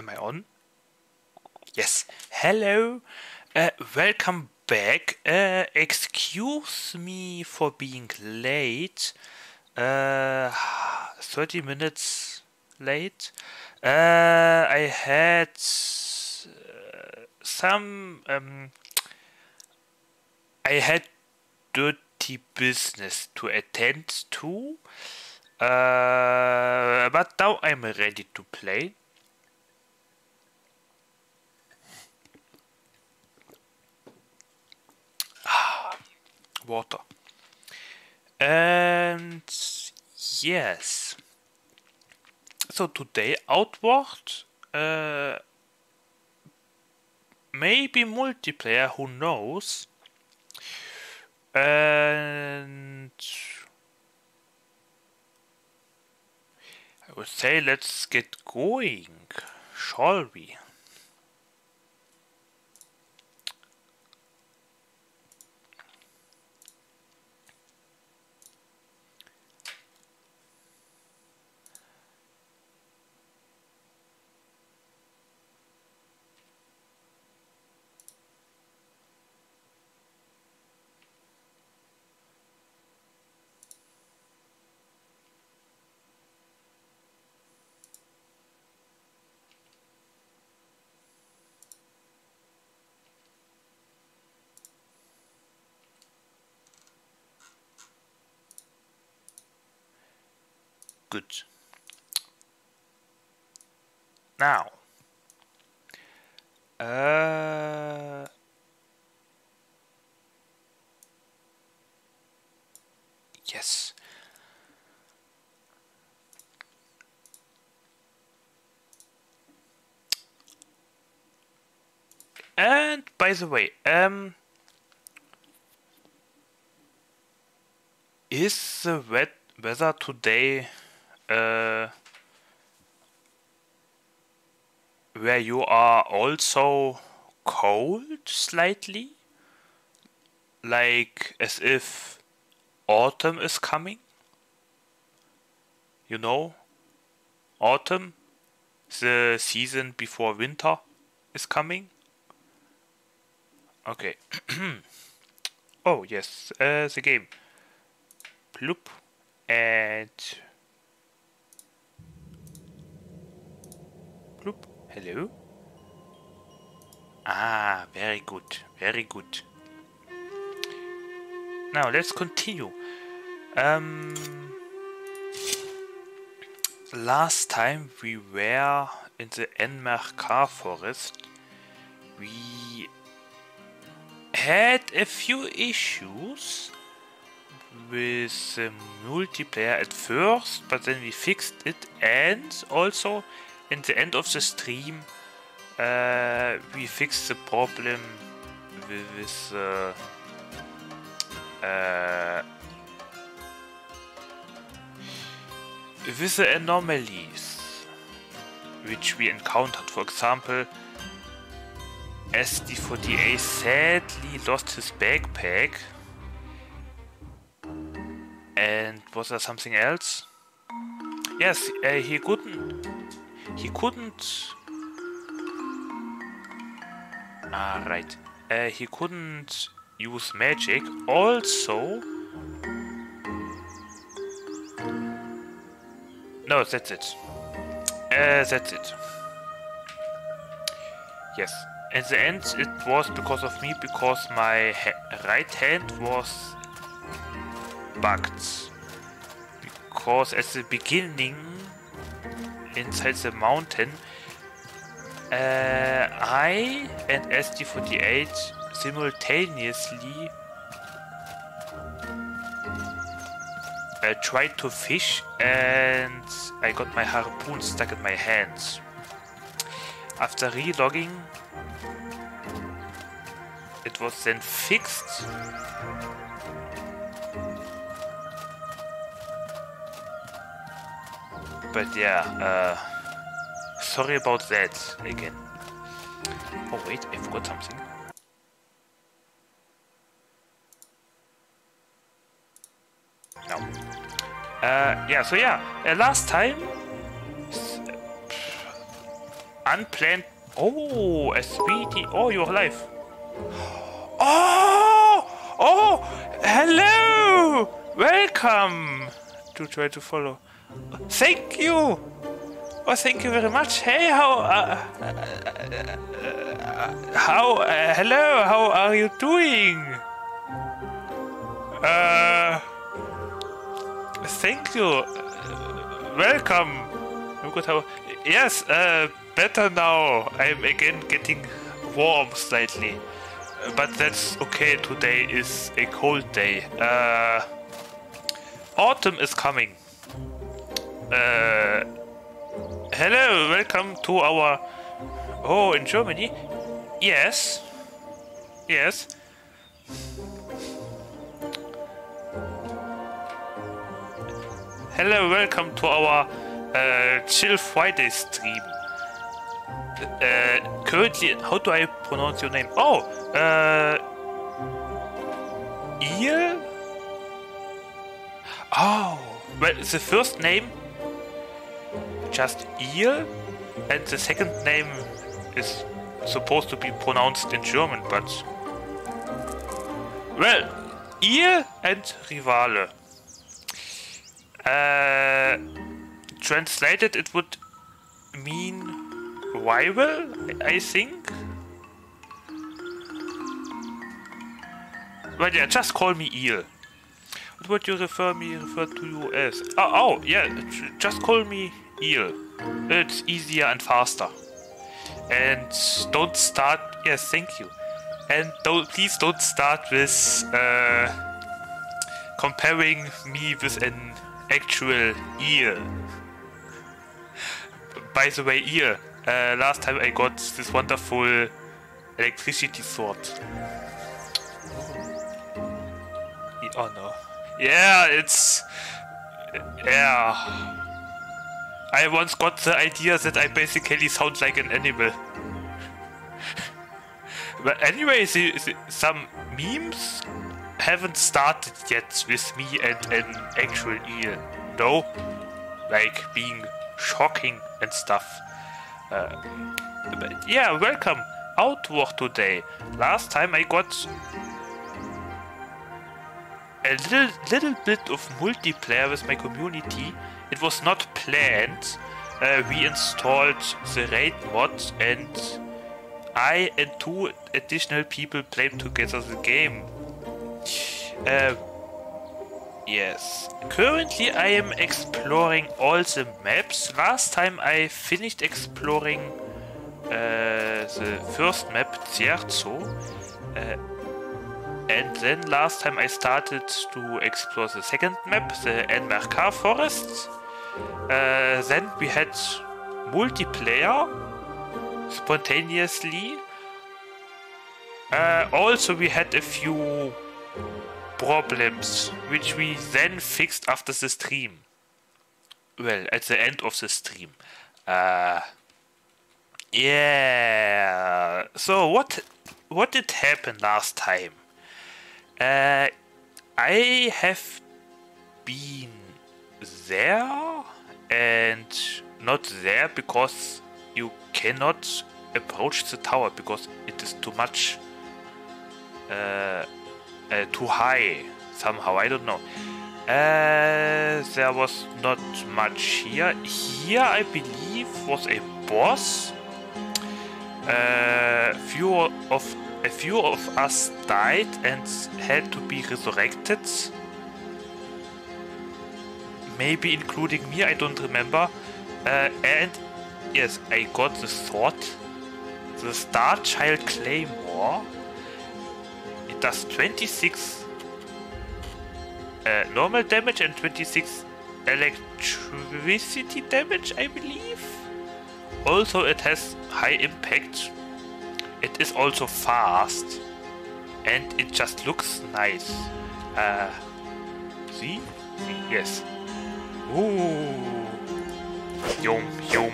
Am I on? Yes. Hello. Uh, welcome back. Uh, excuse me for being late. Uh, 30 minutes late. Uh, I had uh, some. Um, I had dirty business to attend to. Uh, but now I'm ready to play. Water. And yes. So today outward uh, maybe multiplayer who knows and I would say let's get going shall we Good. Now, uh, yes. And by the way, um, is the wet weather today uh, where you are also cold slightly? Like as if autumn is coming? You know? Autumn? The season before winter is coming? Okay. oh, yes, uh, the game. Bloop. And Bloop. Hello. Ah, very good. Very good. Now let's continue. Um, last time we were in the Enmerkar forest. We had a few issues with the multiplayer at first, but then we fixed it and also in the end of the stream uh, we fixed the problem with, with uh, uh, with the anomalies which we encountered. For example, SD40A sadly lost his backpack. And was there something else? Yes, uh, he couldn't he couldn't... Ah, right. Uh, he couldn't use magic. Also... No, that's it. Uh, that's it. Yes. In the end, it was because of me, because my ha right hand was bugged. Because at the beginning inside the mountain, uh, I and SD48 simultaneously uh, tried to fish and I got my harpoon stuck in my hands. After relogging, it was then fixed But yeah, uh, sorry about that again. Oh wait, I forgot something. No. Uh, yeah, so yeah, uh, last time unplanned... Oh, a sweetie. Oh, you're alive. Oh! Oh! Hello! Welcome! To try to follow. Thank you! Oh, thank you very much. Hey, how... Uh, uh, uh, how... Uh, hello, how are you doing? Uh... Thank you. welcome. How... Yes, uh, better now. I'm again getting warm slightly. But that's okay. Today is a cold day. Uh, autumn is coming. Uh, hello, welcome to our... Oh, in Germany? Yes. Yes. Hello, welcome to our uh, Chill Friday stream. Uh, currently, how do I pronounce your name? Oh, uh? Oh, well, the first name just Eel, and the second name is supposed to be pronounced in German, but well, Eel and Rivale. Uh, translated, it would mean rival, I think. But yeah, just call me Eel. What would you refer me refer to you as? Oh, oh yeah, just call me Eel. It's easier and faster. And don't start. Yes, thank you. And don't please don't start with uh, comparing me with an actual ear. By the way, ear. Uh, last time I got this wonderful electricity sword. Oh no. Yeah, it's... Yeah. I once got the idea that I basically sound like an animal. but anyway, the, the, some memes haven't started yet with me and an actual eel. No? Like being shocking and stuff. Uh, but yeah, welcome. Outward today. Last time I got a little, little bit of multiplayer with my community. It was not planned. Uh, we installed the raid mod and I and two additional people played together the game. Uh, yes. Currently I am exploring all the maps. Last time I finished exploring uh, the first map, Cierzo. Uh, and then last time I started to explore the second map, the Enmerkar Forest. Uh, then we had multiplayer spontaneously. Uh, also we had a few problems, which we then fixed after the stream. Well, at the end of the stream. Uh, yeah. So what what did happen last time? Uh, I have been there and not there because you cannot approach the tower because it is too much uh, uh, too high somehow I don't know. Uh, there was not much here. Here I believe was a boss. Uh, few of a few of us died and had to be resurrected. Maybe including me, I don't remember. Uh, and yes, I got the sword. The Star Child Claymore. It does 26 uh, normal damage and 26 electricity damage, I believe. Also, it has high impact it is also fast and it just looks nice. Uh, see? Yes. Ooh. Yum, yum.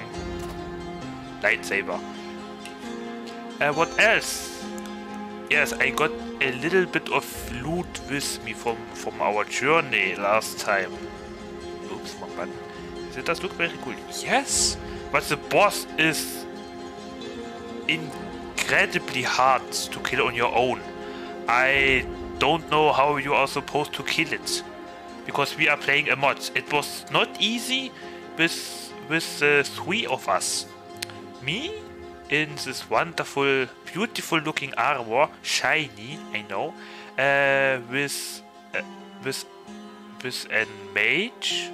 Lightsaber. Uh, what else? Yes, I got a little bit of loot with me from, from our journey last time. Oops, wrong button. Does that look very cool? Yes! But the boss is incredibly hard to kill on your own. I don't know how you are supposed to kill it because we are playing a mod. It was not easy with with the three of us. Me in this wonderful, beautiful looking armor, shiny, I know, uh, with uh, with with a mage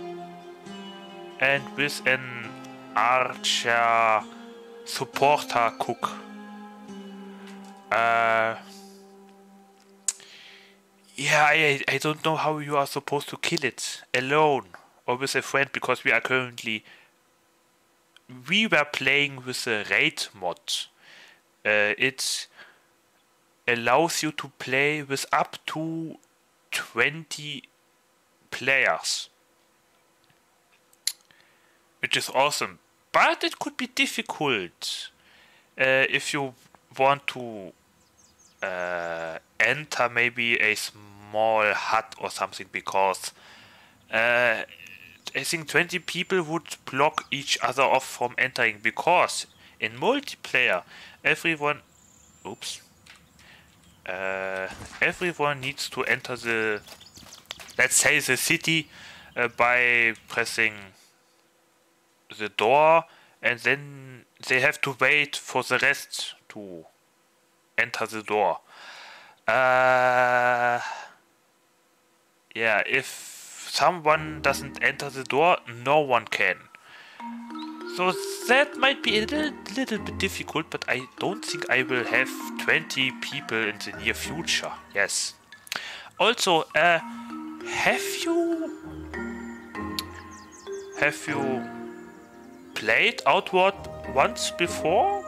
and with an archer supporter cook. Uh, yeah, I, I don't know how you are supposed to kill it alone or with a friend because we are currently we were playing with a raid mod. Uh, it allows you to play with up to 20 players. Which is awesome. But it could be difficult uh, if you want to uh, enter maybe a small hut or something because uh, I think 20 people would block each other off from entering because in multiplayer everyone oops uh, everyone needs to enter the let's say the city uh, by pressing the door and then they have to wait for the rest to enter the door uh, yeah if someone doesn't enter the door, no one can. So that might be a little, little bit difficult, but I don't think I will have 20 people in the near future. Yes. Also, uh, have you... Have you played Outward once before?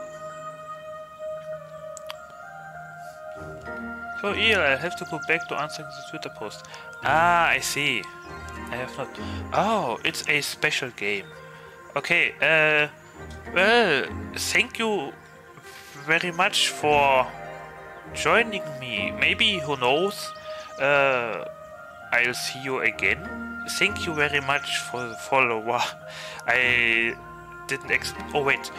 So yeah, I have to go back to answering the Twitter post. Ah, I see. I have not. Oh, it's a special game. Okay, uh, well, thank you very much for joining me. Maybe, who knows, uh, I'll see you again. Thank you very much for the follower. I didn't ex- oh wait.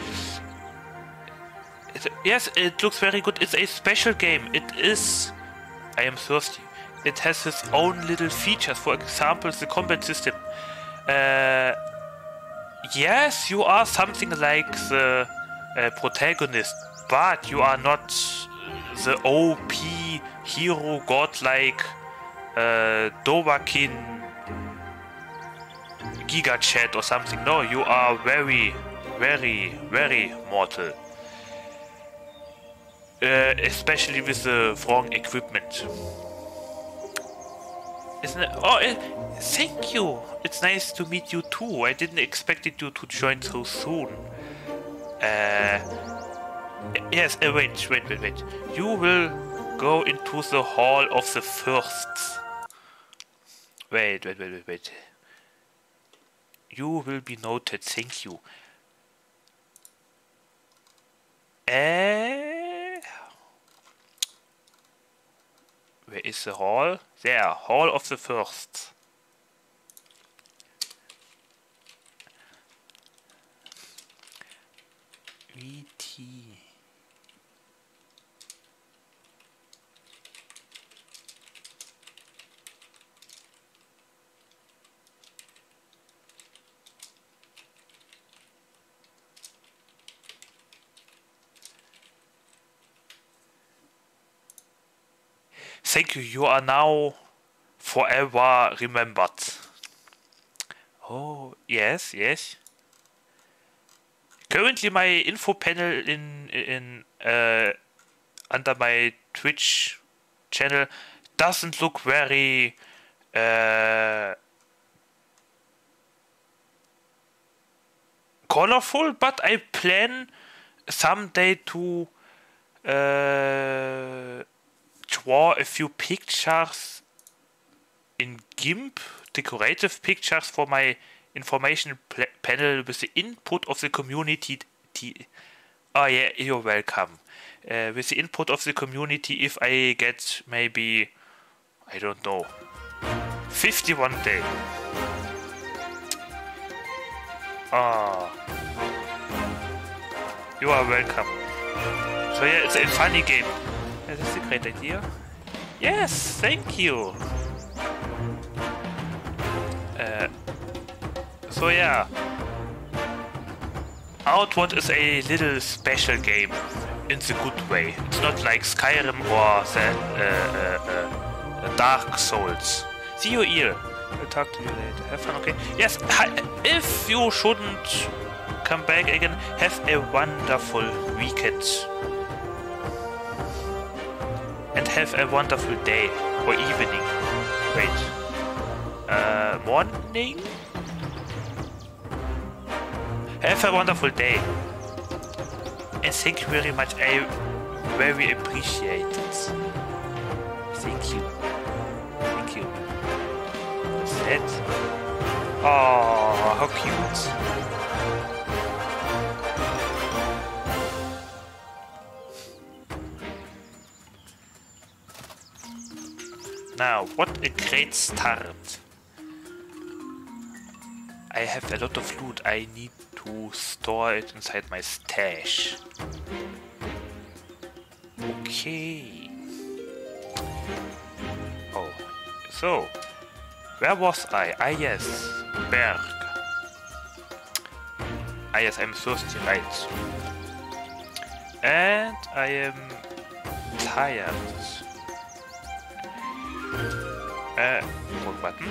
It, yes, it looks very good. It's a special game. It is I am thirsty. It has its own little features, for example, the combat system. Uh, yes, you are something like the uh, protagonist, but you are not the OP hero godlike uh, Dovahkiin Giga Chad or something. No, you are very, very, very mortal. Uh, especially with the wrong equipment. Isn't it? Oh, uh, thank you! It's nice to meet you too. I didn't expect you to join so soon. Uh, yes, uh, wait, wait, wait, wait. You will go into the Hall of the Firsts. Wait, wait, wait, wait, wait. You will be noted, thank you. Uh, Where is the hall? There, Hall of the First. VT. Thank you, you are now forever remembered. Oh, yes, yes. Currently my info panel in in uh, under my Twitch channel doesn't look very uh, colorful, but I plan someday to uh, draw a few pictures in GIMP, decorative pictures for my information panel with the input of the community. oh yeah, you're welcome. Uh, with the input of the community, if I get maybe, I don't know, 51 day. Ah, you are welcome. So yeah, it's a funny game. Is this a great idea? Yes, thank you. Uh, so yeah, Outward is a little special game in the good way. It's not like Skyrim or the, uh, uh, uh, Dark Souls. See you here. I'll talk to you later. Have fun, okay? Yes, if you shouldn't come back again, have a wonderful weekend. And have a wonderful day or evening. Wait. Uh, morning? Have a wonderful day. And thank you very much. I very appreciate it. Thank you. Thank you. What's that? Oh, how cute. Now, what a great start. I have a lot of loot. I need to store it inside my stash. Okay. Oh, so, where was I? Ah yes, Berg. Ah yes, I'm thirsty, right. And I am tired. Uh, wrong button.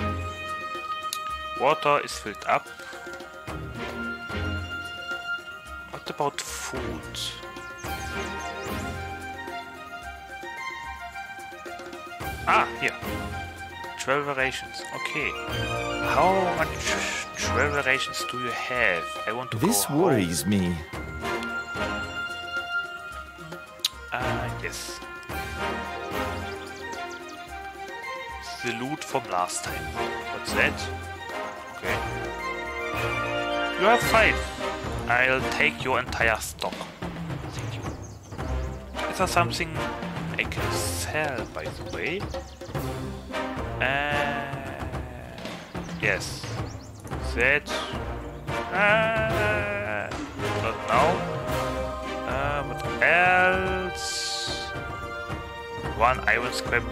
Water is filled up. What about food? Ah, here. Travel rations. Okay. How much travel rations do you have? I want to This worries home. me. Ah, yes. The loot from last time. What's that? Okay. You have five. I'll take your entire stock. Thank you. Is there something I can sell, by the way? Uh, yes. That. Uh, not now. Uh, what else? One iron scrap.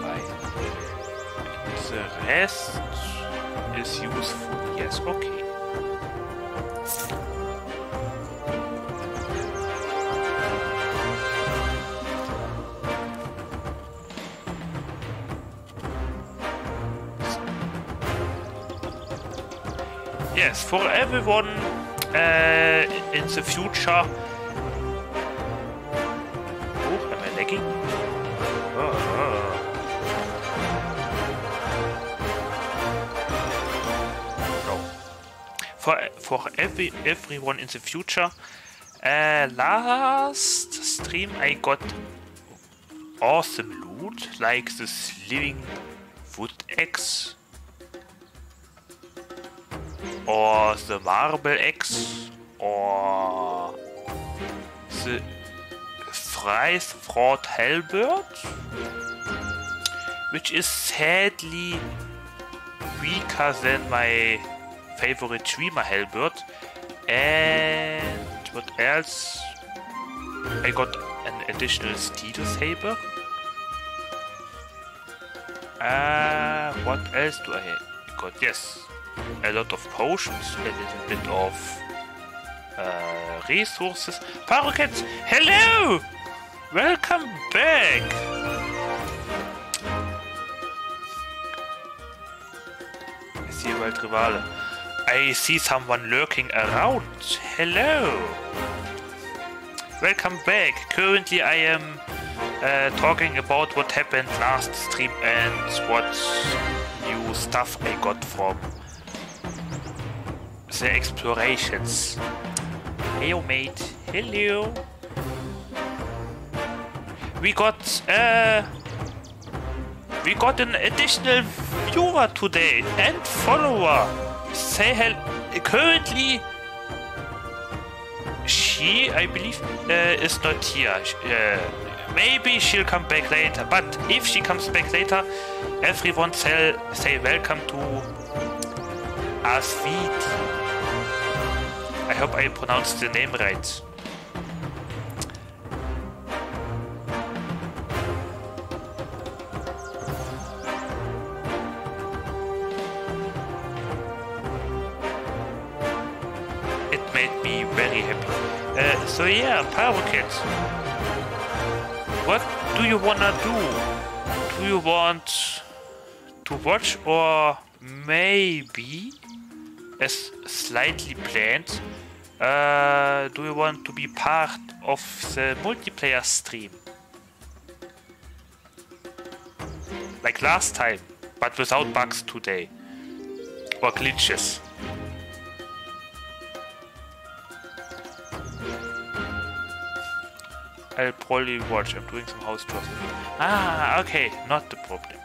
Bye. The rest is useful. Yes, okay. Yes, for everyone uh, in the future. For every everyone in the future. Uh, last stream I got awesome loot like this living wood axe or the marble axe or the thrice wrought halberd. Which is sadly weaker than my favorite Dreamer halberd and what else I got an additional steel saber uh, what else do I got yes a lot of potions, a little bit of uh, resources. Paroquet, hello! Welcome back! I see a wild rivale. I see someone lurking around. Hello! Welcome back. Currently I am uh, talking about what happened last stream and what new stuff I got from the explorations. Hello, mate. Hello. We got uh, we got an additional viewer today and follower. Say hello. Currently, she, I believe, uh, is not here. Uh, maybe she'll come back later. But if she comes back later, everyone say, say welcome to Asviti. I hope I pronounced the name right. Very happy. Uh, so yeah, Pyrocat. What do you wanna do? Do you want to watch or maybe, as slightly planned, uh, do you want to be part of the multiplayer stream? Like last time, but without bugs today. Or glitches. I'll probably watch. I'm doing some house chores. Ah, okay, not the problem.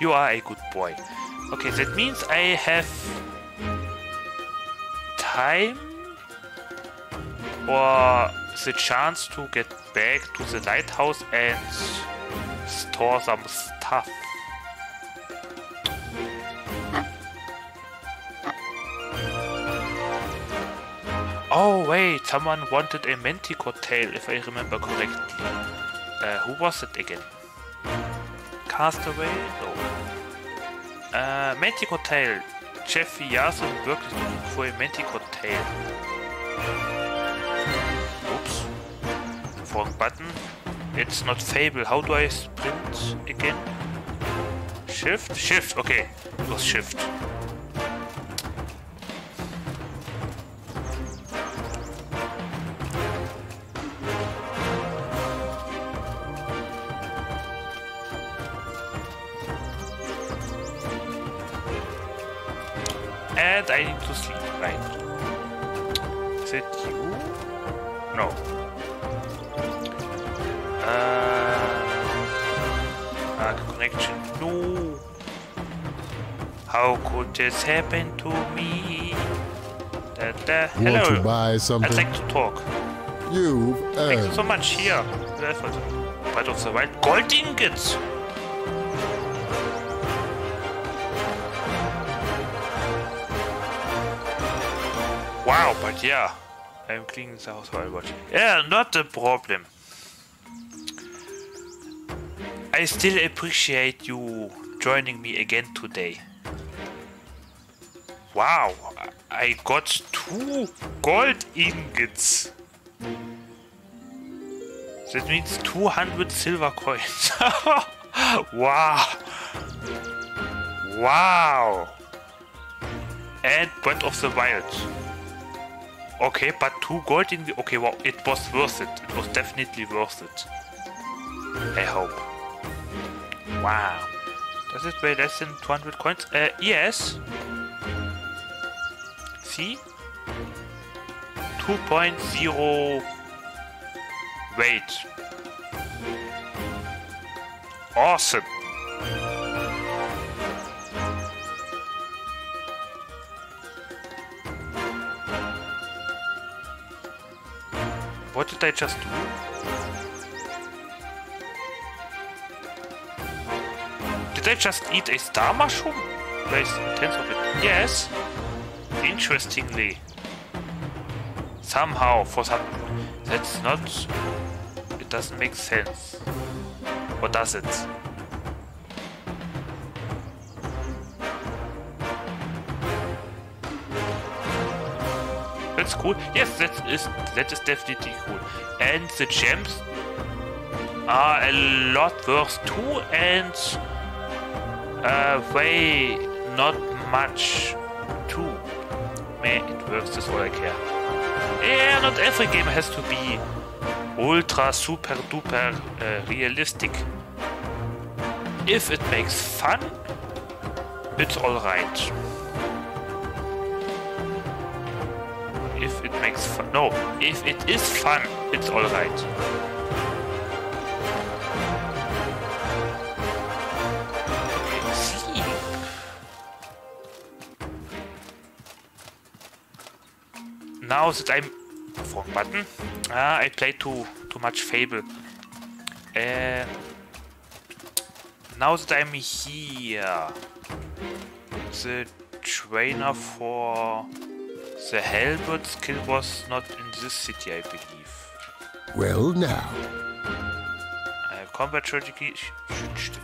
You are a good boy. Okay, that means I have time or the chance to get back to the lighthouse and store some stuff. Oh wait, someone wanted a manticore tail if I remember correctly. Uh, who was it again? Castaway? No. Uh, manticore tail. Jeffy Yasu wirklich looking for a manticore tail. Oops. Wrong button. It's not Fable. How do I sprint again? Shift? Shift, okay. It was shift. And I need to sleep, right? Is it you? No. Uh, uh, connection. No. How could this happen to me? Da, da. Want Hello. to buy something? I'd like to talk. You've Thank you so much here. Breath of the Wild. Gold ingots! Wow, but yeah. I'm cleaning the house while watching. Yeah, not a problem. I still appreciate you joining me again today. Wow, I got two gold ingots. That means 200 silver coins. wow. Wow. And Breath of the Wild. Okay, but two gold in the... Okay, wow, it was worth it. It was definitely worth it. I hope. Wow. Does it weigh less than 200 coins? Uh, yes. See? 2.0 weight. Awesome. What did I just do? Did I just eat a star mushroom? There's tens of it. Yes. Interestingly. Somehow, for some... That's not... It doesn't make sense. Or does it? Cool. Yes, that is that is definitely cool. And the gems are a lot worth too, and uh, weigh not much too. Man, it works. That's all I care. Yeah, not every game has to be ultra super duper uh, realistic. If it makes fun, it's alright. If makes fun. No, if it is fun, it's alright. Now that I'm wrong button. Ah, I played too too much Fable. Uh, now that I'm here, the trainer for the Hellbird skill was not in this city, I believe. Well, now, Uh, combat strategy,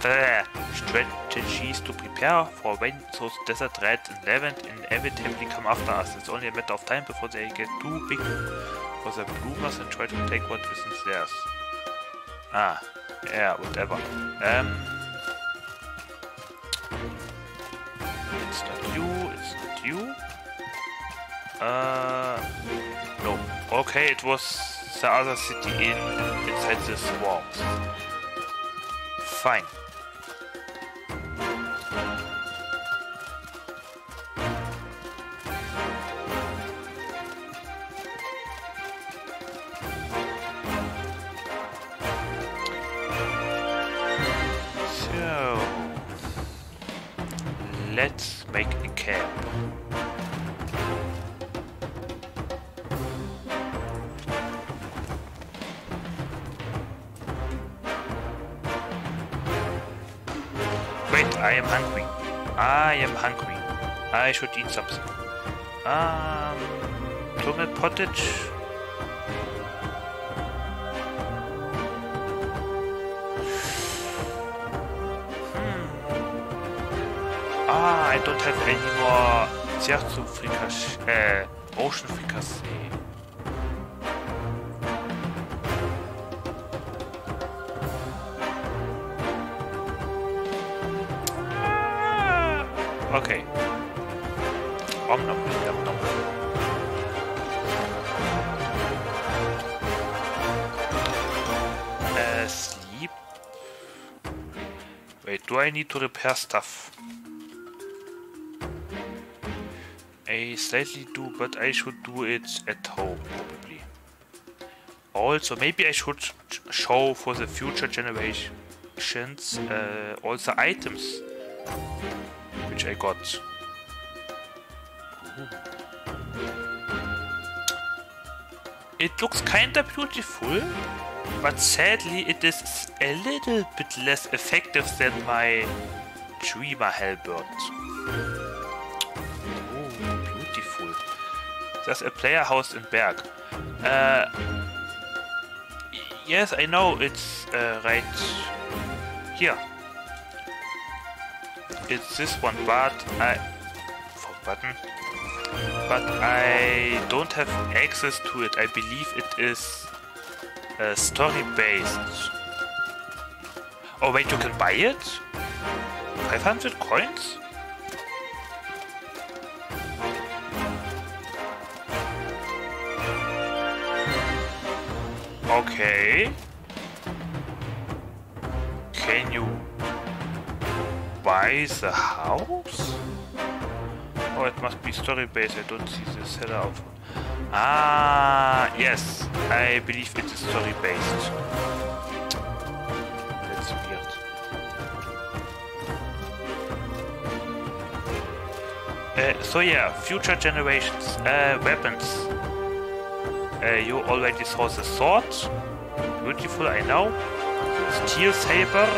uh, strategies to prepare for when those desert rats and Levant inevitably come after us. It's only a matter of time before they get too big for the bloomers and try to take what isn't theirs. Ah, yeah, whatever. Um, it's not you, it's not you. Uh, no. Okay, it was the other city in inside the swarms. Fine. So let's make a camp. I am hungry. I am hungry. I should eat something. Um, tunnel pottage. Hmm. Ah, I don't have any more Zerzu fricassee, uh, ocean fricassee. I need to repair stuff? I slightly do, but I should do it at home, probably. Also, maybe I should show for the future generations uh, all the items which I got. It looks kinda beautiful, but sadly it is a little bit less effective than my Dreamer Halberd. Oh, beautiful. There's a player house in Berg. Uh, yes, I know it's uh, right here. It's this one, but I forgotten. But I don't have access to it. I believe it is uh, story based. Oh wait, you can buy it? 500 coins? Okay. Can you buy the house? Oh, it must be story based. I don't see the seller of. Ah, yes. I believe it is story based. That's weird. Uh, so yeah, future generations, uh, weapons. Uh, you already saw the sword. Beautiful, I know. Steel saber.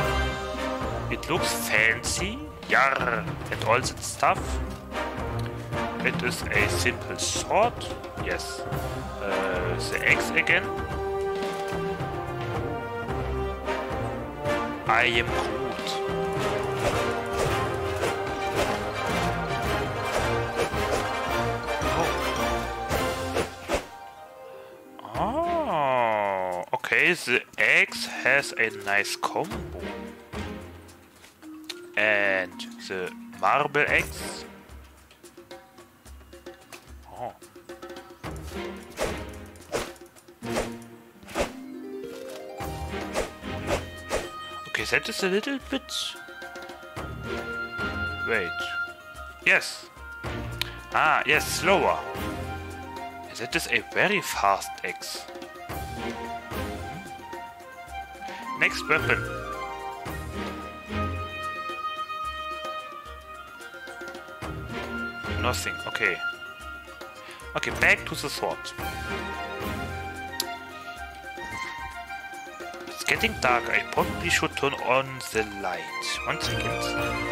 It looks fancy. Yarr. And all that stuff. It is a simple sword. Yes. Uh, the axe again. I am Groot. Oh, okay, the axe has a nice combo. And the marble axe. That is a little bit... Wait. Yes. Ah, yes, slower. That is a very fast axe. Next weapon. Nothing, okay. Okay, back to the sword. Getting dark. I probably should turn on the light. One second.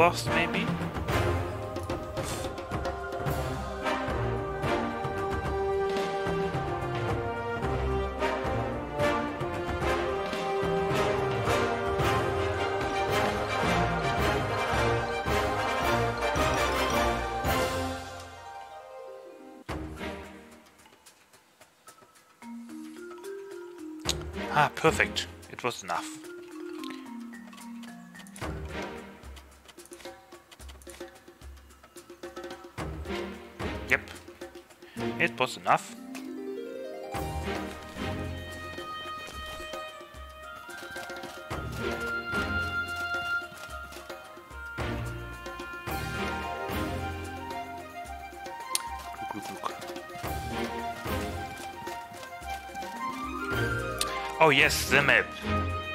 Hours, maybe? Ah, perfect. It was enough. Was enough. Oh yes, the map.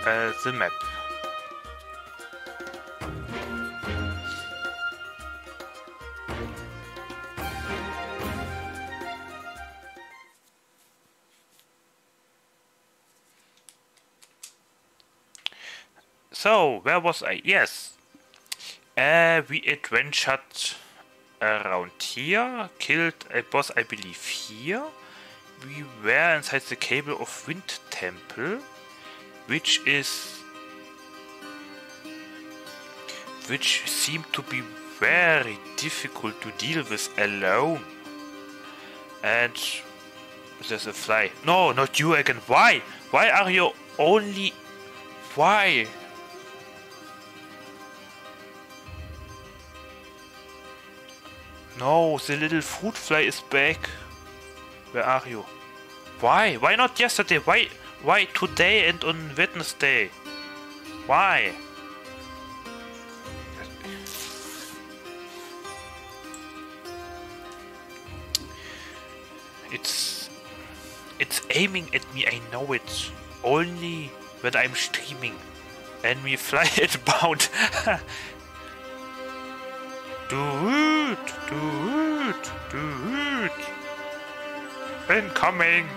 Uh, the map. So, where was I? Yes. Uh, we adventured around here, killed a boss, I believe, here. We were inside the Cabal of Wind Temple, which is... which seemed to be very difficult to deal with alone. And there's a fly. No, not you again. Why? Why are you only... Why? No, the little fruit fly is back. Where are you? Why? Why not yesterday? Why? Why today and on Wednesday? Why? It's it's aiming at me. I know it. Only when I'm streaming, and we fly it bound. do it, do. Incoming!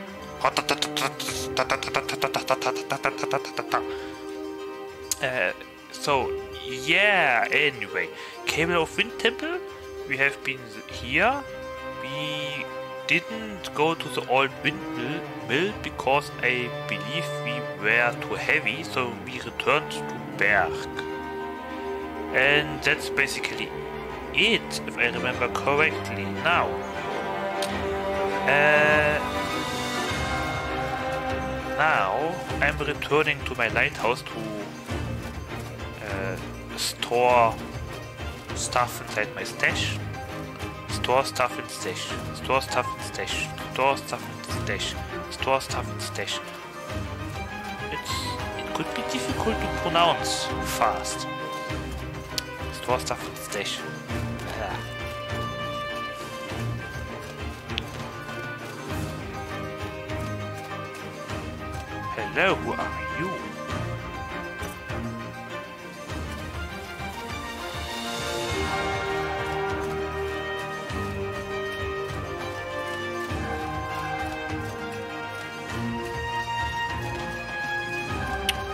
Uh, so, yeah, anyway. Cabal of Wind Temple, we have been here. We didn't go to the old windmill mill because I believe we were too heavy, so we returned to Berg. And that's basically it, if I remember correctly. Now, uh, now I'm returning to my lighthouse to uh, store stuff inside my stash. Store stuff in stash. Store stuff in stash. Store stuff in stash. Store stuff in stash. It's it could be difficult to pronounce fast. Store stuff in stash. Hello, who are you?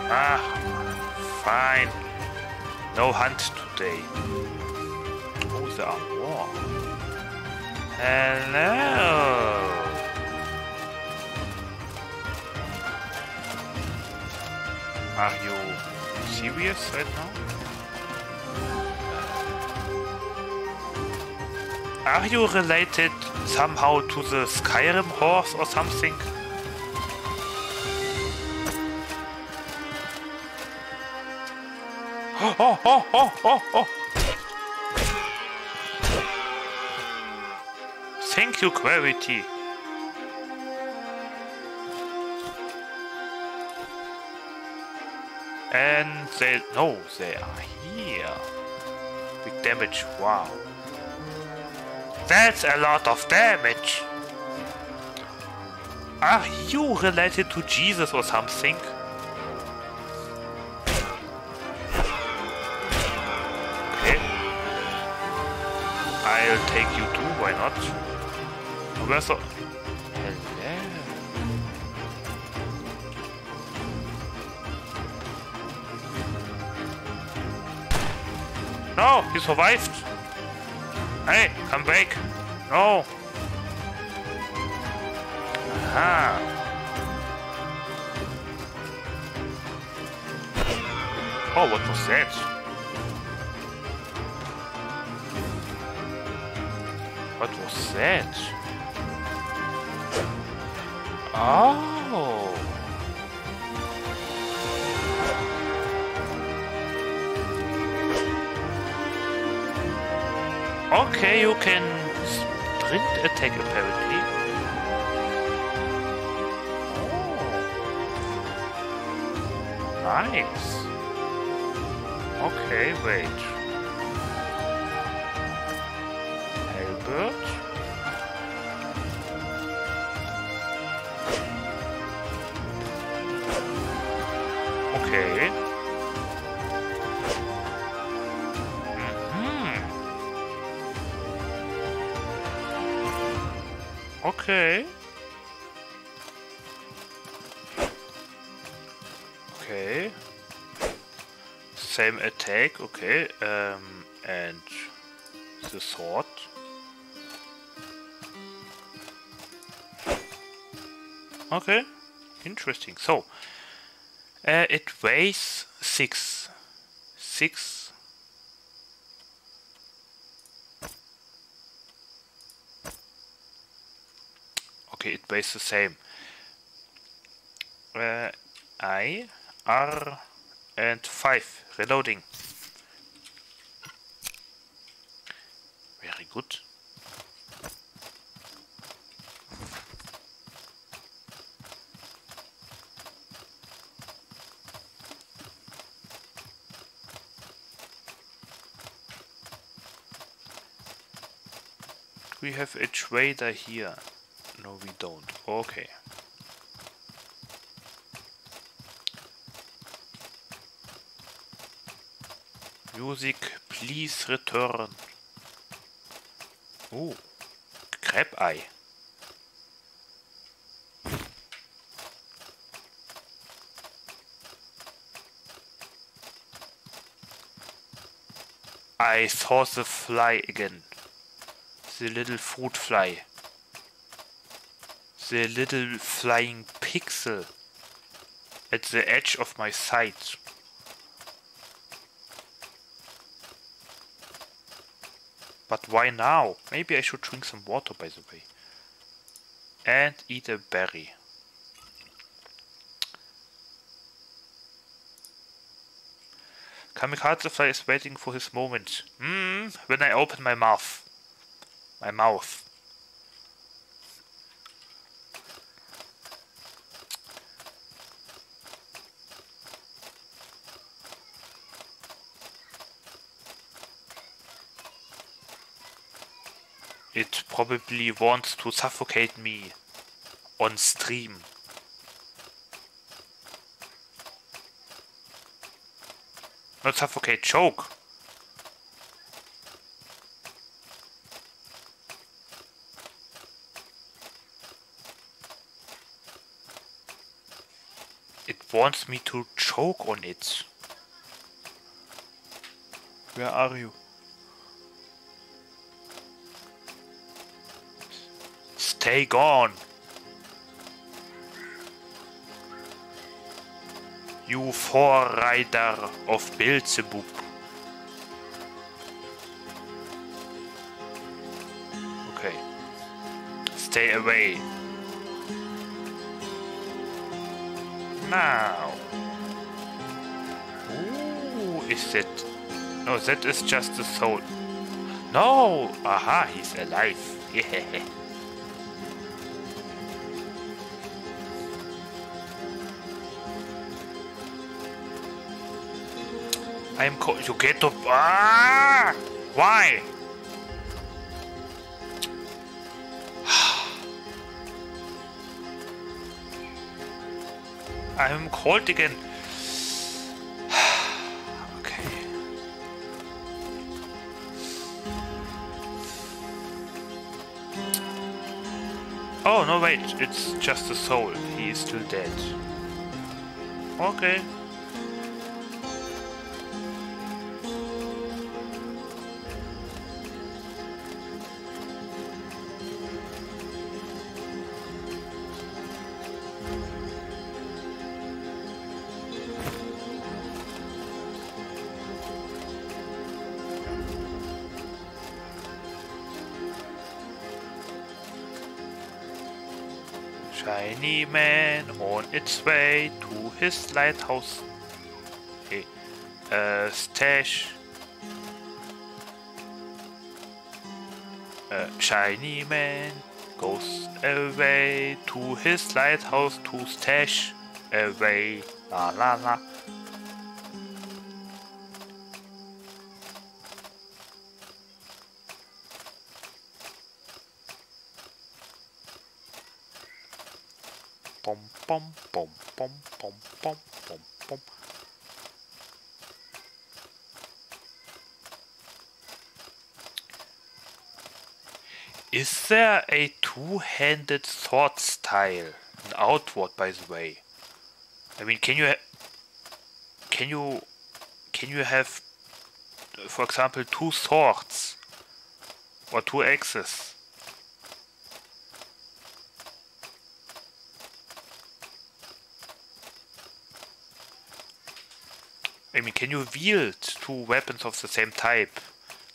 Ah, fine. No hunt today. Oh, there are more. Hello. Are you serious right now? Are you related somehow to the Skyrim horse or something? Oh, oh, oh, oh, oh. Thank you, Gravity. And they... No, they are here. Big damage, wow. That's a lot of damage. Are you related to Jesus or something? Okay. I'll take you too, why not? Where's the... No, he survived. Hey, come back. No. Aha. Oh, what was that? What was that? Oh. Okay, you can sprint attack apparently. Oh. Nice. Okay, wait. Albert? Okay. Okay. Same attack, okay. Um, and the sword. Okay, interesting. So, uh, it weighs six. Six. Okay, it weighs the same. Uh, I, R, and 5. Reloading. Very good. We have a trader here. No, we don't. Okay. Music, please return. Oh, eye. I saw the fly again. The little fruit fly. The little flying pixel at the edge of my sight. But why now? Maybe I should drink some water by the way. And eat a berry. Kamikaze fly is waiting for his moment. Hmm, when I open my mouth. My mouth. It probably wants to suffocate me on stream. Not suffocate, choke. It wants me to choke on it. Where are you? Stay on. You forerider of Beelzebub. Okay. Stay away. Now. Ooh, is that... No, that is just the soul. No! Aha, he's alive. Yeah. I am caught. You get up. Ah! Why? I'm cold again. okay. Oh, no, wait. It's just a soul. He is still dead. Okay. Its way to his lighthouse. Hey, uh, stash. Uh, shiny man goes away to his lighthouse to stash away. La la la. Is there a two-handed sword style? An outward, by the way. I mean, can you can you can you have, for example, two swords or two axes? I mean, can you wield two weapons of the same type,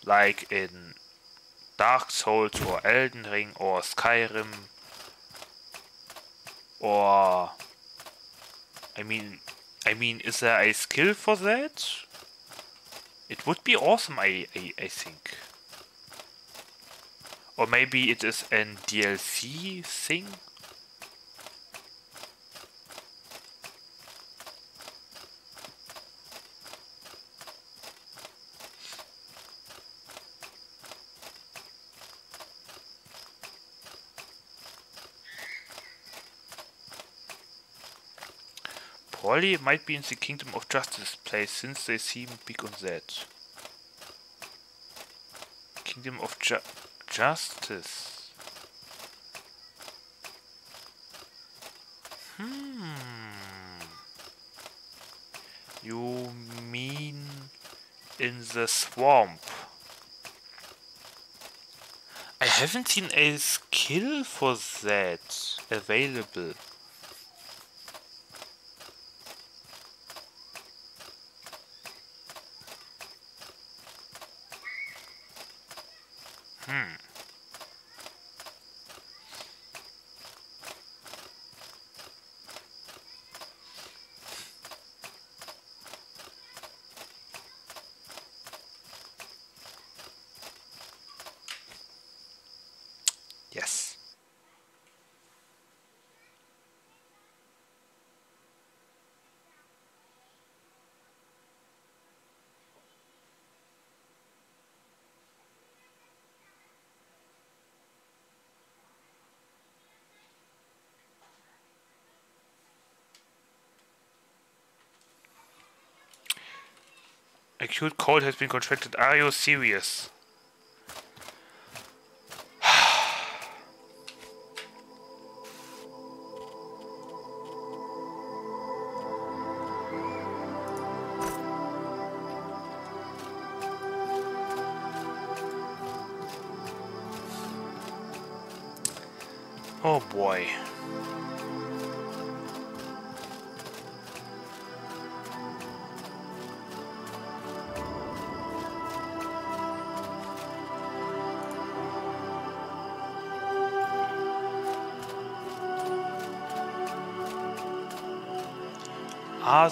like in Dark Souls or Elden Ring or Skyrim? Or, I mean, I mean, is there a skill for that? It would be awesome, I, I, I think. Or maybe it is an DLC thing? Polly might be in the Kingdom of Justice place since they seem big on that. Kingdom of Ju Justice. Hmm. You mean in the swamp? I haven't seen a skill for that available. Hmm. Yes. Acute cold has been contracted. Are you serious?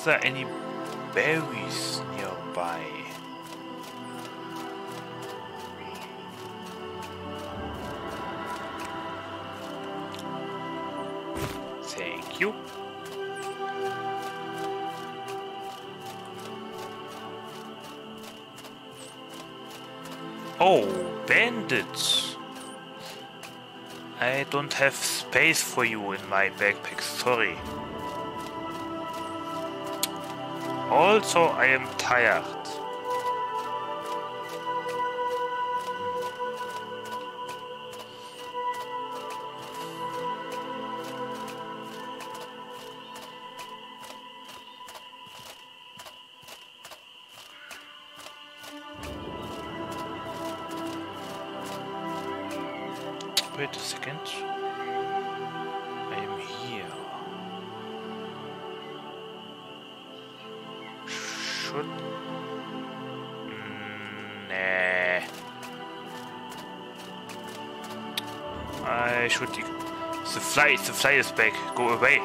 There any berries nearby? Thank you. Oh, bandits. I don't have space for you in my backpack, sorry. Also, I am tired. The the back. Go away.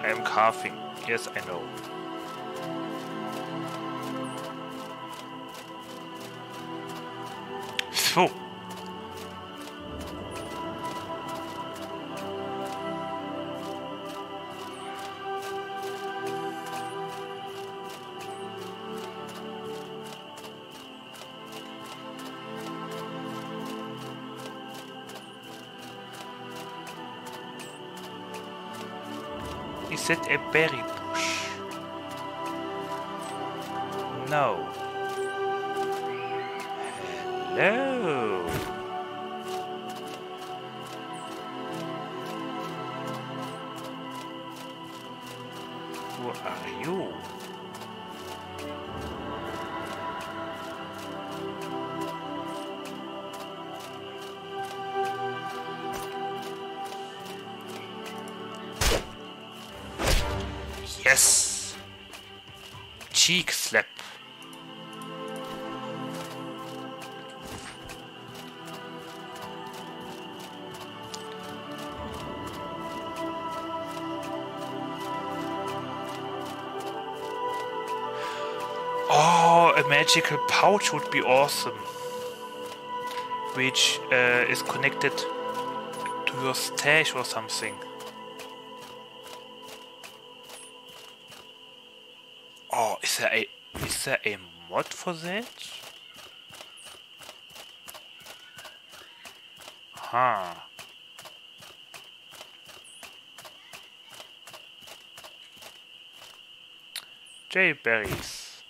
I am coughing. Yes, I know. cette épée Yes. Cheek slap. Oh, a magical pouch would be awesome. Which uh, is connected to your stash or something. There a mod for that? Huh. J berries.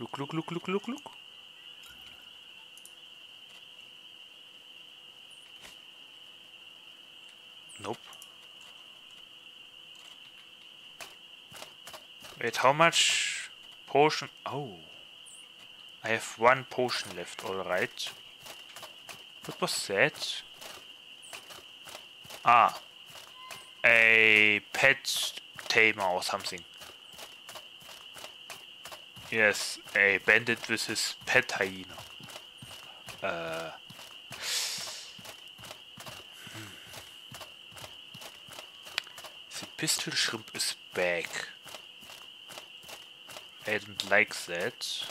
Look, look, look, look, look, look. Nope. Wait, how much potion? Oh. I have one potion left, alright. What was that? Ah. A pet tamer or something. Yes, a bandit with his pet hyena. Uh. hmm. The pistol shrimp is back. I don't like that.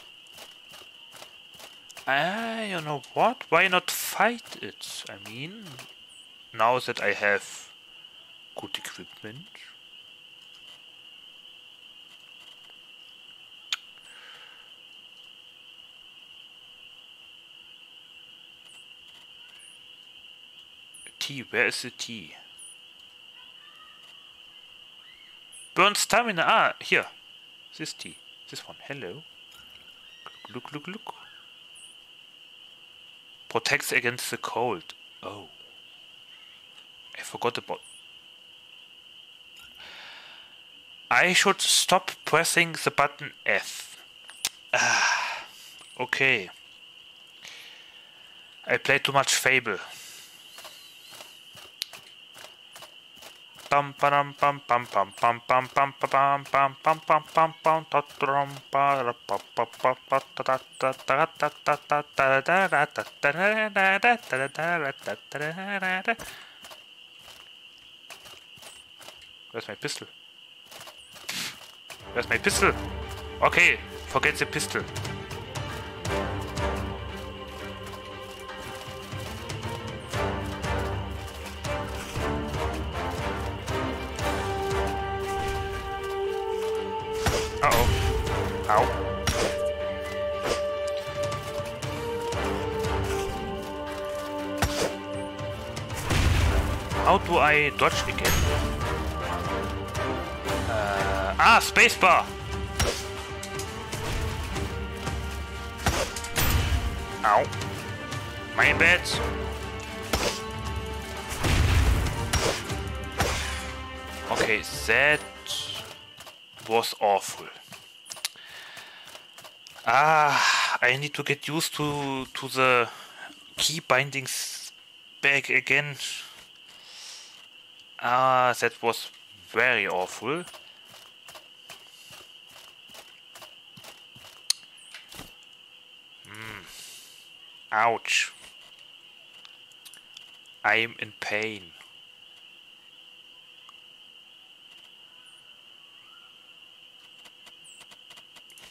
Ah, you know what? Why not fight it? I mean, now that I have good equipment. T, where is the T? Burn stamina, ah, here. This tea. This one. Hello. Look, look, look. Protects against the cold. Oh. I forgot about. I should stop pressing the button F. Ah. Okay. I played too much Fable. Pam pam pam pam pam pam pam pam pam pam pam pam pam pam ta tram pa pa pa pa. Where's my pistol? Where's my pistol? Okay, forget the pistol. Do I dodge again? Uh, ah, spacebar! Ow. My bad. Okay, that was awful. Ah, I need to get used to to the key bindings back again. Ah, that was very awful. Mm. Ouch. I'm in pain.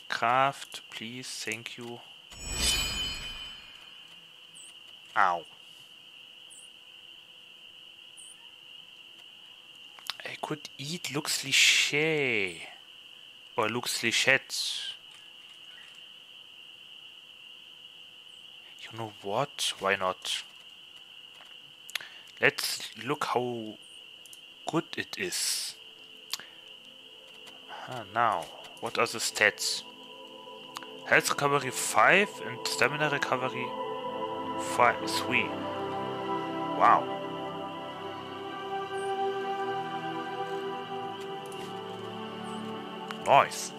Craft, please, thank you. Ow. I could eat Lux cliché. Or Luxe Lichette. You know what? Why not? Let's look how good it is. Ah, now, what are the stats? Health recovery 5 and stamina recovery five, 3. Wow. Nice.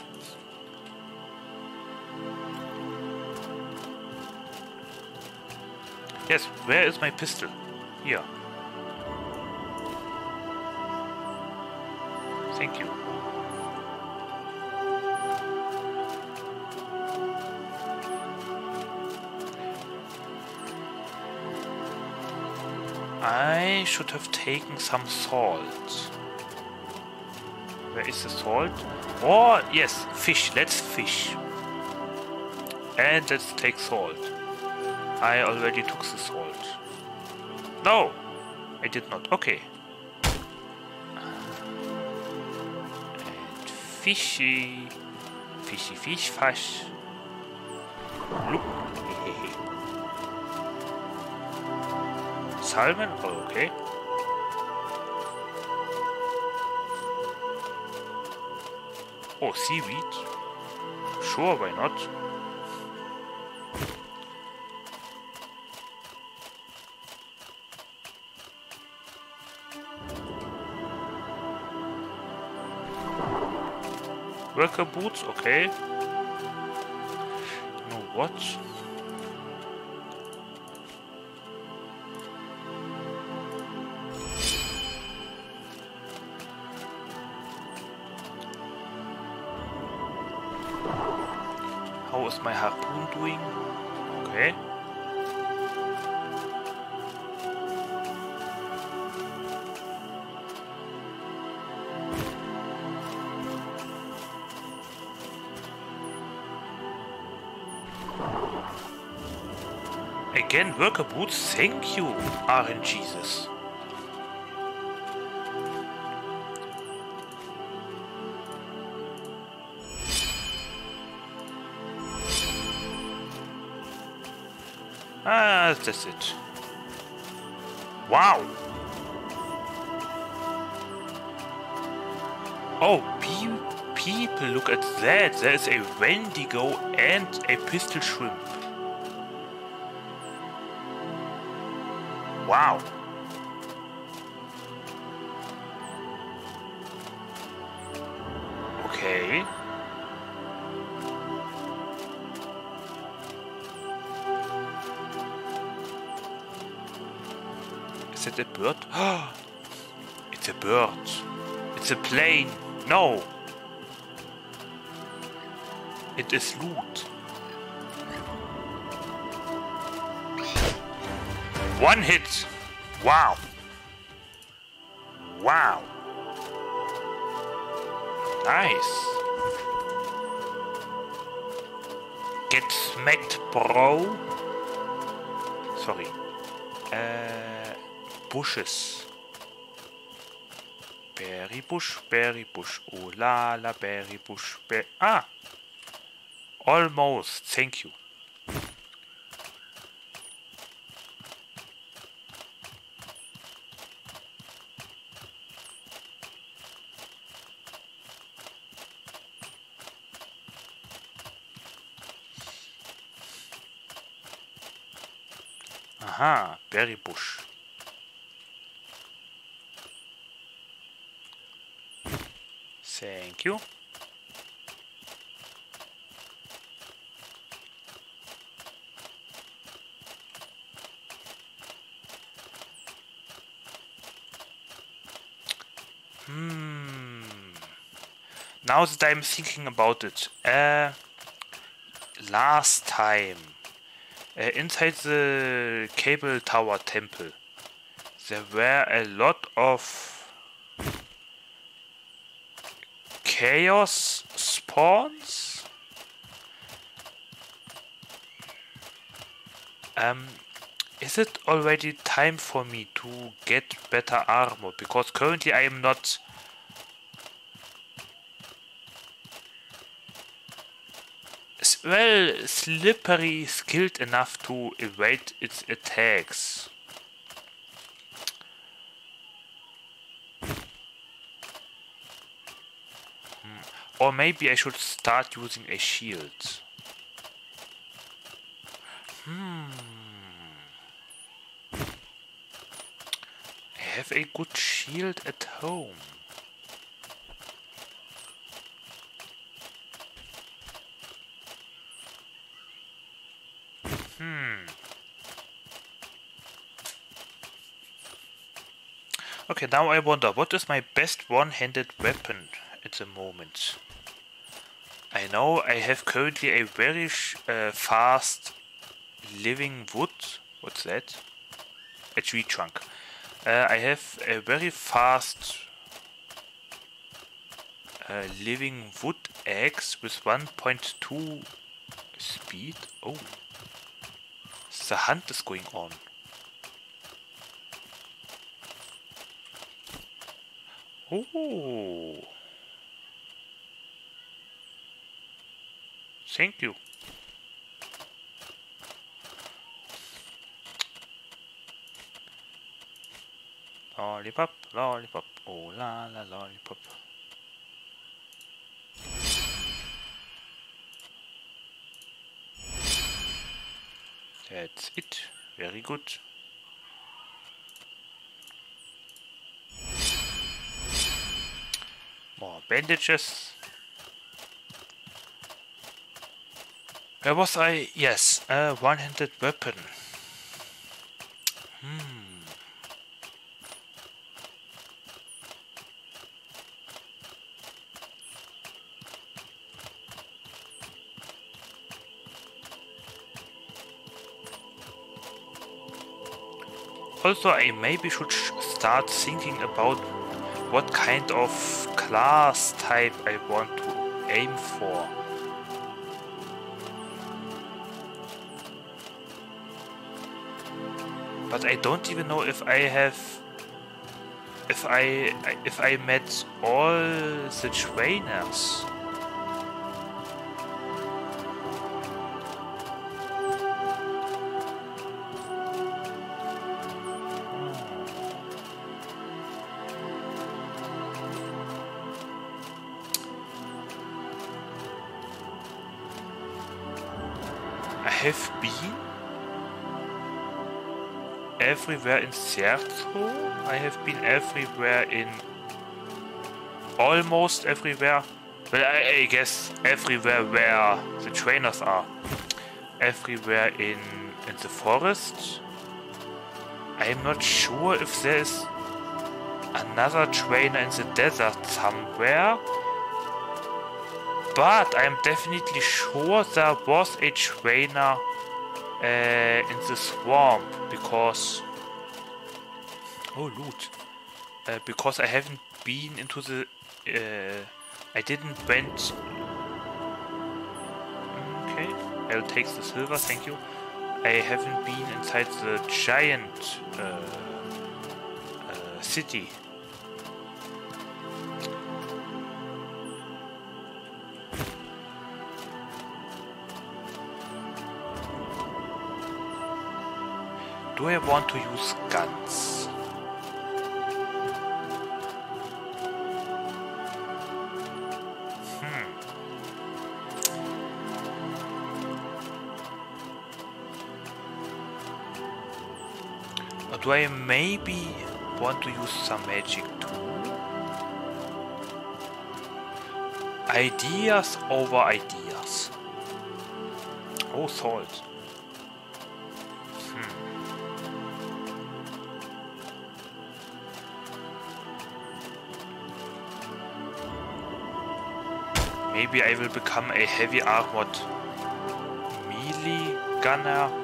Yes, where is my pistol? Here. Thank you. I should have taken some salt. Where is the salt? Oh, yes, fish. Let's fish. And let's take salt. I already took the salt. No! I did not. Okay. And fishy. Fishy fish fish. Look. Salmon? Oh, okay. Oh, seaweed? Sure, why not? Worker boots, okay. No, what? Doing? Okay. Again, worker boots. Thank you, RNGesus. Ah, that's it. Wow. Oh, pe people, look at that. There's a Wendigo and a pistol shrimp. Wow. A. No. It is loot. One hit. Wow. Wow. Nice. Get smacked, bro. Sorry. Uh, bushes berry bush, berry bush, oh la la berry bush, ber ah! Almost, thank you. Aha, berry bush. Thank you. Hmm. Now that I'm thinking about it, uh, last time, uh, inside the cable tower temple, there were a lot of chaos spawns. Um, is it already time for me to get better armor? Because currently I am not... Well, slippery skilled enough to evade its attacks. Hmm. Or maybe I should start using a shield. Hmm. I have a good shield at home. Hmm. Okay, now I wonder, what is my best one-handed weapon at the moment? I know I have currently a very uh, fast living wood. What's that? A tree trunk. Uh, I have a very fast uh, living wood axe with 1.2 speed. Oh, the hunt is going on. Oh, thank you. Lollipop, lollipop, oh la la lollipop. That's it. Very good. More bandages. Where was I? Yes, a one-handed weapon. Hmm. Also, I maybe should start thinking about what kind of class type I want to aim for. But I don't even know if I have... If I... If I met all the trainers. Everywhere in Cierzo. I have been everywhere in almost everywhere. Well, I, I, guess everywhere where the trainers are. Everywhere in in the forest. I'm not sure if there's another trainer in the desert somewhere. But I'm definitely sure there was a trainer uh, in the swamp because... Oh, loot. Uh, because I haven't been into the... Uh, I didn't went... Okay, I'll take the silver, thank you. I haven't been inside the giant uh, uh, city Do I want to use guns? Do I maybe want to use some magic too? Ideas over ideas. Oh, salt. Hmm. Maybe I will become a heavy armored melee gunner.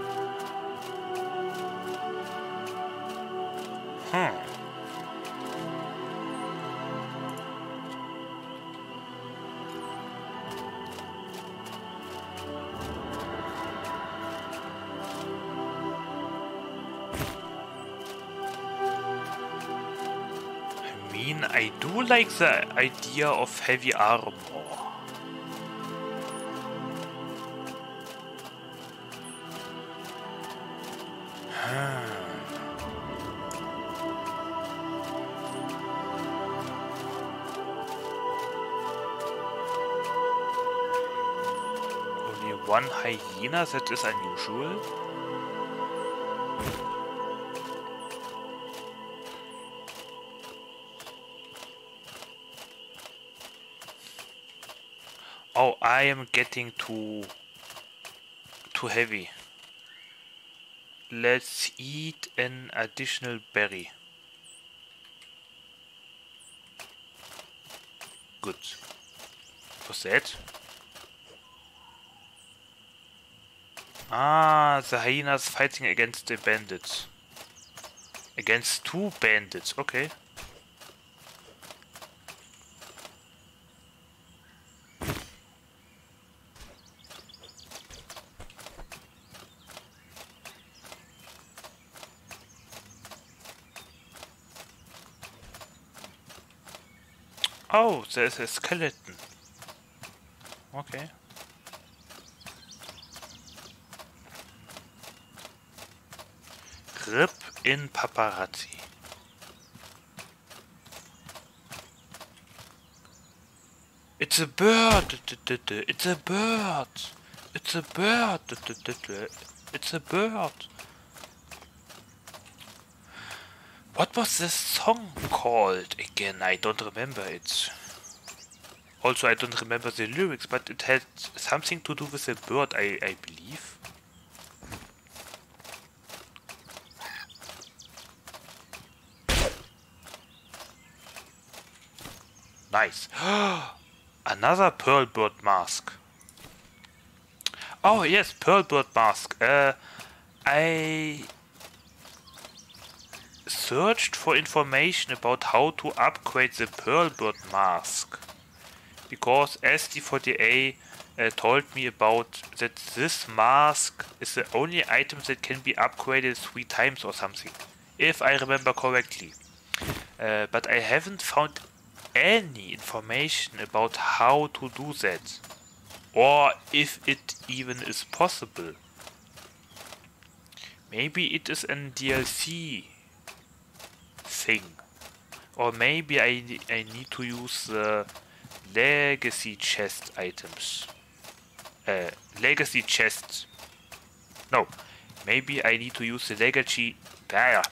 The idea of heavy armor. Only one hyena, that is unusual. Am getting too too heavy. Let's eat an additional berry. Good. What's that? Ah, the hyenas fighting against the bandits. Against two bandits, okay. Oh, there's a skeleton. Okay. Rip in paparazzi. It's a bird. It's a bird. It's a bird. It's a bird. What was this song called again? I don't remember it. Also, I don't remember the lyrics, but it had something to do with a bird, I, I believe. Nice. Another pearl bird mask. Oh yes, pearl bird mask. Uh, I searched for information about how to upgrade the Pearlbird mask. Because SD40A uh, told me about that this mask is the only item that can be upgraded three times or something. If I remember correctly. Uh, but I haven't found any information about how to do that. Or if it even is possible. Maybe it is an DLC thing. Or maybe I, I need to use the legacy chest items. Uh, legacy chest. No, maybe I need to use the legacy. Ah,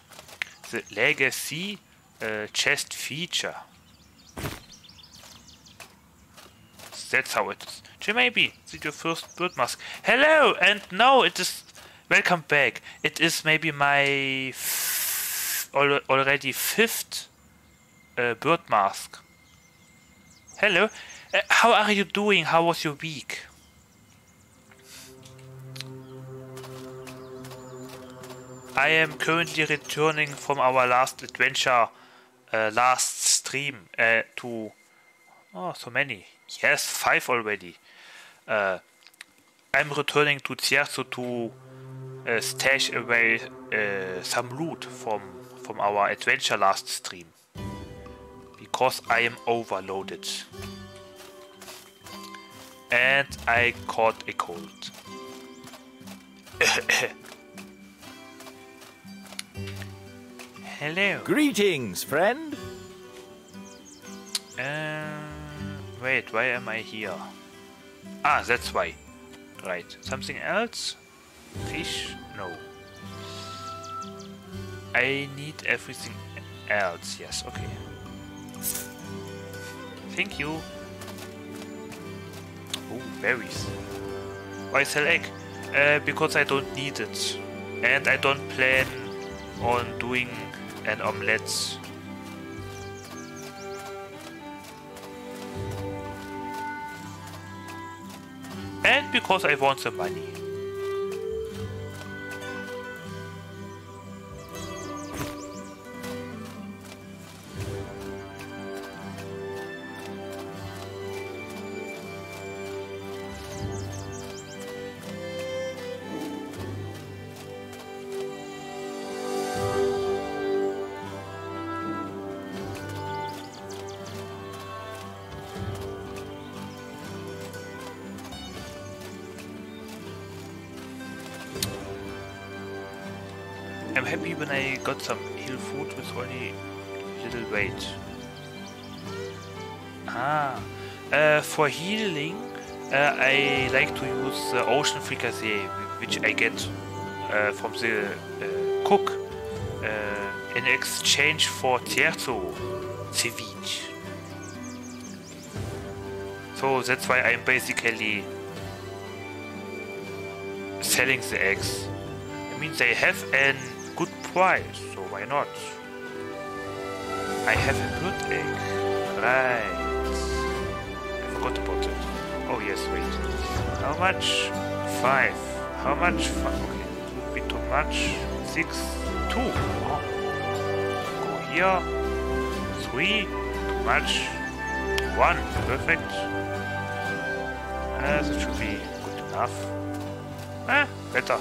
the legacy uh, chest feature. That's how it is. J maybe see your first bird mask. Hello, and no, it is. Welcome back. It is maybe my al already fifth uh, bird mask. Hello, uh, how are you doing? How was your week? I am currently returning from our last adventure, uh, last stream uh, to. Oh, so many. Yes, five already. Uh, I'm returning to Cierzo to uh, stash away uh, some loot from from our adventure last stream because I am overloaded and I caught a cold. Hello. Greetings, friend. Um, wait, why am I here? Ah, that's why. Right. Something else? Fish? No. I need everything else. Yes, okay. Thank you. Oh, berries. Why sell egg? Uh, because I don't need it. And I don't plan on doing an omelette. And because I want the money. Got some heal food with only little weight. Ah, uh, for healing, uh, I like to use the ocean fricassee, which I get uh, from the uh, cook uh, in exchange for Cierzo ceviche. So that's why I'm basically selling the eggs. I mean, they have an good price, so why not? I have a blood egg. Right. I forgot about it. Oh yes, wait. How much? Five. How much? Five. Okay, it would be too much. Six. Two. Oh. Go here. Three. Too much. One. Perfect. Uh, that should be good enough. Ah, better.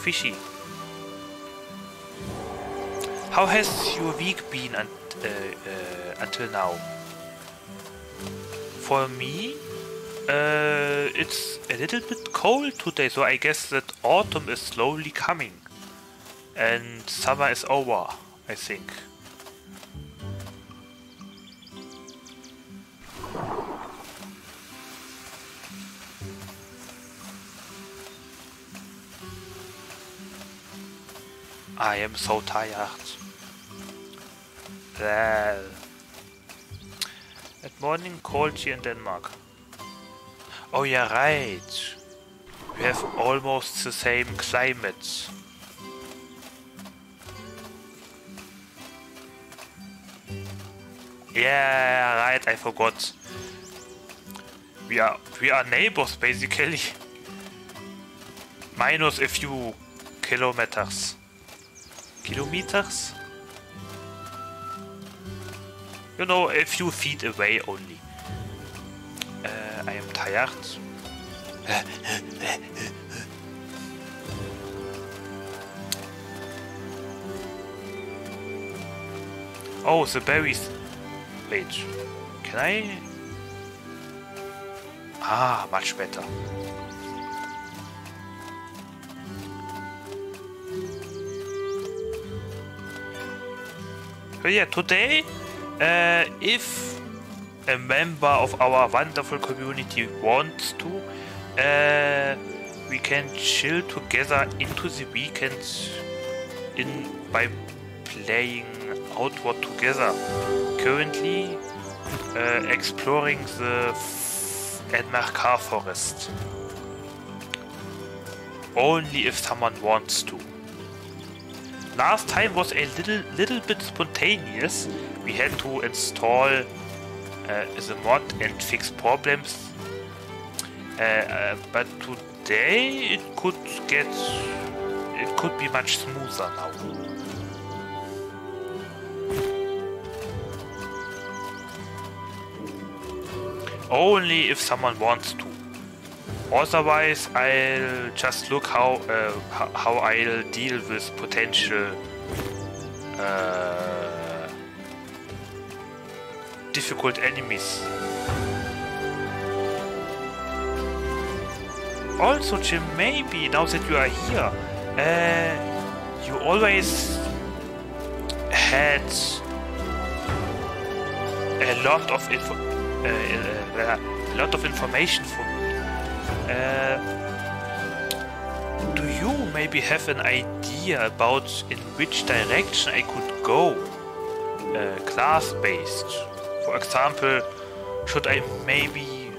Fishy. How has your week been uh, uh, until now? For me, uh, it's a little bit cold today, so I guess that autumn is slowly coming. And summer is over, I think. I am so tired. Well. At morning cold here in Denmark. Oh yeah, right. We have almost the same climate. Yeah, right, I forgot. We are we are neighbors basically. Minus a few kilometers. Kilometers? You know, a few feet away only. Uh, I am tired. oh, the berries. Wait, can I? Ah, much better. So yeah, today, uh, if a member of our wonderful community wants to, uh, we can chill together into the weekends in by playing Outward together. Currently, uh, exploring the Enmerkar forest. Only if someone wants to. Last time was a little little bit spontaneous. We had to install uh, the mod and fix problems. Uh, uh, but today it could get it could be much smoother now. Only if someone wants to. Otherwise, I'll just look how uh, how I'll deal with potential uh, difficult enemies. Also, Jim, maybe now that you are here, uh, you always had a lot of info. uh, a lot of information for me. Uh, do you maybe have an idea about in which direction I could go? Uh, class-based. For example, should I maybe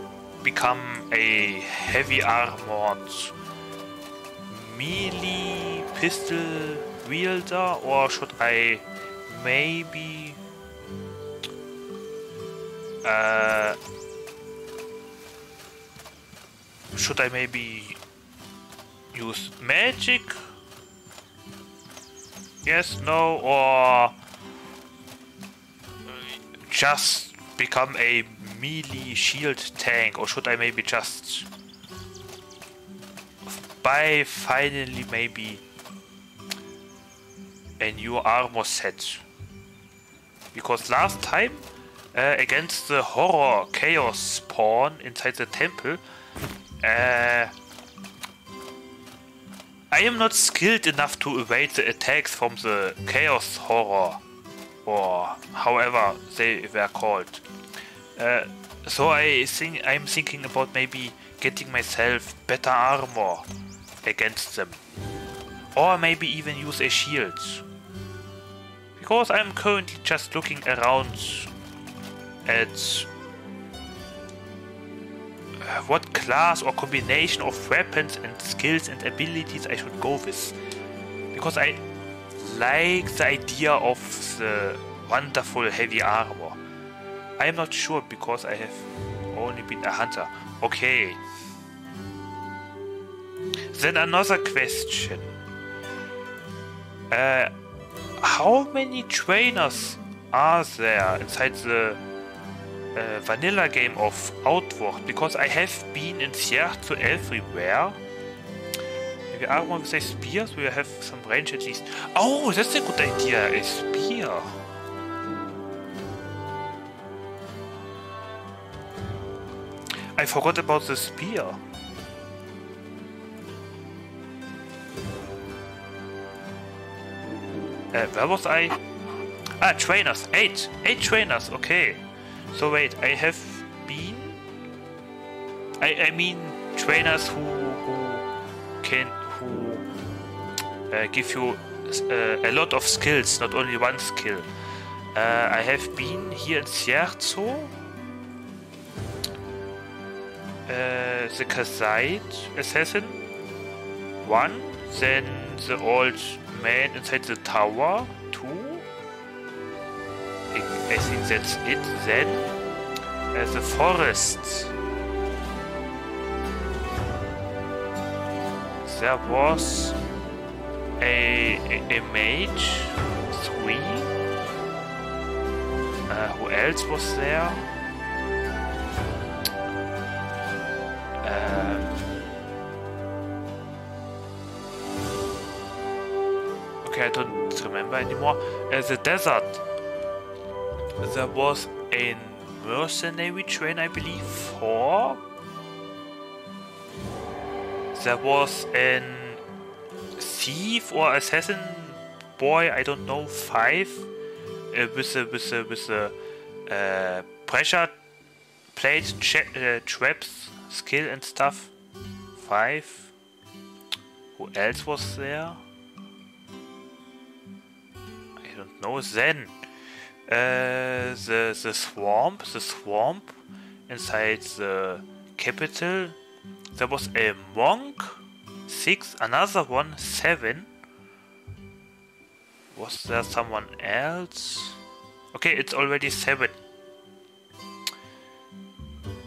become a heavy armored melee pistol wielder or should I maybe uh, should I maybe use magic? Yes, no, or just become a melee shield tank, or should I maybe just buy finally maybe a new armor set? Because last time uh, against the horror chaos spawn inside the temple, uh, I am not skilled enough to evade the attacks from the chaos horror, or however they were called. Uh, so I think I'm thinking about maybe getting myself better armor against them, or maybe even use a shield. Because I'm currently just looking around at what class or combination of weapons and skills and abilities I should go with. Because I like the idea of the wonderful heavy armor. I am not sure because I have only been a hunter. Okay. Then another question. Uh, how many trainers are there inside the uh, vanilla game of Outward? Because I have been in Cierzo everywhere. Maybe armor with a spear, so we have some range at least. Oh, that's a good idea, a spear. I forgot about the spear. Uh, where was I? Ah, trainers. Eight. Eight trainers. Okay. So wait, I have been... I, I mean trainers who, who can... who uh, give you uh, a lot of skills, not only one skill. Uh, I have been here in Cierzo. Uh, the Kazite assassin. One. Then the old man inside the tower. I, think that's it. Then uh, the forest. There was a, a, a mage. Three. Uh, who else was there? Um, okay, I don't remember anymore. Uh, the desert. There was a mercenary train, I believe, four. There was an thief or assassin boy, I don't know, five, uh, with a with a with a uh, pressure plate uh, traps skill and stuff. Five. Who else was there? I don't know. Then uh, the the swamp, the swamp inside the capital. There was a monk. Six. Another one. Seven. Was there someone else? Okay, it's already seven.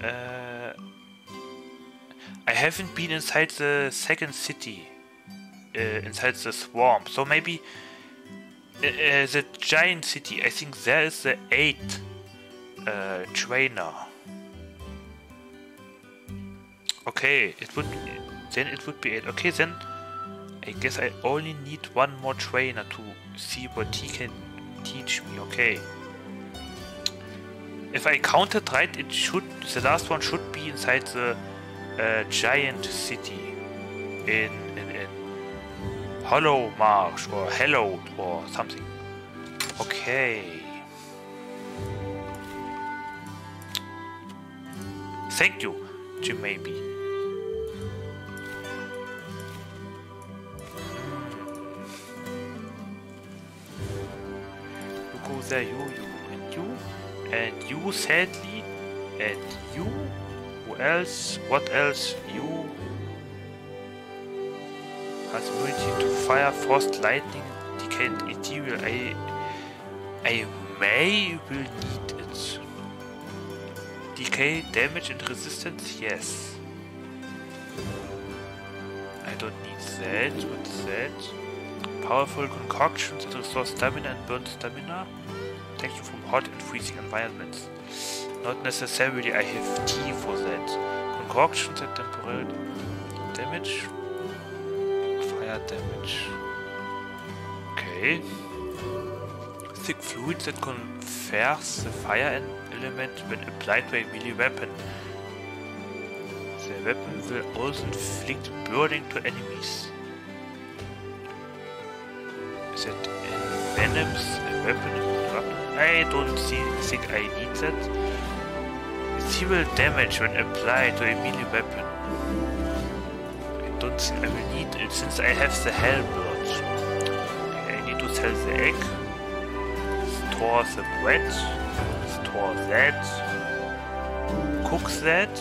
Uh, I haven't been inside the second city, uh, inside the swamp. So maybe uh, the giant city. I think there is the eighth uh, trainer. Okay, it would then it would be eight. Okay, then I guess I only need one more trainer to see what he can teach me. Okay. If I counted right, it should the last one should be inside the uh, giant city in Hallowed Marsh or Hello or something. Okay. Thank you, Jim Maybe. You go there, you, you, and you, and you, sadly, and you. Who else? What else? You has to fire, frost, lightning, decayed ethereal. I, I may will need it. Decay, damage, and resistance. Yes. I don't need that. What's that? Powerful concoctions that restore stamina and burn stamina. Protection from hot and freezing environments. Not necessarily I have tea for that. Concoctions that temporarily damage. Fire damage. Okay. Thick fluid that confers the fire element when applied by a melee weapon. The weapon will also inflict burning to enemies. It envenoms a weapon? I don't think I need that. Zero damage when applied to a melee weapon. Think I will need it since I have the halberd. Okay, I need to sell the egg. Store the bread. Store that. Cook that.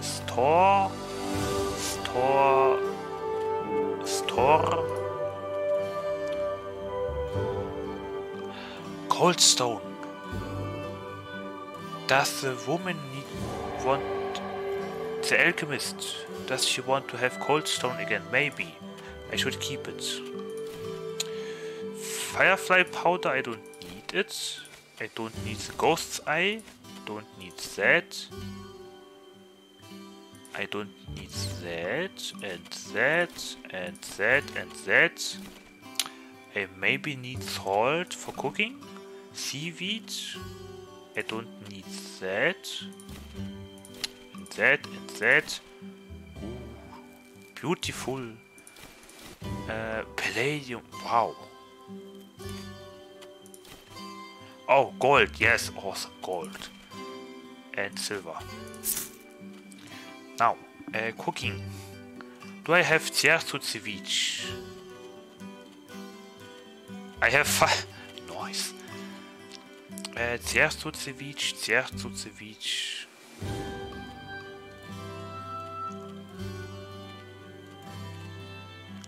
Store. Store. Store. Cold stone. Does the woman need want the alchemist? Does she want to have cold stone again? Maybe. I should keep it. Firefly powder, I don't need it. I don't need the ghost's eye. Don't need that. I don't need that, and that, and that, and that. I maybe need salt for cooking. Seaweed. I don't need that. And that, and that. Beautiful. Uh, palladium. Wow. Oh, gold. Yes, awesome. Gold. And silver. Now, uh, cooking. Do I have Tierzo ceviche? I have five. nice. Uh, Tierzo ceviche,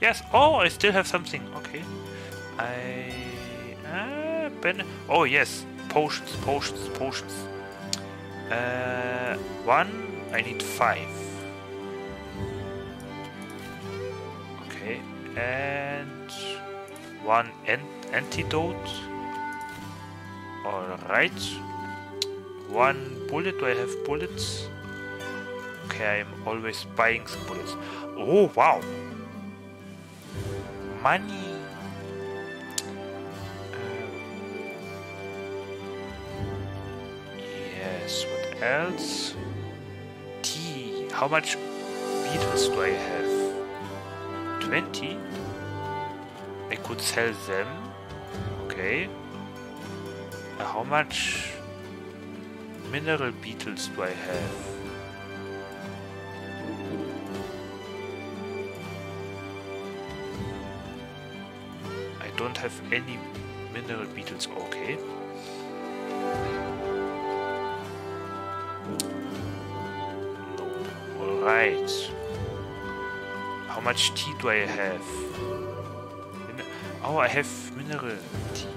Yes. Oh, I still have something. Okay. I. Uh, ben oh yes, potions, potions, potions. Uh, one. I need five. Okay, and one an antidote. Alright. One bullet. Do I have bullets? Okay, I'm always buying some bullets. Oh, wow. Money. Um, yes, what else? Tea. How much beetles do I have? 20? I could sell them. Okay. Uh, how much mineral beetles do I have? Have any mineral beetles. Okay. Nope. Alright. How much tea do I have? Oh, I have mineral tea.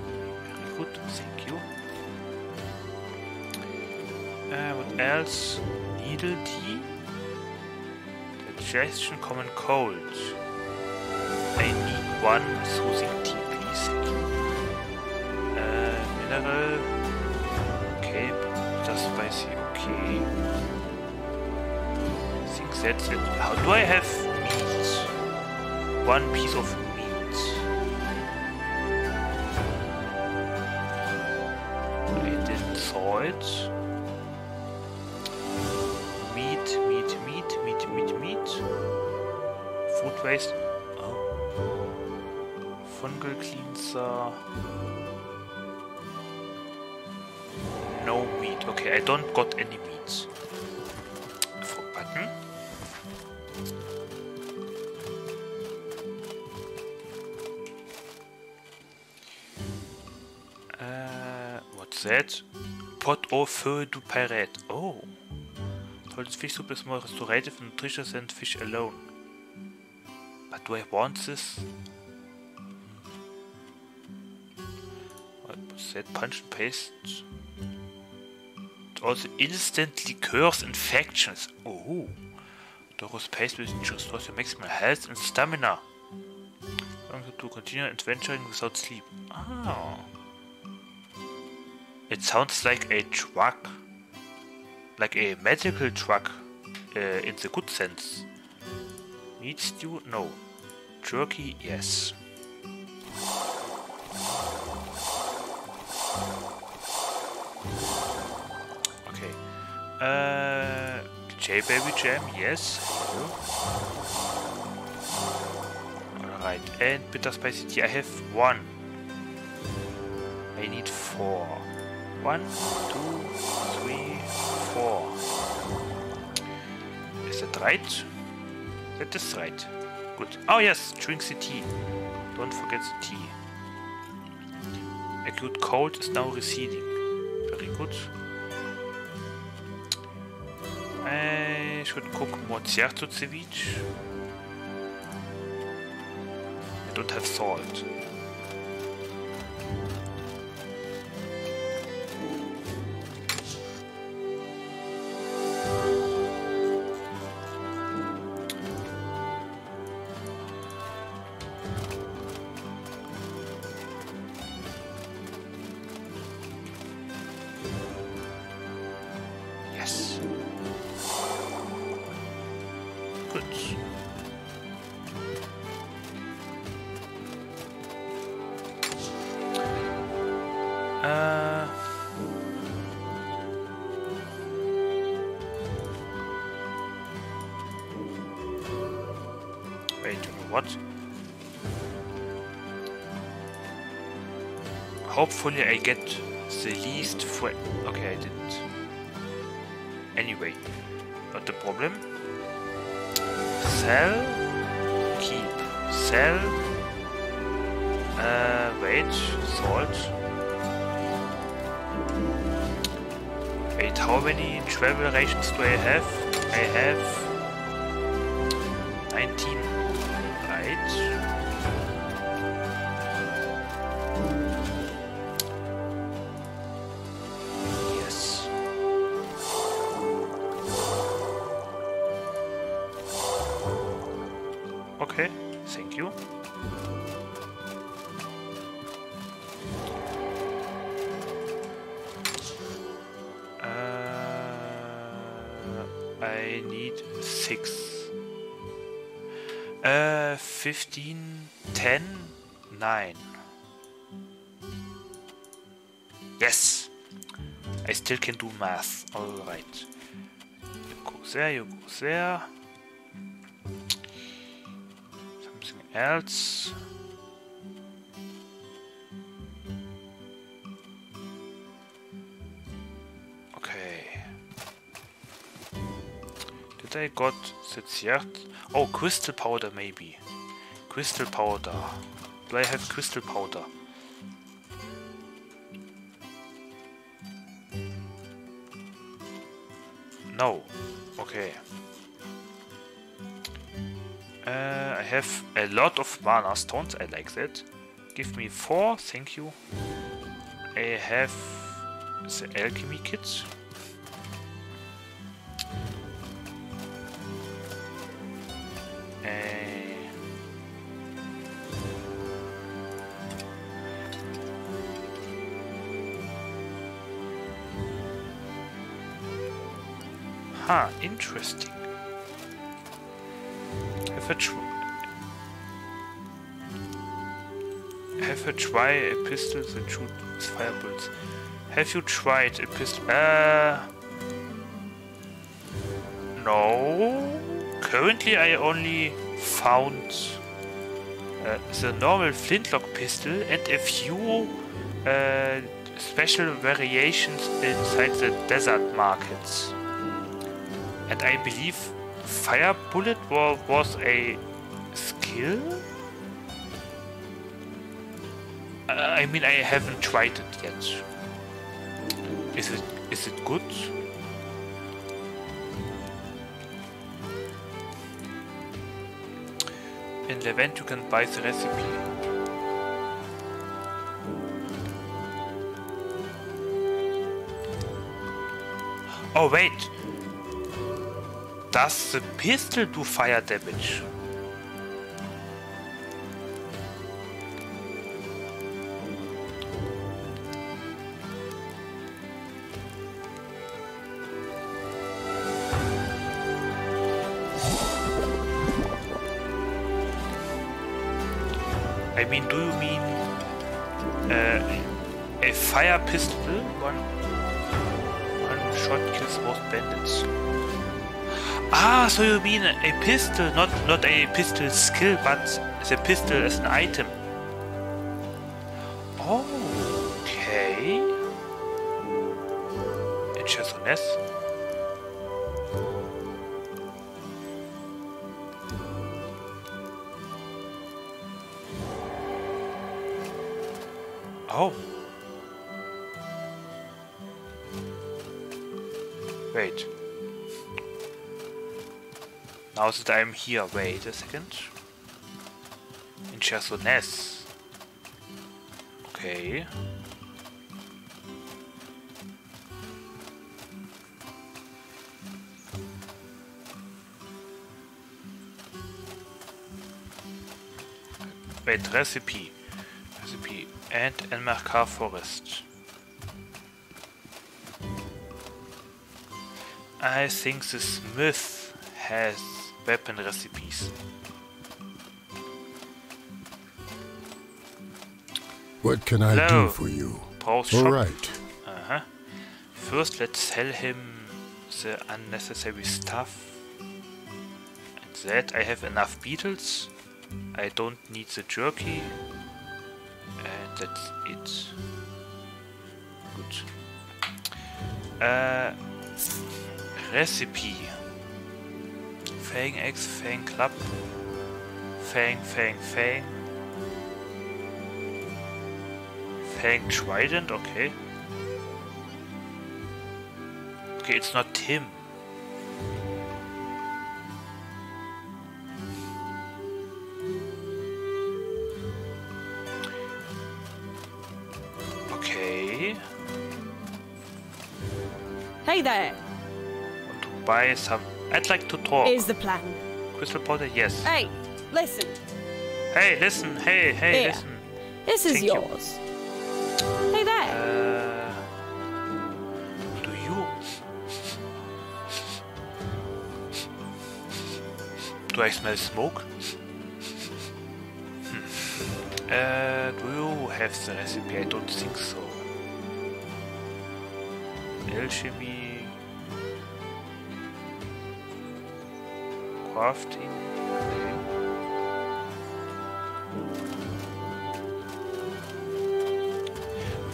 Very good, thank you. Uh, what else? Needle tea? Digestion common cold. I need one soothing that's it. How do I have meat? One piece of meat. I didn't saw it. Meat, meat, meat, meat, meat, meat. Food waste. Oh. Fungal cleanser. No meat. Okay, I don't got any meat. That? Pot au feu du pirate. Oh. Salted fish soup is more restorative and nutritious than fish alone. But do I want this? That? Punch and paste. It also instantly cures infections. Oh. Doros paste which restores your maximum health and stamina. To continue adventuring without sleep. Ah. It sounds like a truck. Like a medical truck. Uh, in the good sense. Meat stew? No. Jerky? Yes. Okay. Uh, Gaberry Jam? Yes. Alright, and bitter spicy tea. I have one. I need four. One, two, three, four. Is that right? That is right. Good. Oh yes, drink the tea. Don't forget the tea. Acute cold is now receding. Very good. I should cook mozziarto ceviche. I don't have salt. Hopefully I get the least for... Okay, I didn't. Anyway, not the problem. Sell, keep, sell. Uh, wait, salt. Wait, how many travel rations do I have? I have 15, 10, 9. Yes! I still can do math. Alright. You go there, you go there. Something else. Okay. Did I got the yet? Oh, crystal powder maybe. Crystal powder. Do I have crystal powder? No. Okay. Uh, I have a lot of mana stones. I like that. Give me four. Thank you. I have the alchemy kit. Interesting. Have a tr Have a try a pistol that shoots with fire bullets. Have you tried a pistol? Uh, no. Currently, I only found uh, the normal flintlock pistol and a few uh, special variations inside the desert markets. And I believe fire bullet wa was a skill? I mean, I haven't tried it yet. Is it is it good? In Levant you can buy the recipe. Oh wait! The pistol do fire damage? I mean, do you mean uh, a fire pistol? One, one shot kills most bandits. Ah, so you mean a pistol, not not a pistol skill, but the pistol as an item. Oh, okay. Interesting. Oh. Now that I'm here, wait a second. In Chersonese. Okay. Wait, recipe. Recipe. And Enmerkar Forest. I think the smith has weapon recipes. What can I Hello. do for you? Browse All shop. right. Uh-huh. First, let's sell him the unnecessary stuff. And that I have enough beetles. I don't need the jerky. And that's it. Good. Uh, recipe. Fang Axe, fang club. Fang, fang, fang. Fang trident, okay. Okay, it's not Tim. Okay. Hey there. Want to buy some. I'd like to talk. Here's the plan. Crystal Powder, yes. Hey, listen. Hey, listen. Hey, hey, Here. listen. This is Thank you. yours. Hey there. Uh, do you? Do I smell smoke? Hmm. Uh, do you have the recipe? I don't think so. Alchemy. Crafting.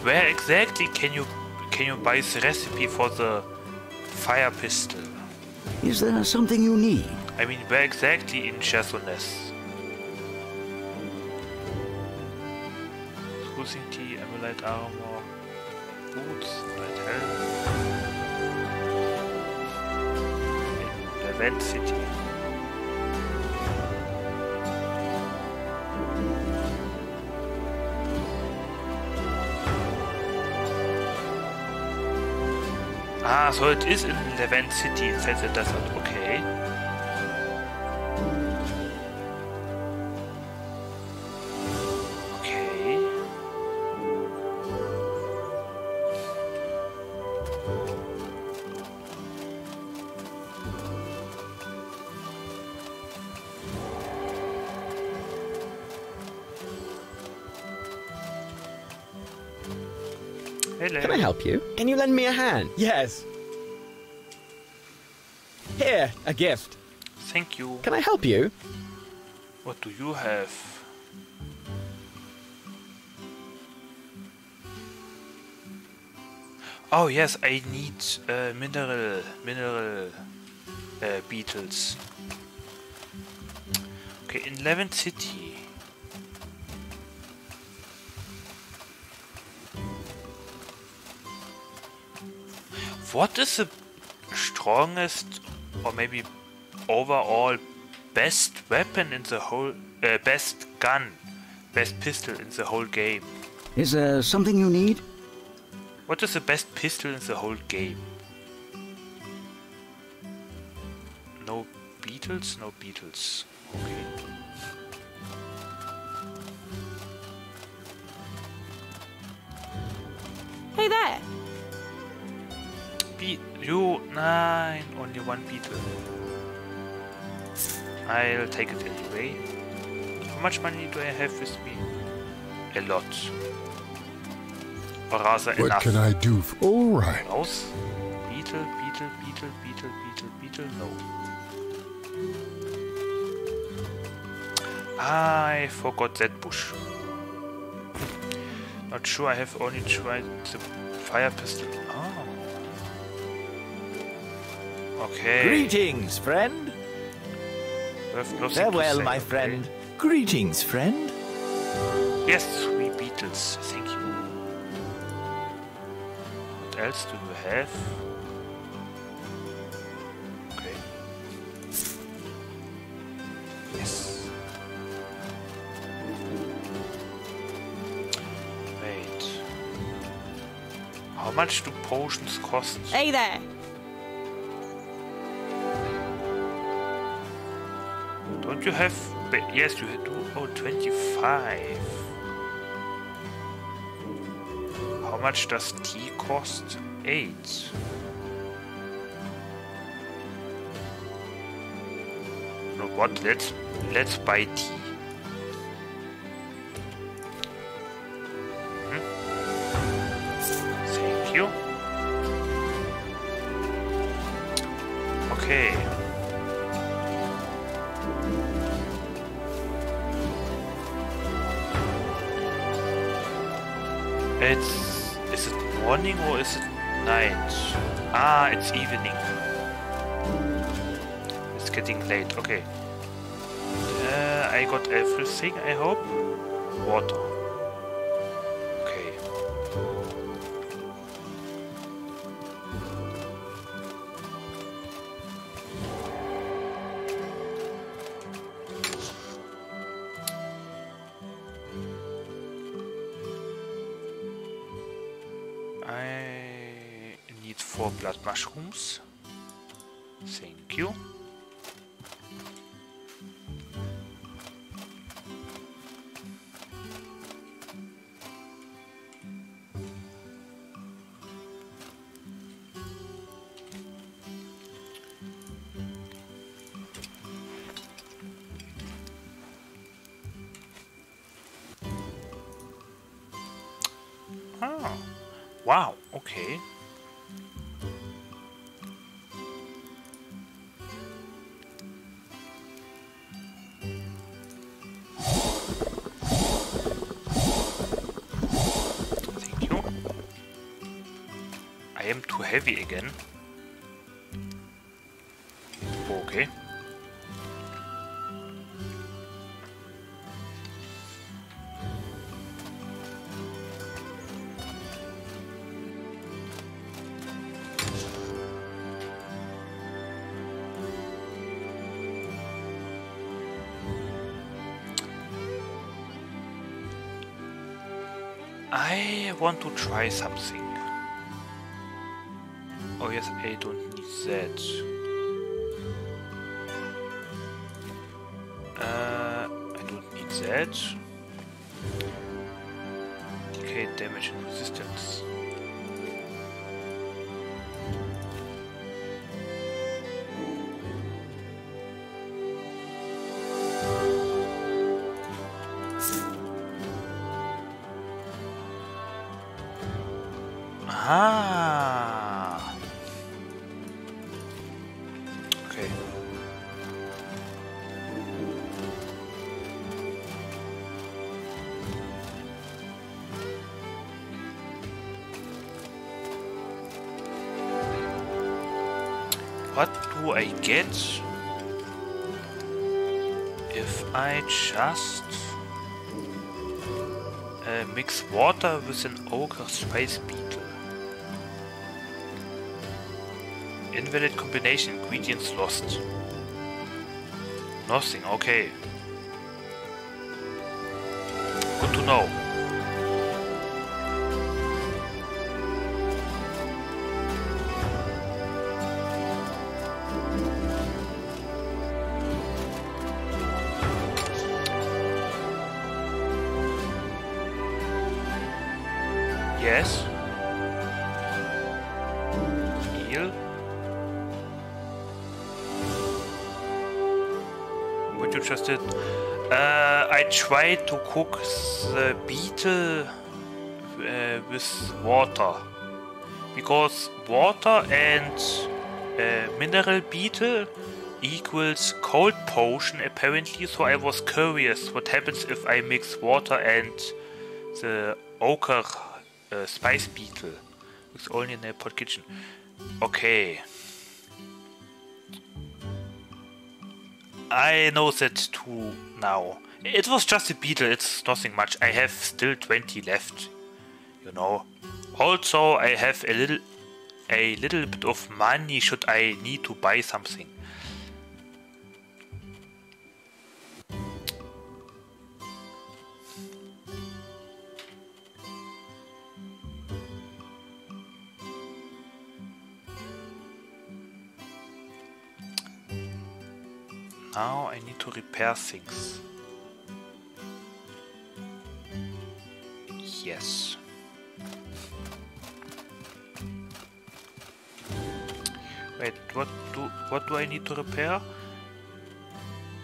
Where exactly can you can you buy the recipe for the fire pistol? Is there something you need? I mean, where exactly in Chersonese? Cruising tea, Ammolite armor, boots, light helm. In Levant City. Ah, so it is in Levant City inside the desert. Can you lend me a hand? Yes. Here, a gift. Thank you. Can I help you? What do you have? Oh yes, I need uh, mineral mineral uh, beetles. Okay, in Levant City. What is the strongest or maybe overall best weapon in the whole uh, best gun, best pistol in the whole game? Is there something you need? What is the best pistol in the whole game? No beetles, no beetles. Okay. Hey there. You nine, only one beetle. I'll take it anyway. How much money do I have with me? A lot. Or rather What enough. can I do? All right. Raus. Beetle, beetle, beetle, beetle, beetle, beetle, no. I forgot that bush. Not sure, I have only tried the fire pistol. Okay. Greetings, friend. You have nothing to Farewell, say, my okay? friend. Greetings, friend. Yes, three beetles. Thank you. What else do you have? Okay. Yes. Wait. How much do potions cost? Hey there. Don't you have... Yes, you do. Oh, 25. How much does tea cost? 8. No, what? Let's, let's buy tea. Okay. Uh, I got everything. I hope. Water. Heavy again. Okay. I want to try something. Yes, I don't need that. Uh, I don't need that. Decay damage and resistance. What do I get if I just uh, mix water with an ochre spice beetle? Invalid combination. Ingredients lost. Nothing. Okay. Good to know. Tried to cook the beetle uh, with water because water and uh, mineral beetle equals cold potion apparently. So I was curious what happens if I mix water and the ochre uh, spice beetle. It's only in the pot kitchen. Okay. I know that too now. It was just a beetle, it's nothing much. I have still 20 left, you know. Also, I have a little a little bit of money should I need to buy something. Now I need to repair things. Yes. Wait, what do what do I need to repair?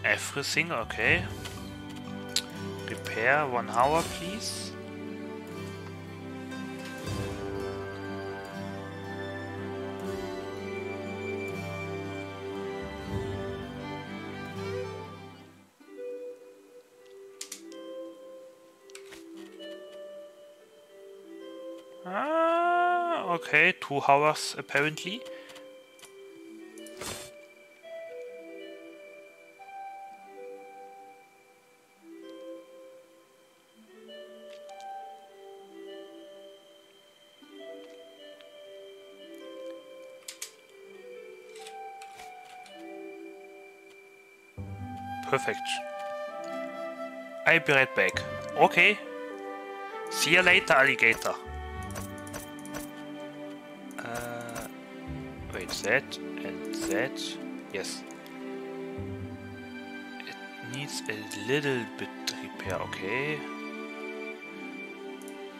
Everything, okay. Repair one hour, please. Okay, two hours apparently. Perfect. I'll be right back. Okay. See you later, alligator. Wait, that and that. Yes. It needs a little bit repair, okay.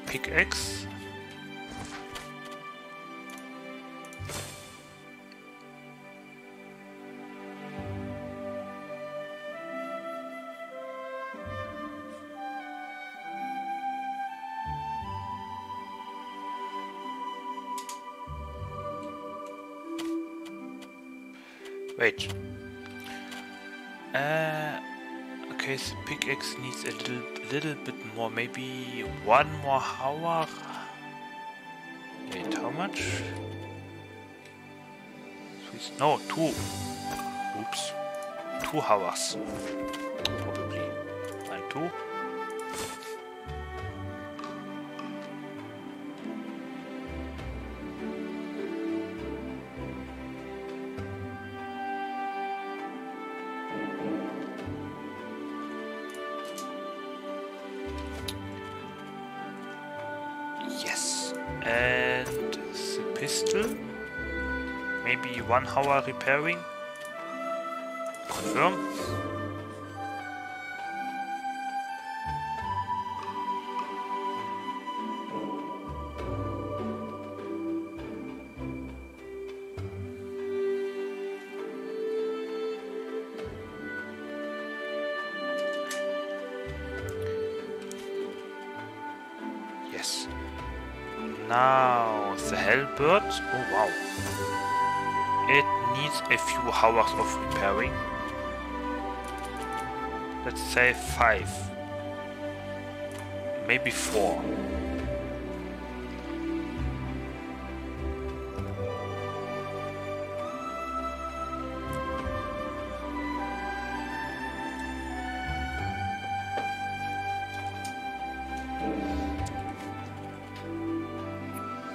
Pickaxe. Needs a little, little bit more. Maybe one more hour. Wait, how much? No, two. Oops. Two hours. Hour repairing. Confirm. Yes. Now the halberd. Oh of repairing. Let's say five. Maybe four.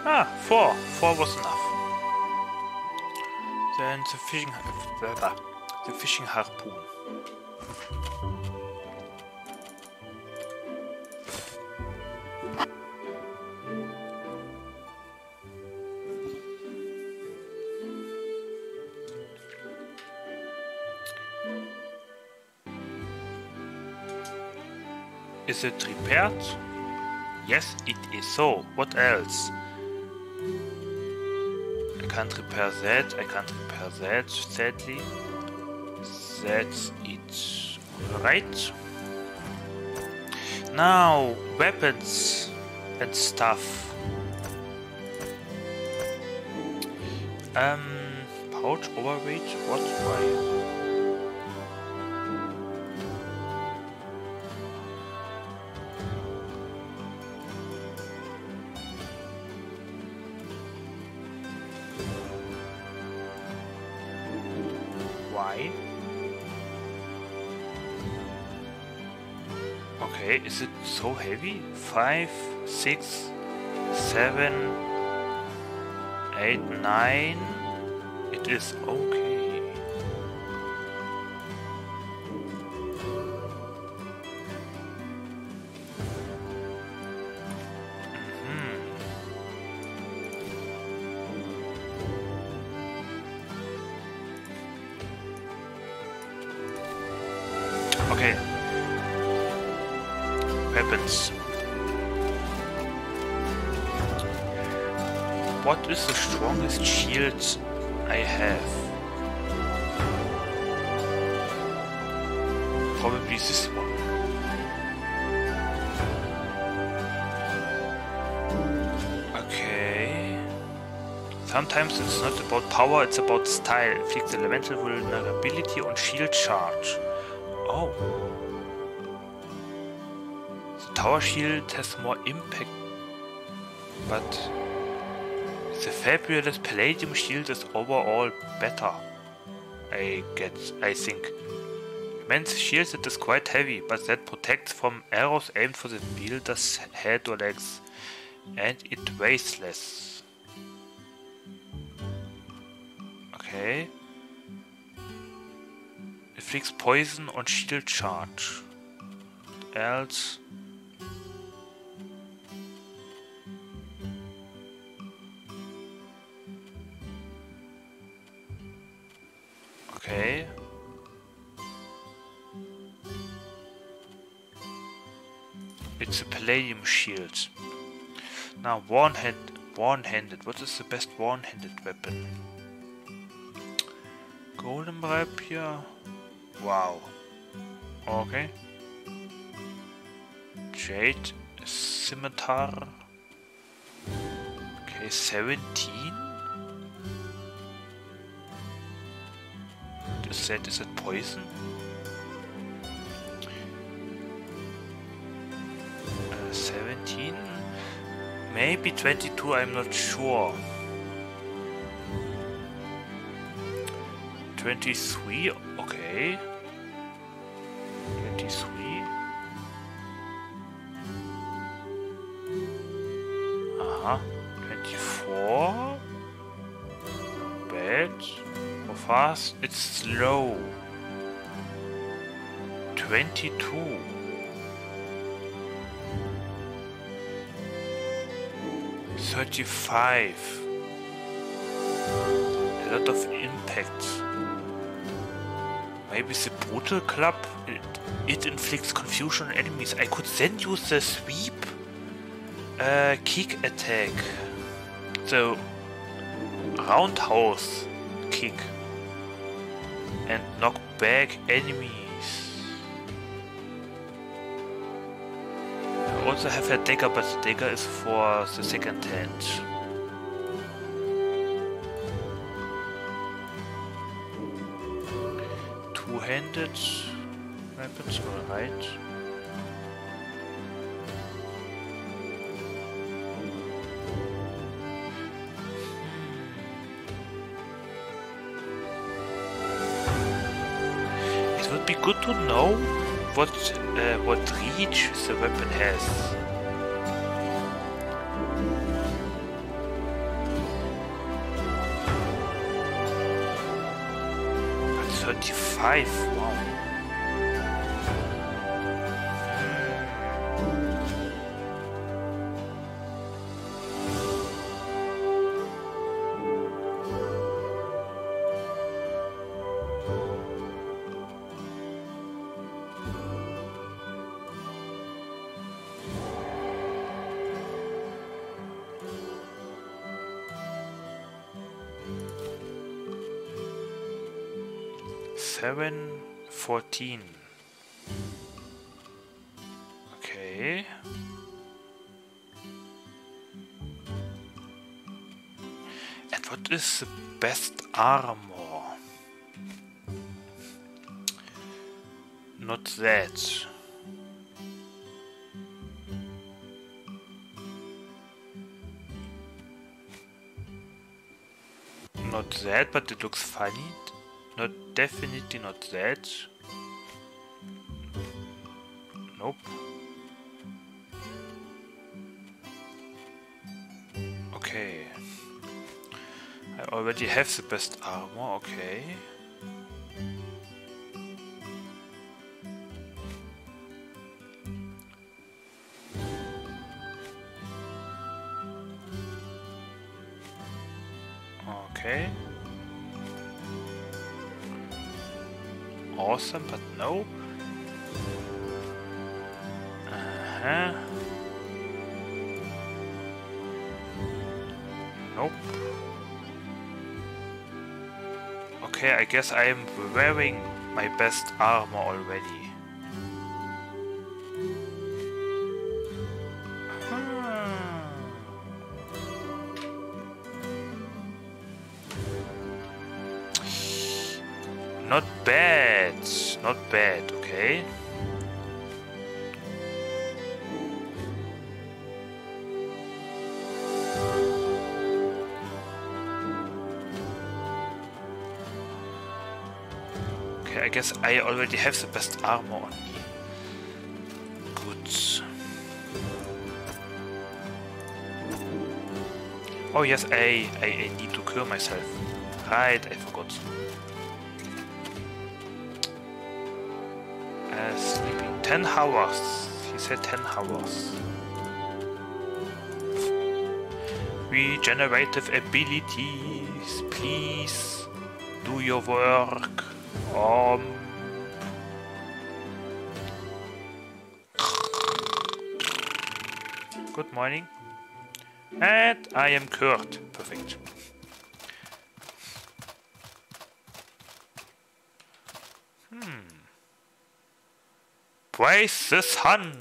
Ah, four. Four was enough. Fishing uh, the fishing harpoon. Is it repaired? Yes, it is so. What else? I can't repair that. I can't repair that, sadly. That's it. Right. Now, weapons and stuff. Um, pouch overweight? What? Why? Heavy? Five, six, seven, eight, nine. It is okay. Mhm. Okay. Weapons. What is the strongest shield I have? Probably this one. Okay. Sometimes it's not about power, it's about style. Inflicts elemental vulnerability on shield charge. Tower shield has more impact, but the fabulous palladium shield is overall better. I get, I think. Immense shield that is quite heavy, but that protects from arrows aimed for the wielder's head or legs, and it weighs less. Okay. It inflicts poison on shield charge. Else. Okay. It's a palladium shield. Now one hand one-handed. What is the best one-handed weapon? Golden rapier. Wow. Okay. Jade scimitar. Okay, 17. That is it poison? Uh, 17. Maybe 22, I'm not sure. 23, okay. Fast? It's slow. 22. Thirty-five. A lot of impacts. Maybe the brutal club. It, it inflicts confusion on enemies. I could then use the sweep uh, kick attack. So roundhouse kick and knock back enemies. I also have a dagger, but the dagger is for the second hand. Two-handed weapons, alright. good to know what uh, what reach the weapon has. At 35, wow. 14. Okay. And what is the best armor? Not that. Not that, but it looks funny. Not definitely not that. Have the best armor, okay. Guess I am wearing my best armor already. Guess I already have the best armor on me. Good. Oh yes, I, I, I need to cure myself. Right, I forgot. Uh, sleeping. 10 hours. He said 10 hours. Regenerative abilities. Please do your work. Um. Good morning. And I am cured. Perfect. Praise the sun!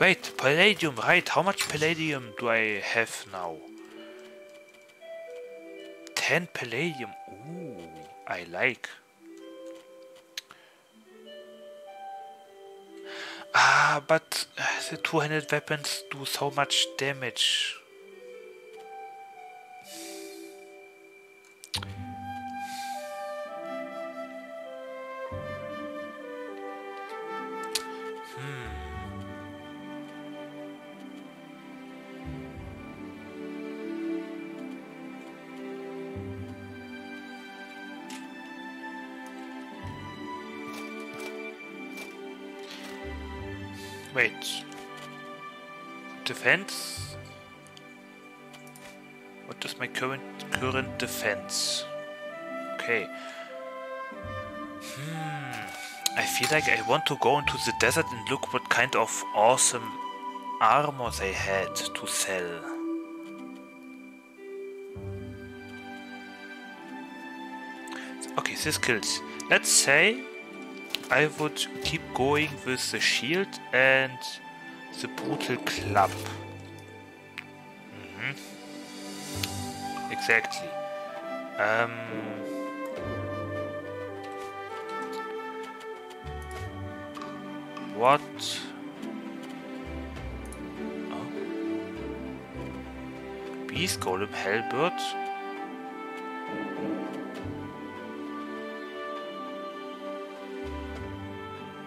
Wait, palladium, right. How much palladium do I have now? 10 palladium. Ooh, I like. Ah, but the two-handed weapons do so much damage. Defense? What is my current current defense? Okay. Hmm. I feel like I want to go into the desert and look what kind of awesome armor they had to sell. Okay, the skills. Let's say I would keep going with the shield and the brutal club. Mhm. Exactly. Um, what? Oh. Beast Golem Halberd?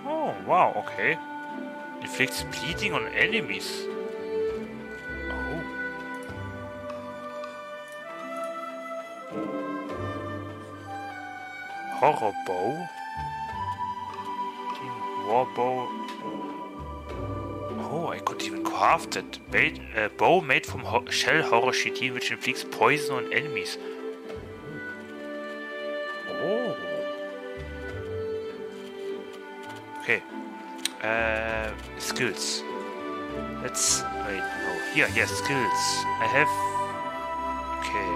Oh, wow, okay inflicts bleeding on enemies. Oh. Horror bow? War bow? Oh, I could even craft that. Made, uh, bow made from ho shell horror sheet, which inflicts poison on enemies. Skills. Let's wait. No, here. Yes, skills. I have. Okay.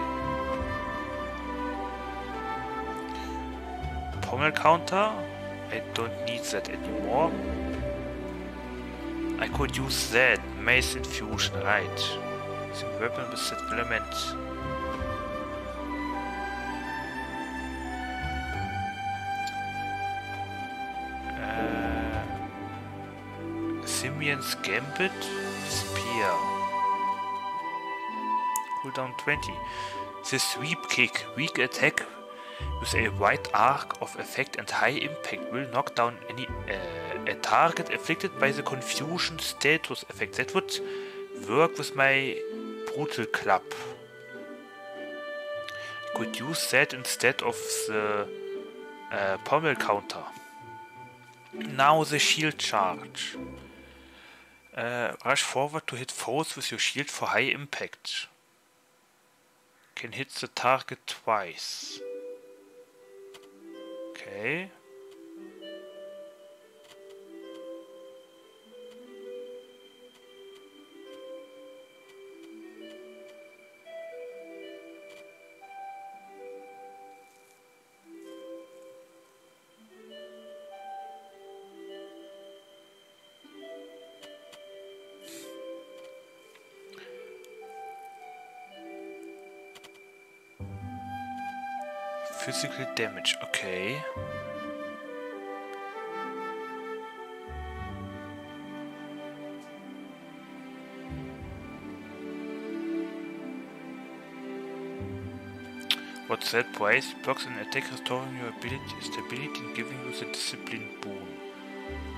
Pommel counter. I don't need that anymore. I could use that. Mace infusion, right. A weapon with that element. Gambit Spear. Cooldown 20. The sweep kick, weak attack with a wide arc of effect and high impact will knock down any uh, a target afflicted by the confusion status effect. That would work with my brutal club. Could use that instead of the uh, pommel counter. Now the shield charge. Uh, rush forward to hit foes with your shield for high impact. Can hit the target twice. Okay. Physical damage, okay. What's that price? Blocks an attack restoring your ability, stability and giving you the discipline boon.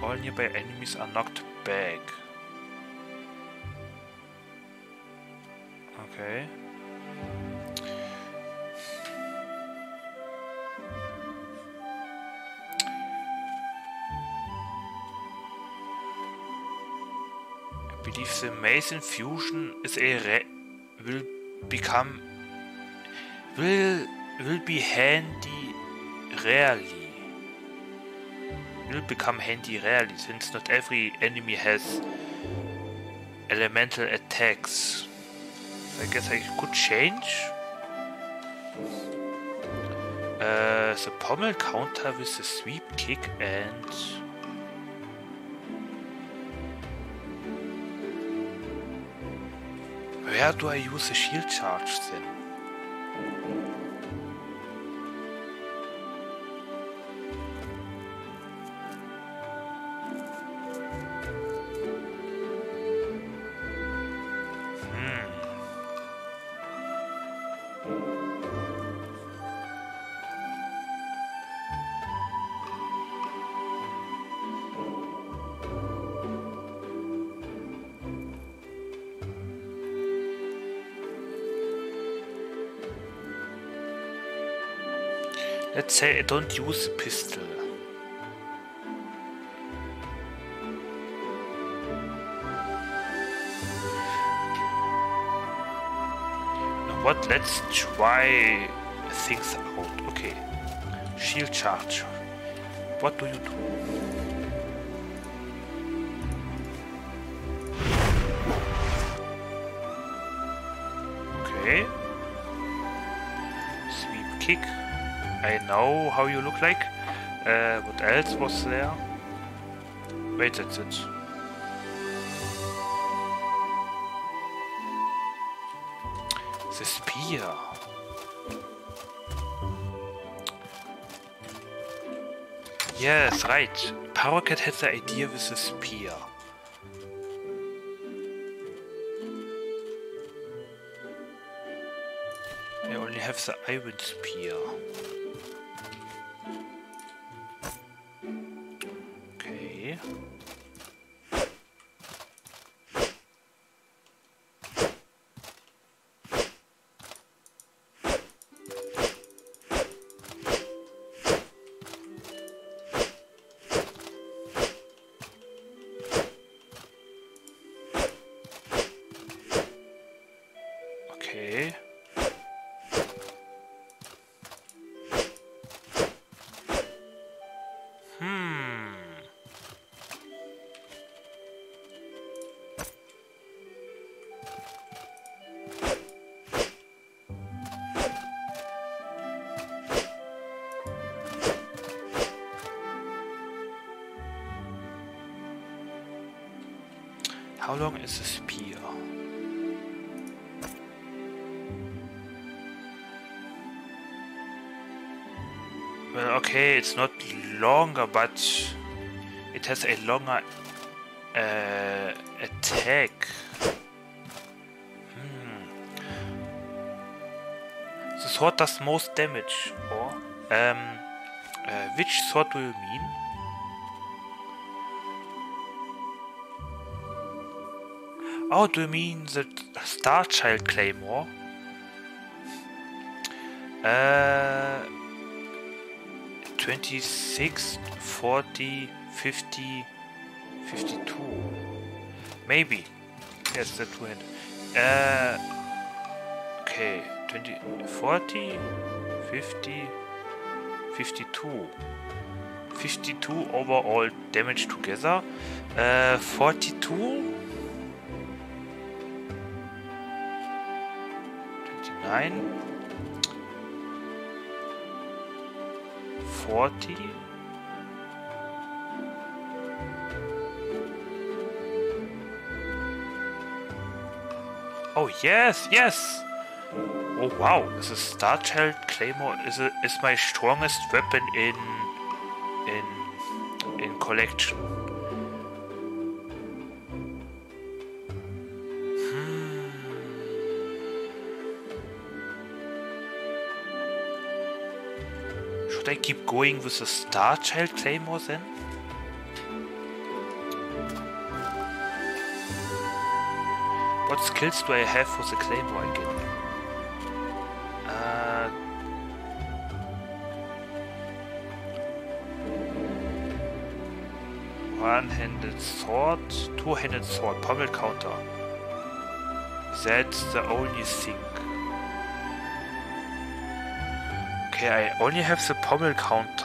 All nearby enemies are knocked back. Mace infusion is a will become will will be handy rarely. Will become handy rarely since not every enemy has elemental attacks. I guess I could change. Uh, the pommel counter with the sweep kick and Where do I use the shield charge then? Say I don't use pistol. What? Let's try things out. Okay. Shield charge. What do you do? Know how you look like. Uh, what else was there? Wait, that's it. The spear. Yes, right. Powercat had the idea with the spear. I only have the iron spear. Longer, but it has a longer uh, attack. Hmm. The sword does most damage, or um, uh, which sword do you mean? Oh, do you mean the Starchild Claymore? Uh, 26, 40, 50, 52. Maybe. Yes, the two hand. Uh, okay, 20, 40, 50, 52. 52 overall damage together. Uh, 42. 29. 40. Oh yes, yes! Oh wow, this is Starchild Claymore is a, is my strongest weapon in in in collection. Should I keep going with the Starchild Claymore then? What skills do I have for the Claymore again? Uh, One-handed sword, two-handed sword, pommel counter. That's the only thing. Okay, I only have the pommel counter.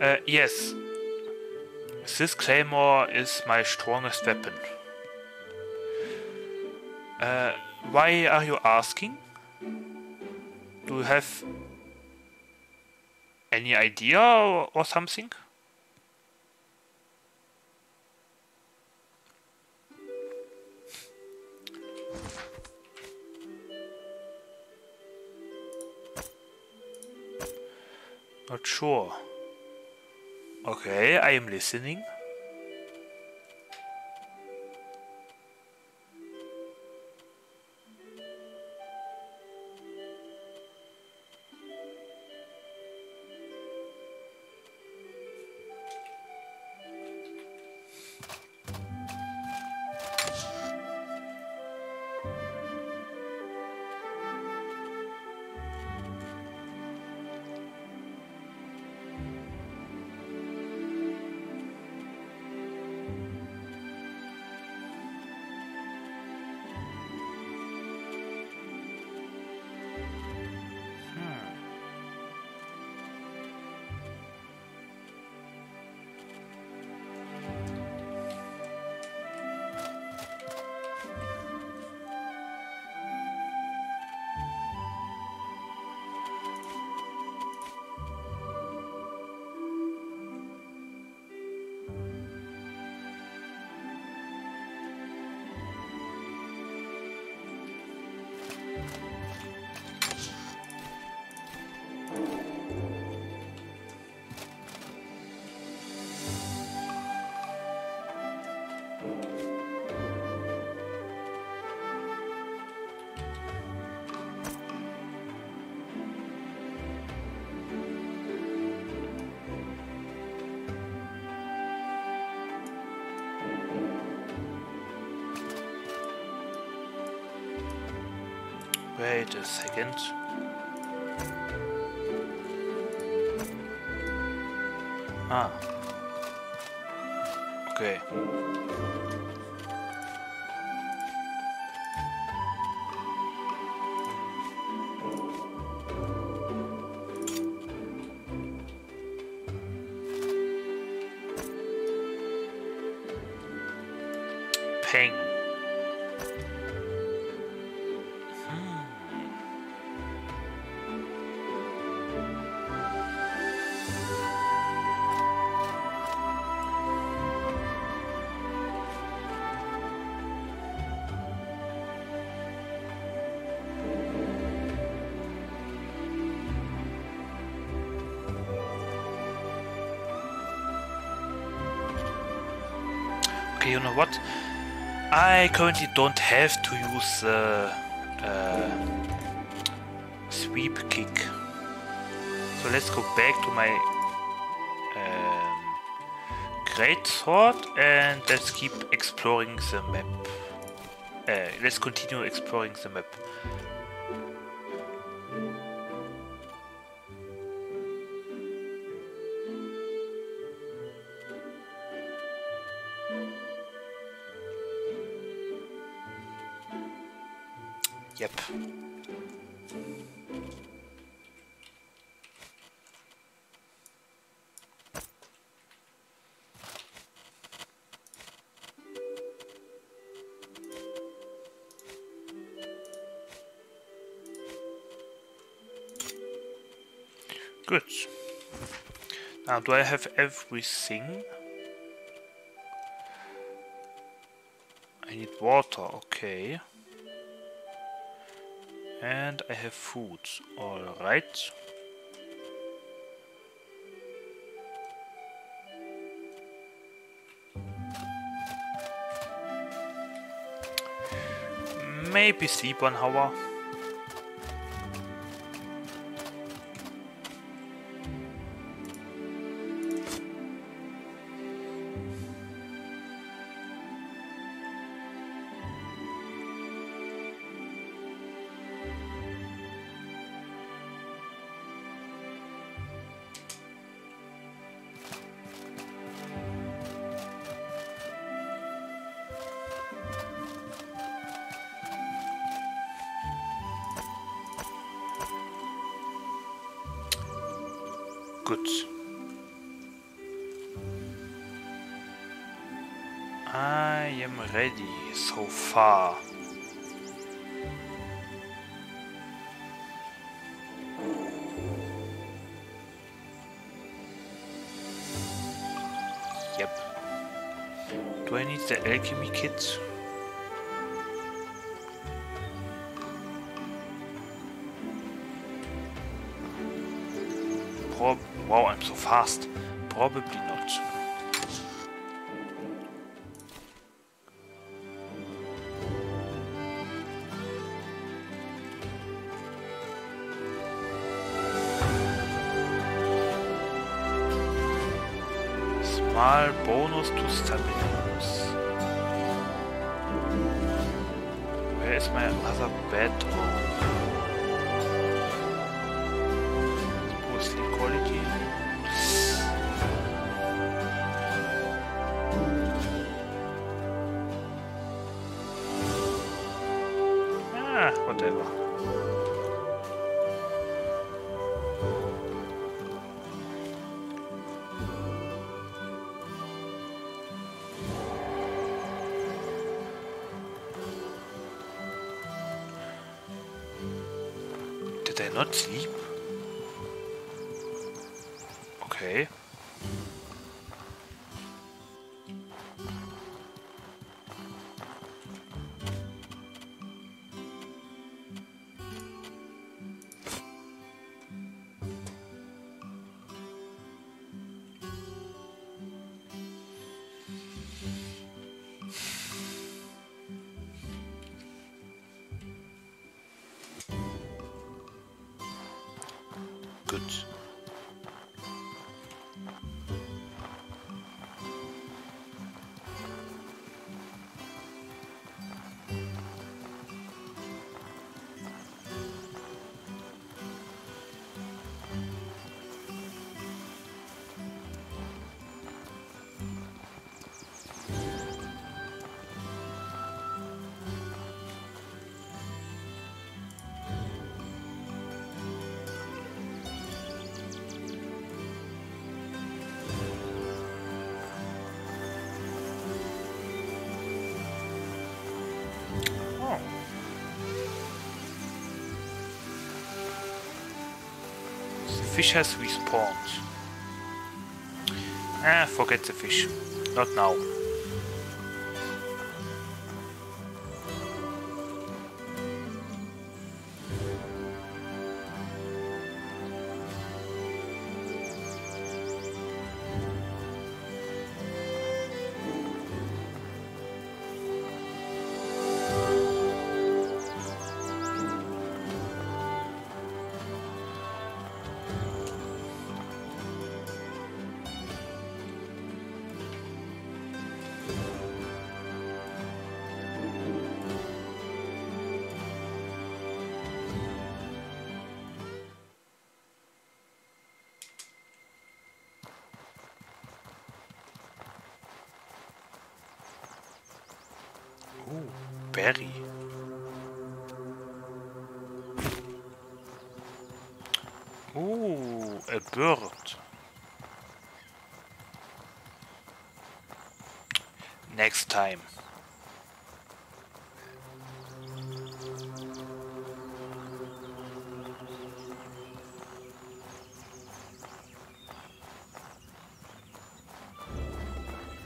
Uh, yes. This claymore is my strongest weapon. Uh, why are you asking? Do you have any idea or, or something? Not sure. Okay, I am listening. Wait You know what? I currently don't have to use the uh, sweep kick. So let's go back to my um, great sword and let's keep exploring the map. Uh, let's continue exploring the map. Do I have everything? I need water, okay. And I have food. Alright. Maybe sleep one hour. Not sleep? Good. Fish has respawned. Ah, forget the fish. Not now. Next time.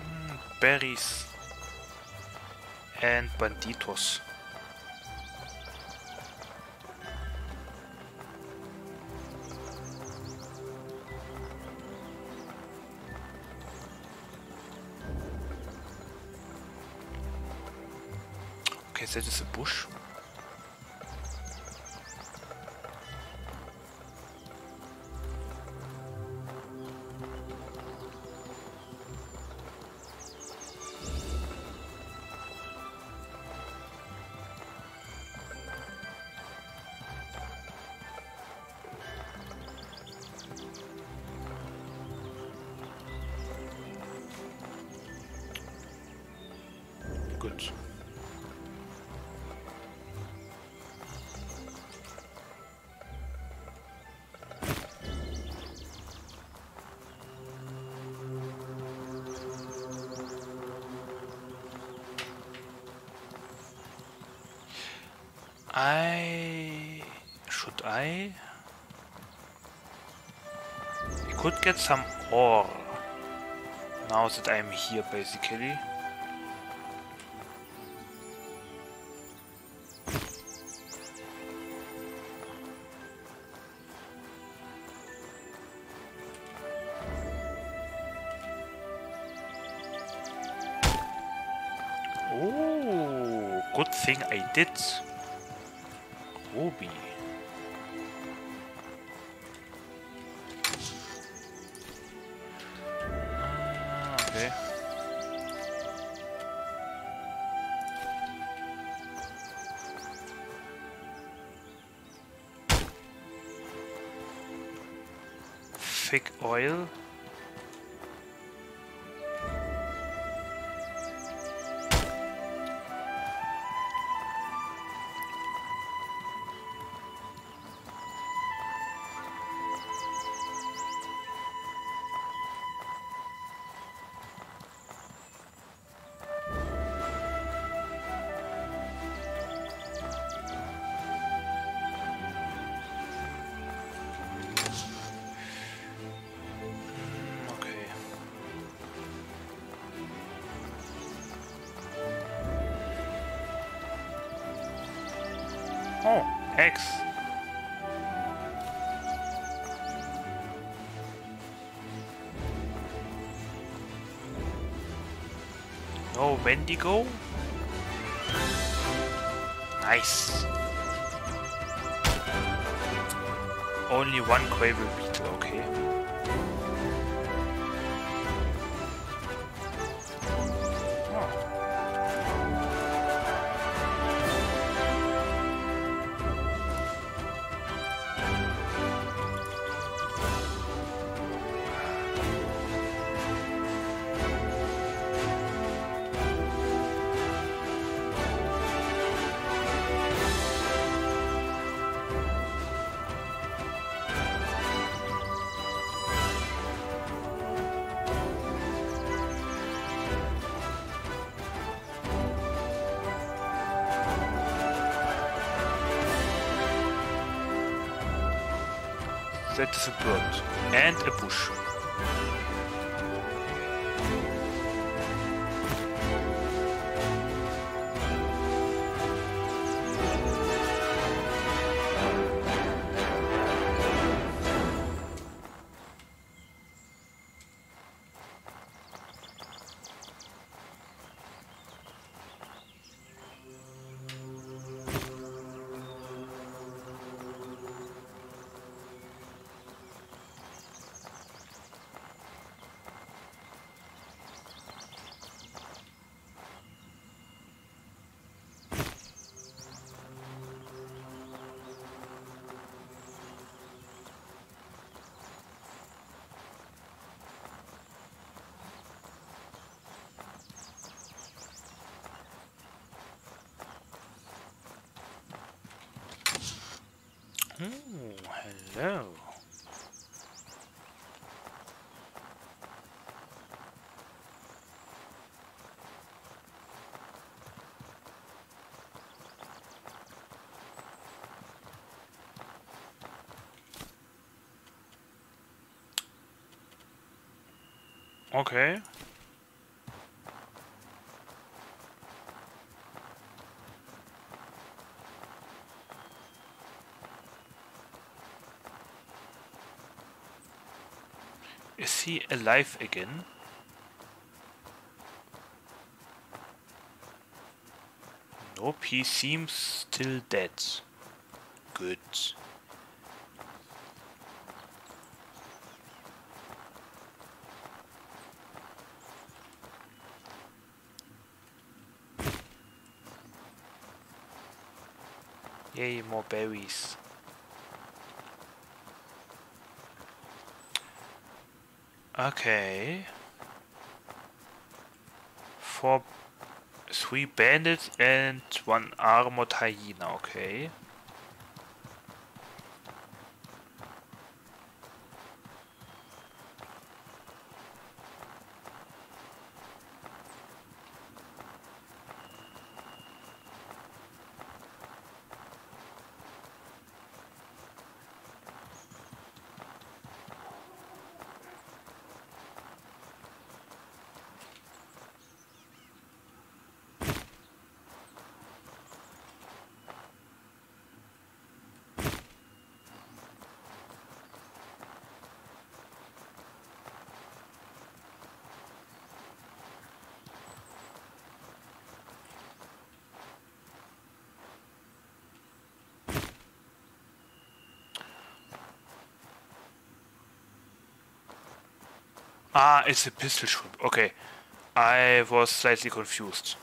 Mm, berries and banditos. Okay, that is now that I'm here basically. Oh, good thing I did. Wendigo? Nice. Only one Quaver hello. Okay. Is he alive again? Nope, he seems still dead. Good. Yay, more berries. Okay. Four, three bandits and one armored hyena. Okay. It's a pistol shrimp. Okay. I was slightly confused.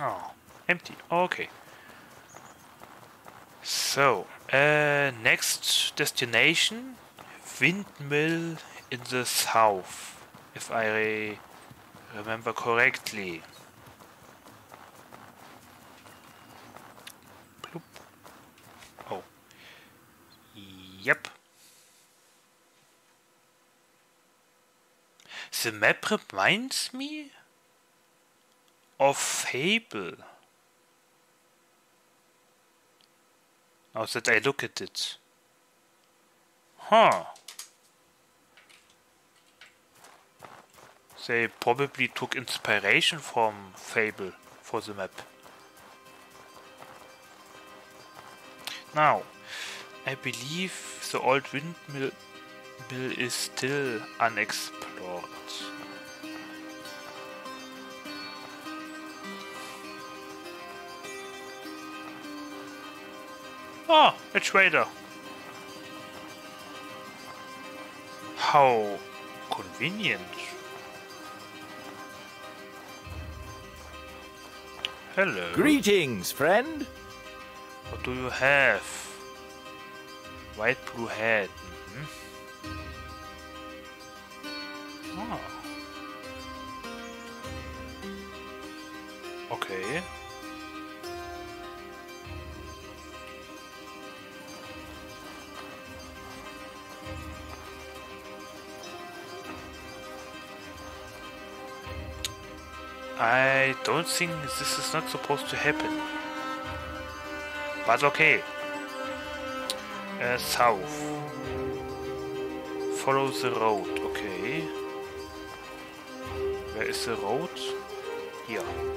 Oh, empty. Okay. So, uh, next destination, windmill in the south, if I remember correctly. Bloop. Oh. Yep. The map reminds me of Fable. Now that I look at it. Huh. They probably took inspiration from Fable for the map. Now, I believe the old windmill mill is still unexplored. Oh, a trader. How convenient. Hello. Greetings, friend. What do you have? White blue head. Think this is not supposed to happen. But okay. Uh, south. Follow the road, okay. Where is the road? Here.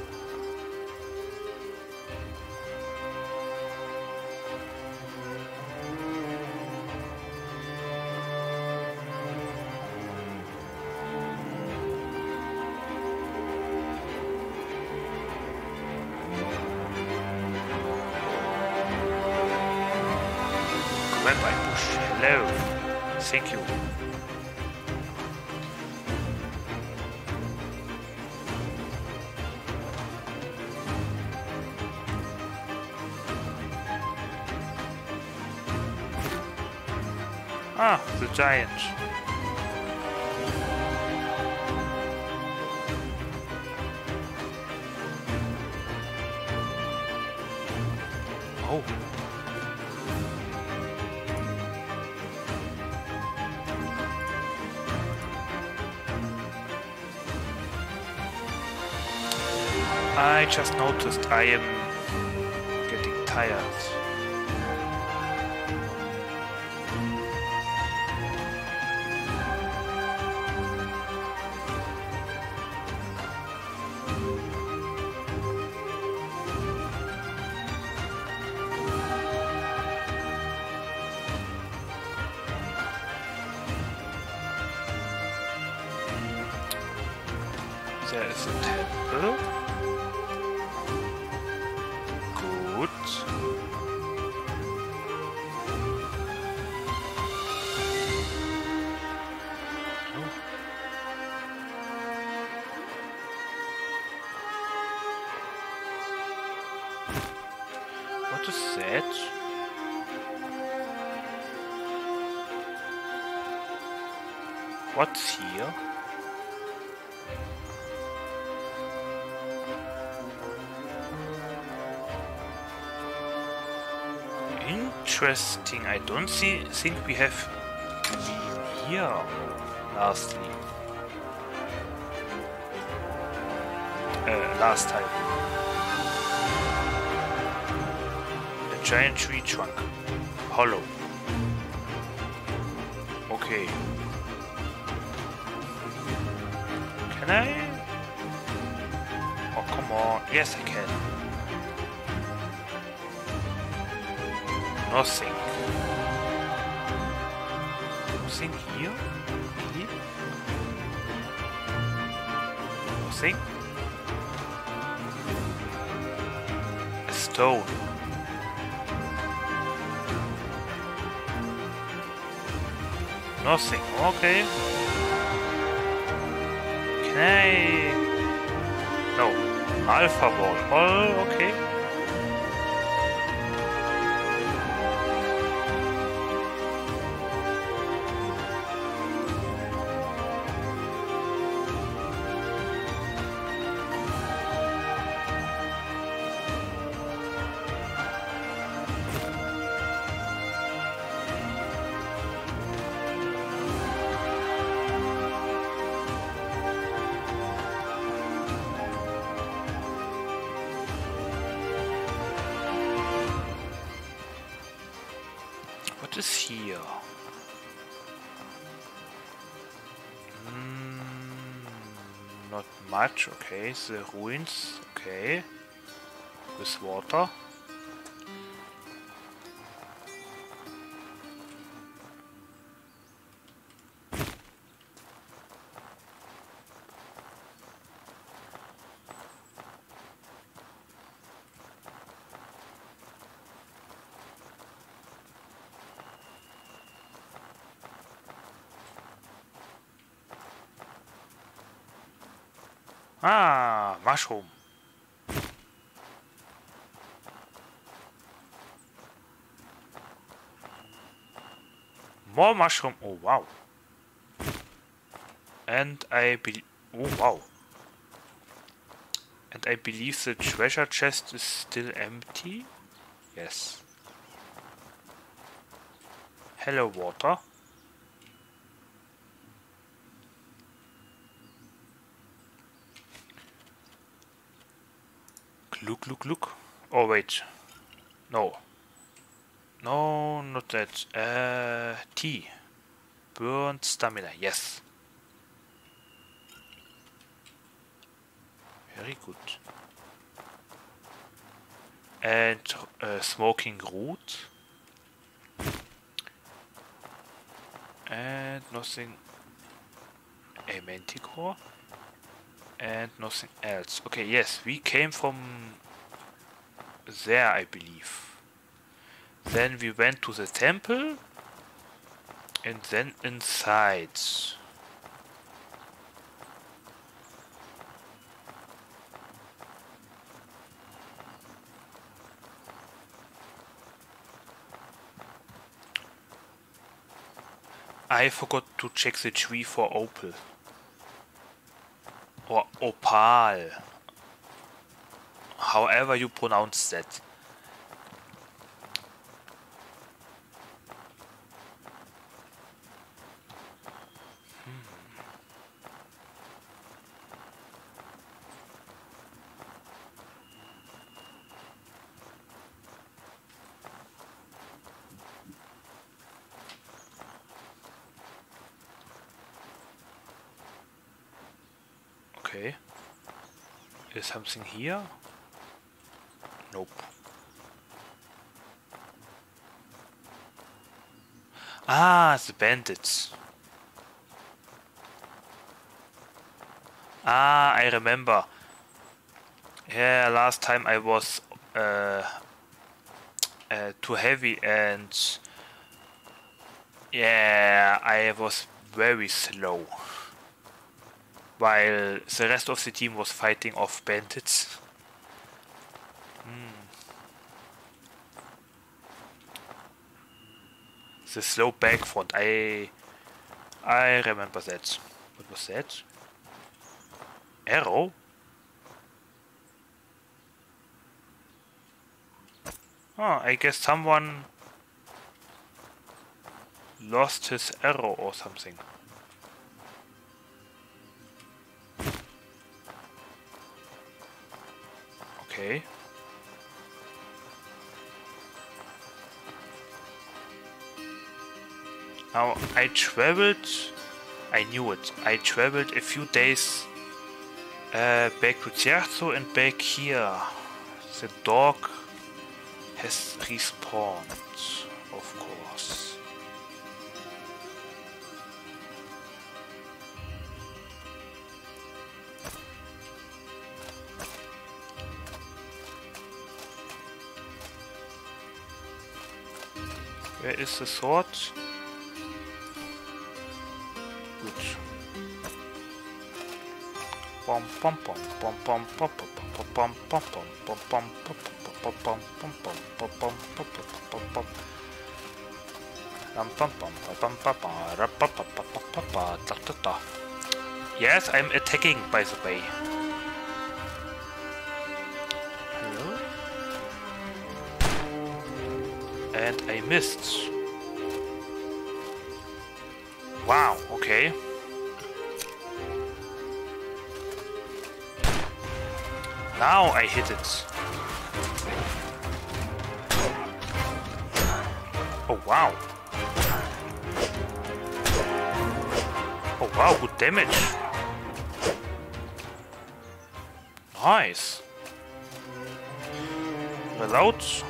Just noticed I am getting tired. Interesting. I don't see, think we have here lastly. Uh, last time. A giant tree trunk. Hollow. Okay. Can I? Oh, come on. Yes, I can. Nothing. Nothing here? Nothing? A stone. Nothing. Okay. Can I? No. Alpha ball. Oh, okay. Okay. The ruins, okay. With water. Ah, mushroom. More mushroom. Oh wow. And I be oh wow. And I believe the treasure chest is still empty. Yes. Hello, water. Look, look, look. Oh, wait. No. No, not that. Uh, T. Burn stamina. Yes. Very good. And uh, smoking root. And nothing. A manticore. And nothing else. Okay, yes, we came from there, I believe. Then we went to the temple. And then inside. I forgot to check the tree for opal. Or opal. However you pronounce that. Okay. Is something here? Nope. Ah, the bandits. Ah, I remember. Yeah, last time I was uh, uh, too heavy and yeah, I was very slow while the rest of the team was fighting off bandits. Hmm. The slow back front, I I remember that. What was that? Arrow? Oh, I guess someone lost his arrow or something. Okay. Now, I traveled... I knew it. I traveled a few days uh, back to Cierzo and back here. The dog has respawned, pom pom pom pom Pam pam pam pam pam pam ra pa pa pa pa pa pa ta ta ta. Yes, I'm attacking by the way. And I missed. Wow, okay. Now I hit it. Oh wow. Oh wow, good damage. Nice. Without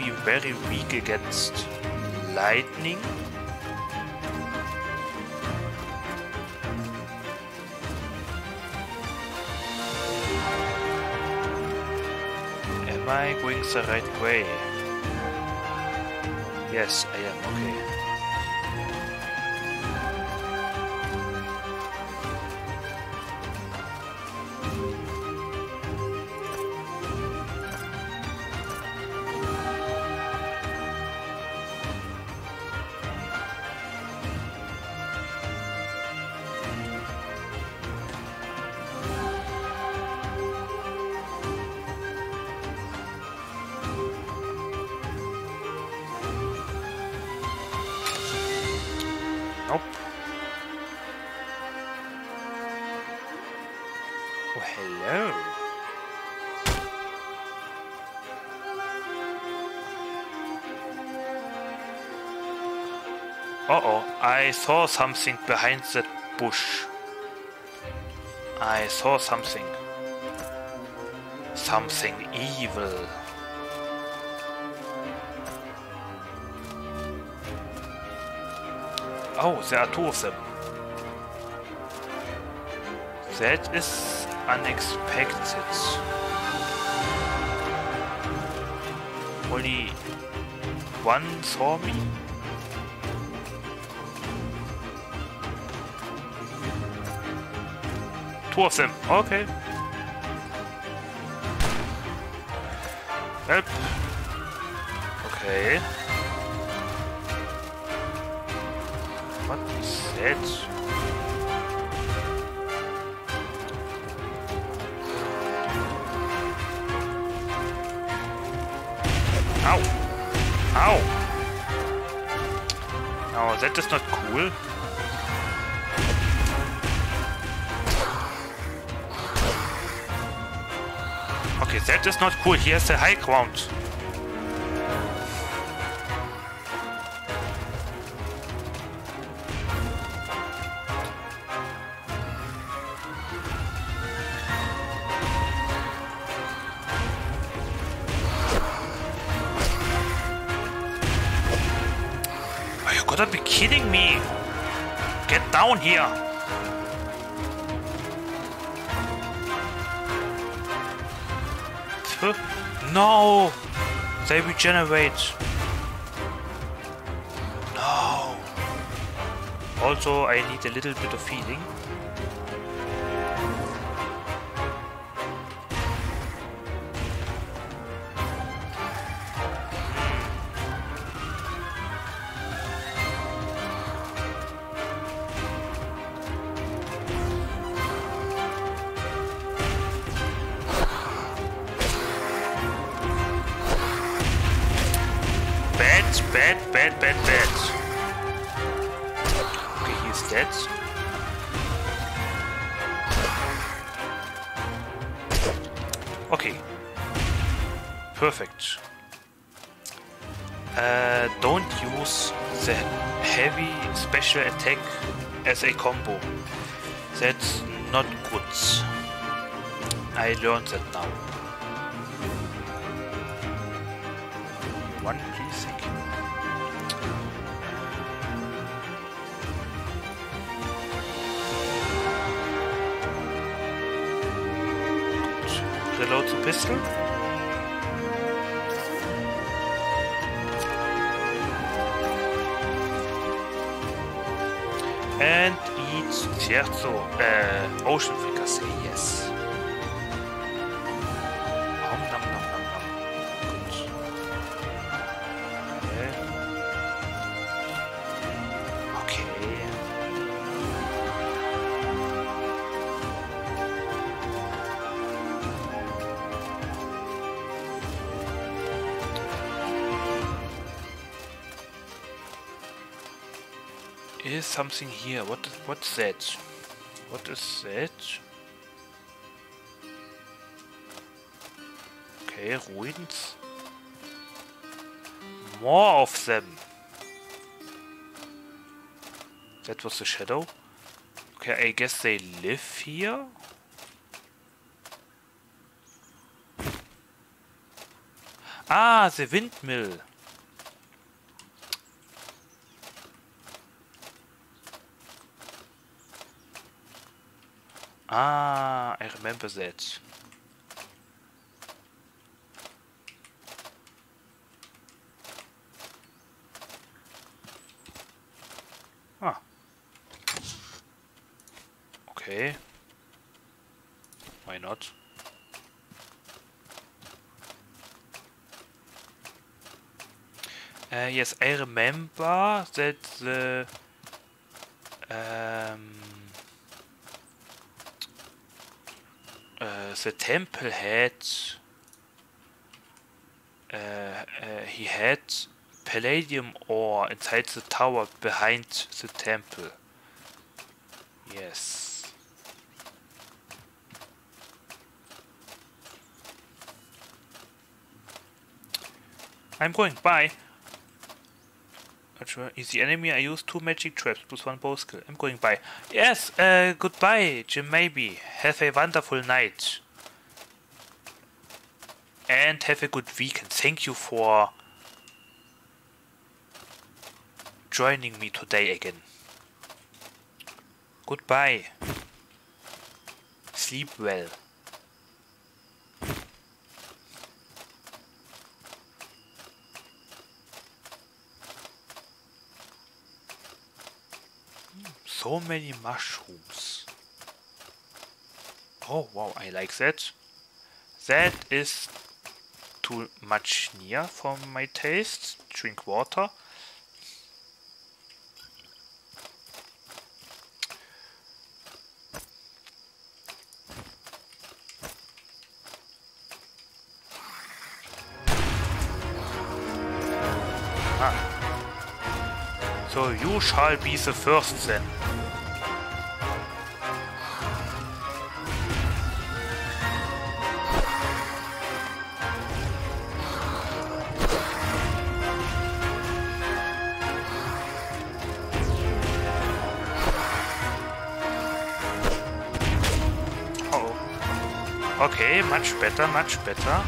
be very weak against lightning. Am I going the right way? Yes, I am. Okay. I saw something behind that bush. I saw something. Something evil. Oh, there are two of them. That is unexpected. Only one saw me? Of them, okay. Help. Okay. What is that? Ow! Ow! No, that is not cool. That is not cool. He has the high ground. Are you gotta be kidding me! Get down here! They regenerate. No! Also, I need a little bit of healing. Bad, bad, bad, bad. Okay, he's dead. Okay. Perfect. Uh, don't use the heavy special attack as a combo. That's not good. I learned that now. Gut. Reload the pistol. And eat Cierzo, uh, ocean something here? What? What's that? What is that? Okay, ruins. More of them. That was the shadow. Okay, I guess they live here. Ah, the windmill. Ah, I remember that. Ah. Okay. Why not? Uh, yes, I remember that the um, the temple had uh, uh, he had palladium ore inside the tower behind the temple. Yes. I'm going. Bye. Sure. Is the enemy? I use two magic traps plus one bow skill. I'm going by. Yes, uh, goodbye, Jim Maybe. Have a wonderful night. And have a good weekend. Thank you for joining me today again. Goodbye. Sleep well. So many mushrooms. Oh wow, I like that. That is too much near for my taste. Drink water. You shall be the first then. Oh. Okay, much better, much better.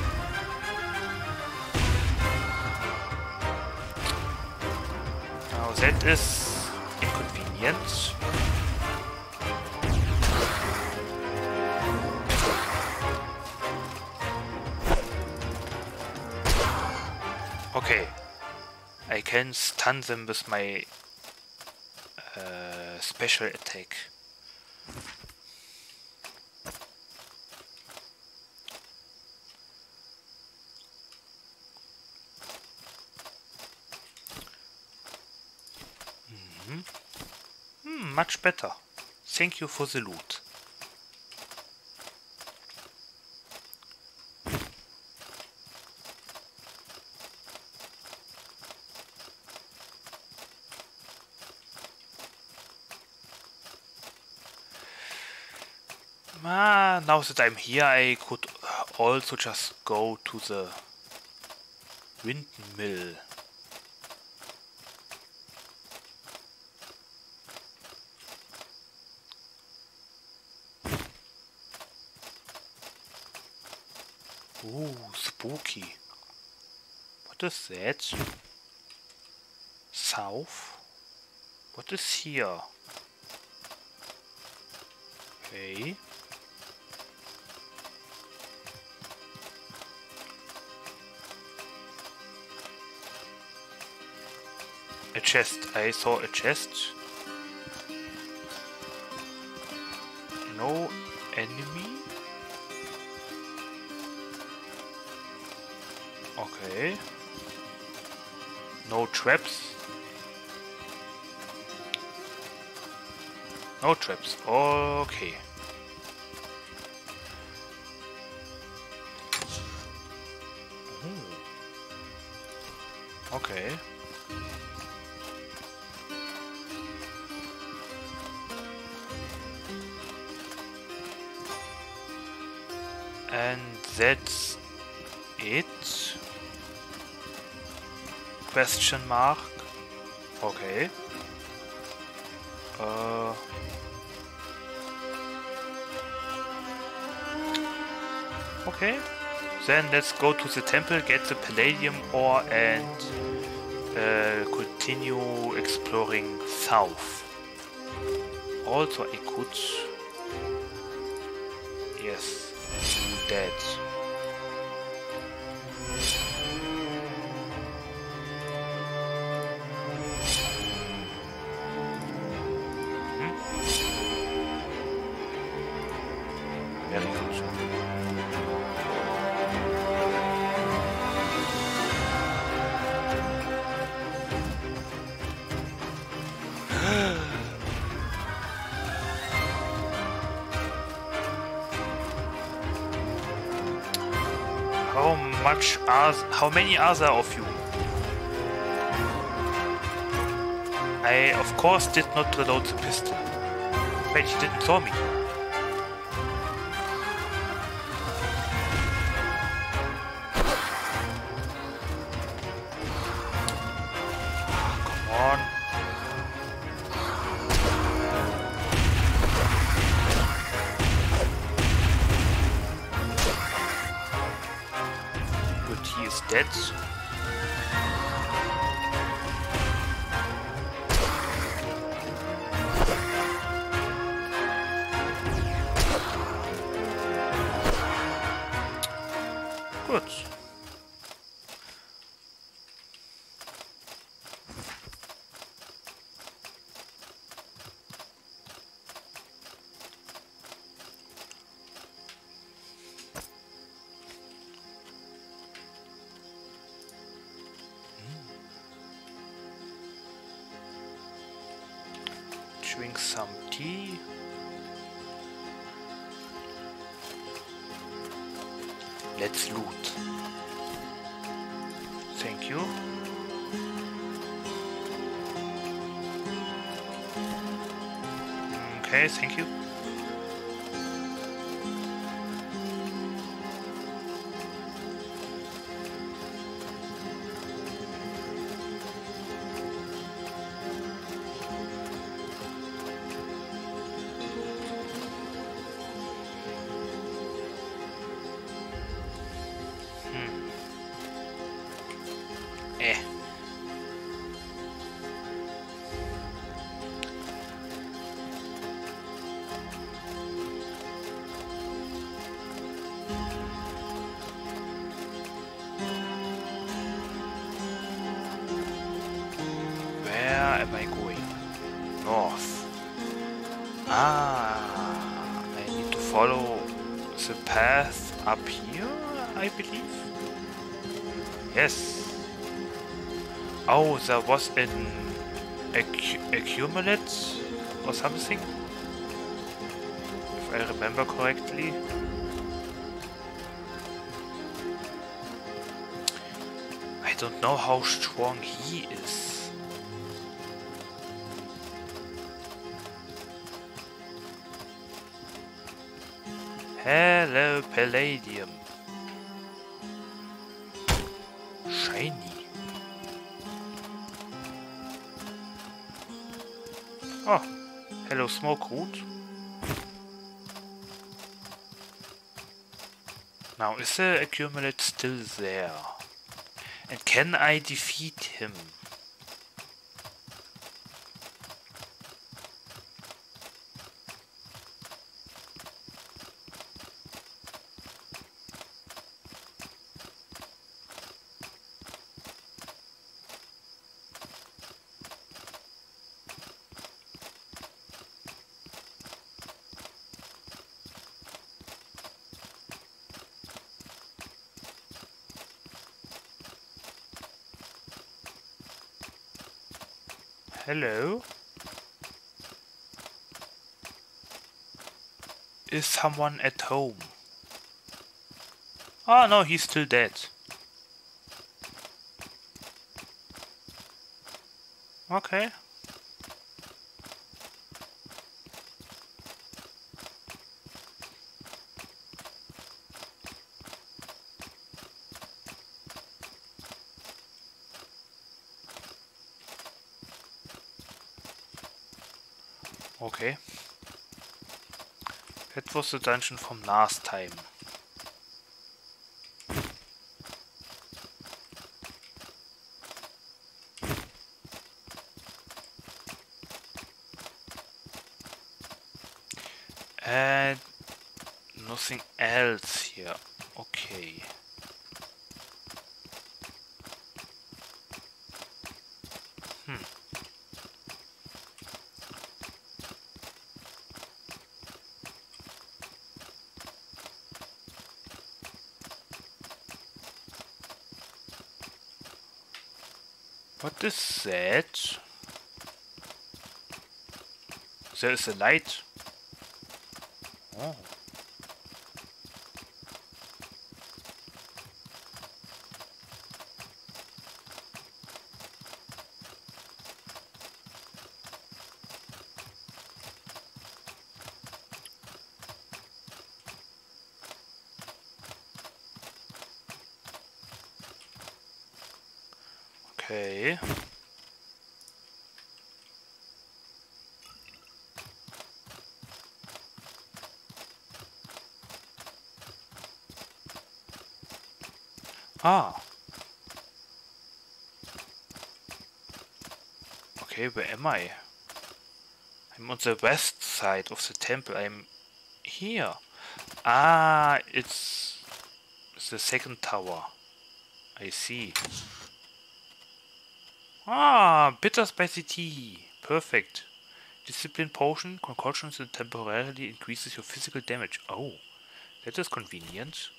That is inconvenient. Okay. I can stun them with my uh, special attack. Better. Thank you for the loot. Ah, now that I'm here, I could also just go to the windmill. Spooky. What is that? South? What is here? Okay. A chest. I saw a chest. No enemy. Okay. No traps. No traps. Okay. Hmm. Okay. And that's Question mark. Okay. Uh. Okay. Then let's go to the temple, get the palladium ore and uh, continue exploring south. Also I could... Yes, do how many are there of you? I of course did not reload the pistol. Wait, you didn't saw me. He Let's loot. Thank you. Okay, thank you. Was an accu accumulate or something? If I remember correctly. I don't know how strong he is. Hello, Palladium. Smoke root. Now, is the accumulate still there? And can I defeat him? Hello? Is someone at home? Oh no, he's still dead. Okay. Was the dungeon from last time. And nothing else here. There is a light. Oh. Okay. Ah. Okay, where am I? I'm on the west side of the temple. I'm here. Ah, it's the second tower. I see. Ah, bitter spicy tea. Perfect. Discipline potion concoction that temporarily increases your physical damage. Oh, that is convenient.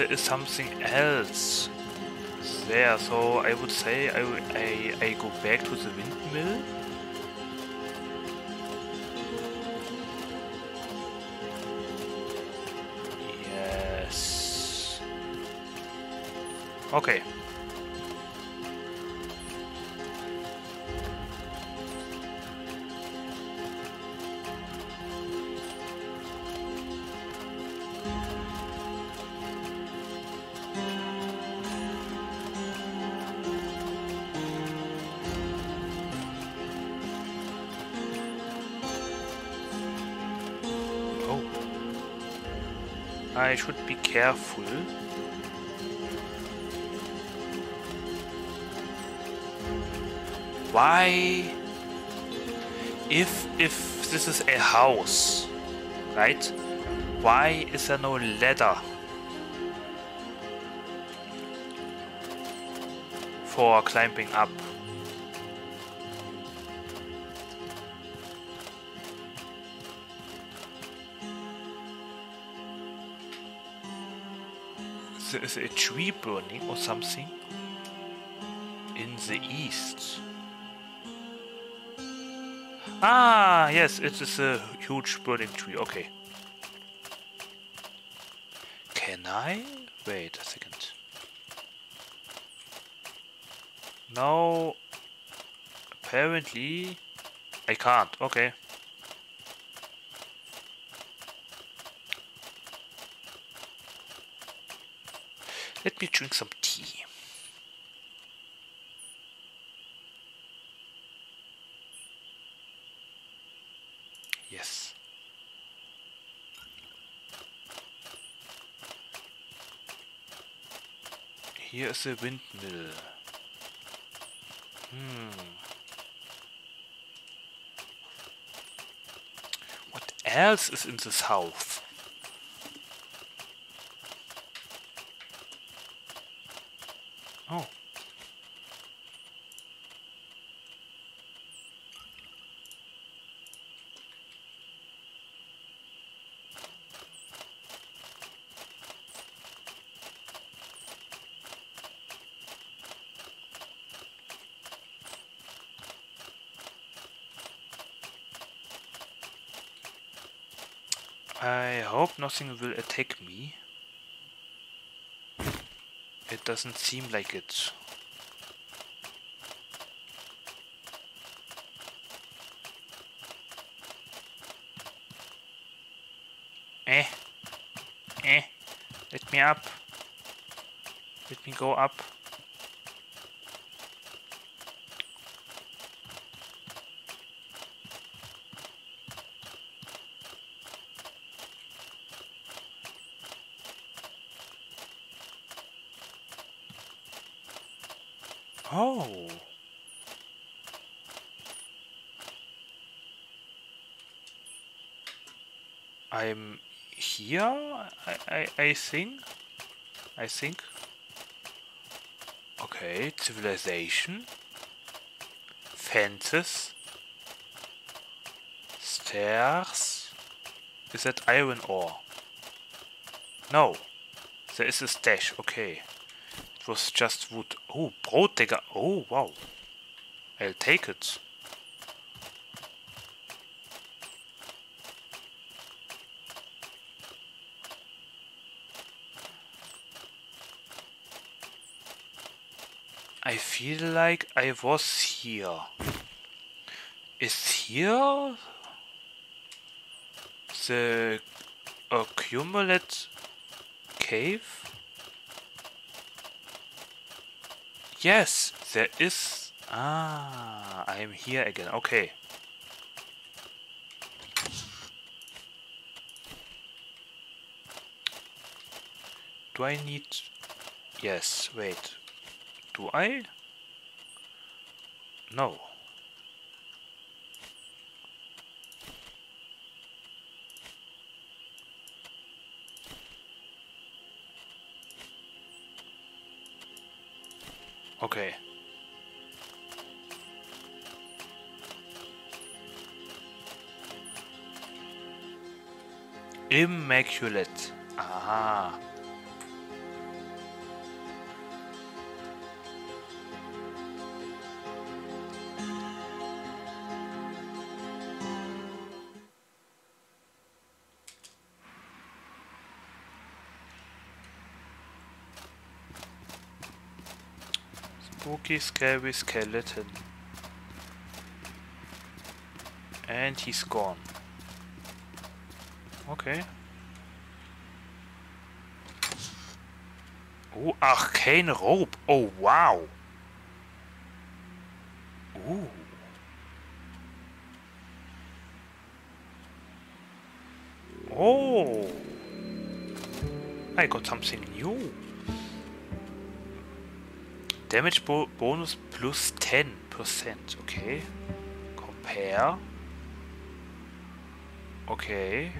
There is something else there, so I would say I, I, I go back to the windmill. Yes. Okay. I should be careful. Why? If if this is a house, right? Why is there no ladder? For climbing up. Is a tree burning or something in the east. Ah, yes, it is a huge burning tree. Okay. Can I? Wait a second. No. Apparently, I can't. Okay. Let me drink some tea. Yes. Here is a windmill. Hmm. What else is in this house? Oh. I hope nothing will attack me. It doesn't seem like it. Eh. Eh. Let me up. Let me go up. Oh. I'm here, I, I, I think. I think. Okay, civilization. Fences. Stairs. Is that iron ore? No. There is a stash, okay. It was just wood. Oh, broad dagger. Oh, wow. I'll take it. I feel like I was here. Is here the accumulate cave? Yes, there is. Ah, I am here again. Okay. Do I need... Yes, wait. Do I? No. Okay. Immaculate. Aha. Spooky, scary skeleton. And he's gone. Okay. Ooh, arcane rope. Oh, wow. Ooh. Oh. I got something new. Damage bo bonus plus 10%. Okay. Compare. Okay.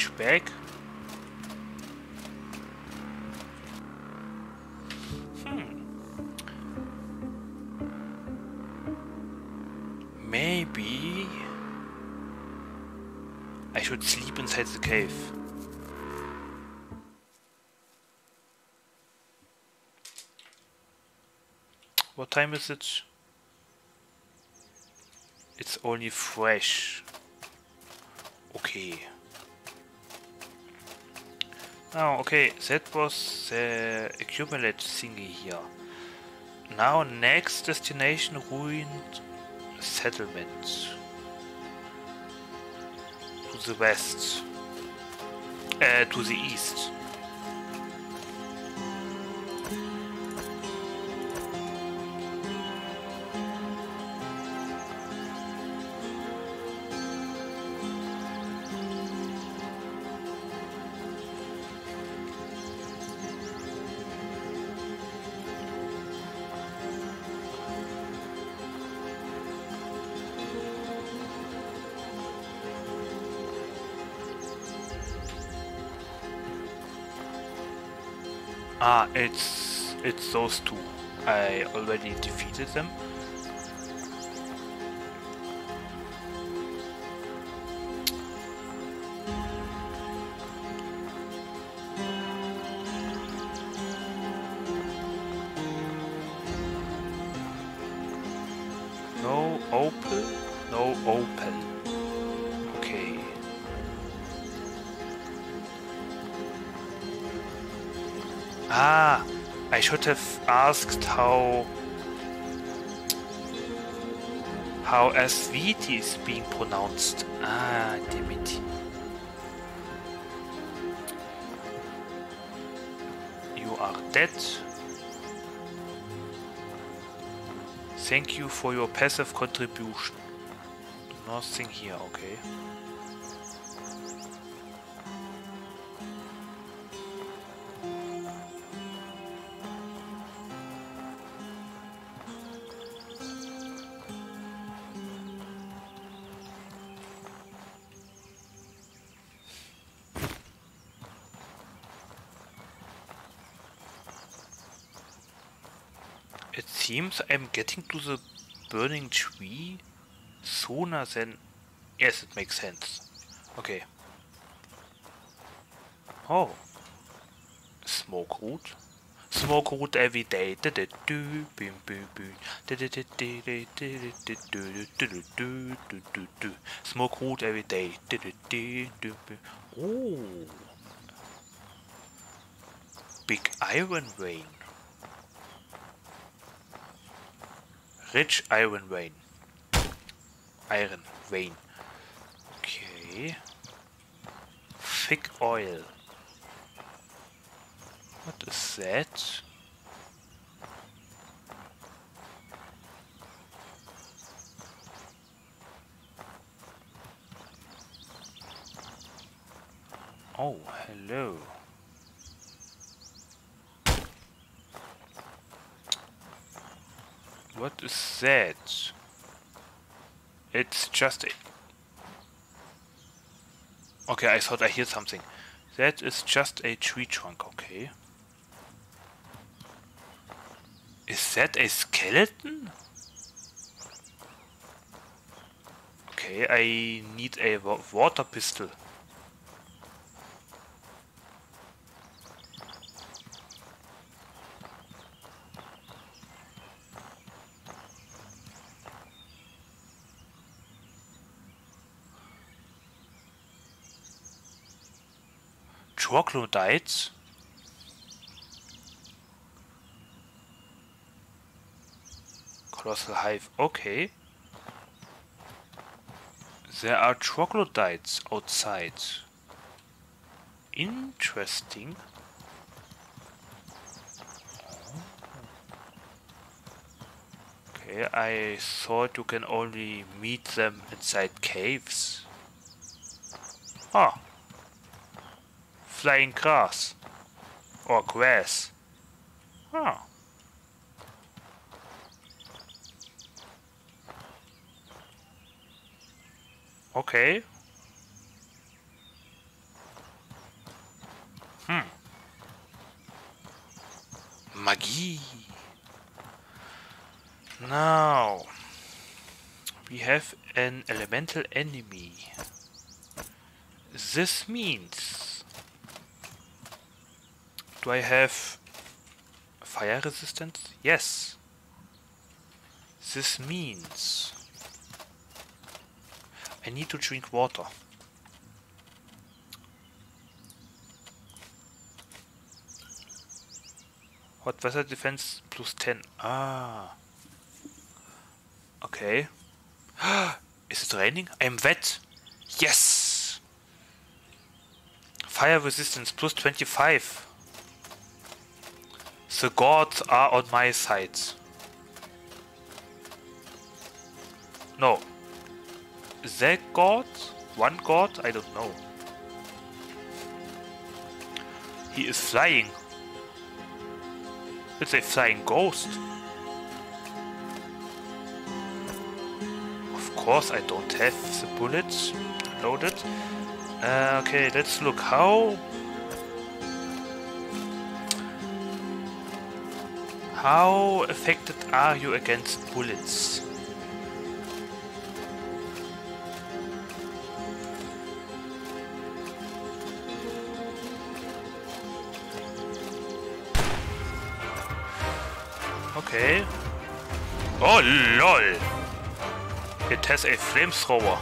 Let's change back. Maybe I should sleep inside the cave. What time is it? It's only fresh. Okay. Oh, okay, that was the accumulate thingy here. Now next destination ruined settlement. To the west. Uh, to the east. Those two. I already defeated them. Should have asked how how Asviti is being pronounced. Ah, damn it. You are dead. Thank you for your passive contribution. Nothing here, okay. It seems I'm getting to the burning tree sooner than... Yes, it makes sense. Okay. Oh. Smoke root. Smoke root every day. Smoke root every day. Oh. Big iron vein. Rich iron vein. Iron vein. Okay. Thick oil. What is that? Oh, hello. What is that? It's just a... Okay, I thought I heard something. That is just a tree trunk, okay. Is that a skeleton? Okay, I need a wa water pistol. Troglodytes. Colossal hive, okay. There are troglodytes outside. Interesting. Okay, I thought you can only meet them inside caves. Ah, flying grass or grass. Huh. Okay. Hmm. Magie. Now we have an elemental enemy. This means do I have fire resistance? Yes. This means I need to drink water. Hot weather defense plus 10. Ah. Okay. Is it raining? I'm wet. Yes. Fire resistance plus 25. The gods are on my side. No. The god? One god? I don't know. He is flying. It's a flying ghost. Of course I don't have the bullets loaded. Uh, okay, let's look. How How affected are you against bullets? Okay. Oh lol! It has a flamethrower.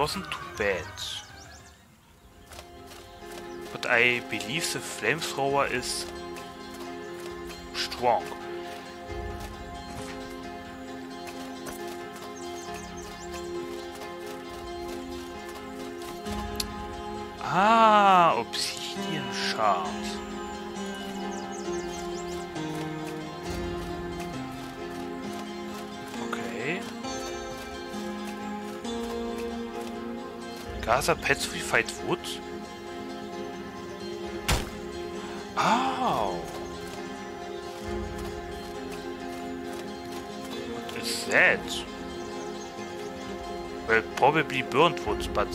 Wasn't too bad. But I believe the flamethrower is strong. Ah, We fight wood? Oh. What is that? Well, probably burnt wood, but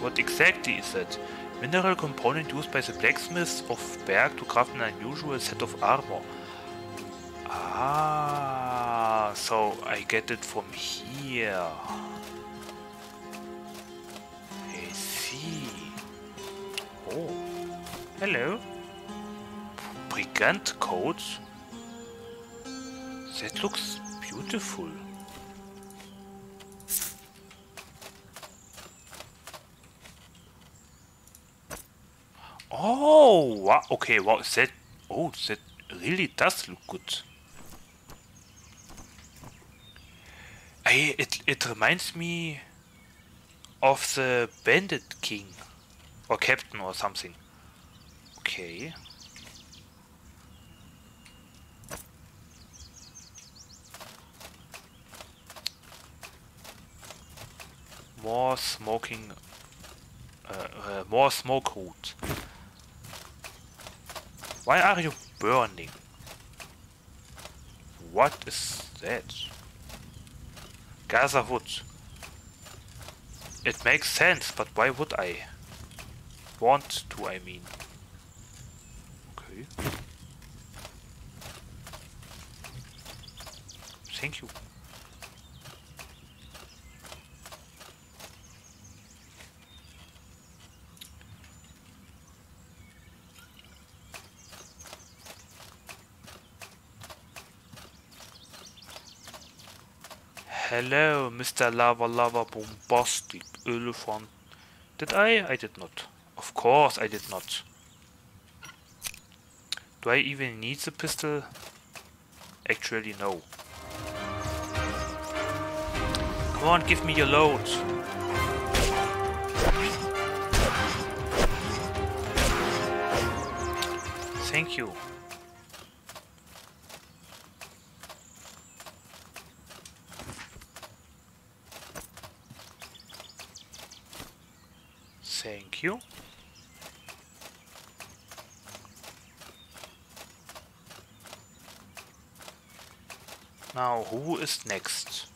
what exactly is that? Mineral component used by the blacksmiths of Berg to craft an unusual set of armor. Ah, so I get it from here. Hello. Brigand coat. That looks beautiful. Oh, wow. okay, wow, that, oh, that really does look good. I, it, it reminds me of the Bandit King, or Captain or something. Okay. More smoking, uh, uh, more smoke root. Why are you burning? What is that? Gather wood. It makes sense, but why would I? Want to, I mean. Thank you. Hello, Mr. Lava Lava Bombastic Elephant. Did I? I did not. Of course I did not. Do I even need the pistol? Actually, no. Come on, give me your load. Thank you. Thank you. Now, who is next?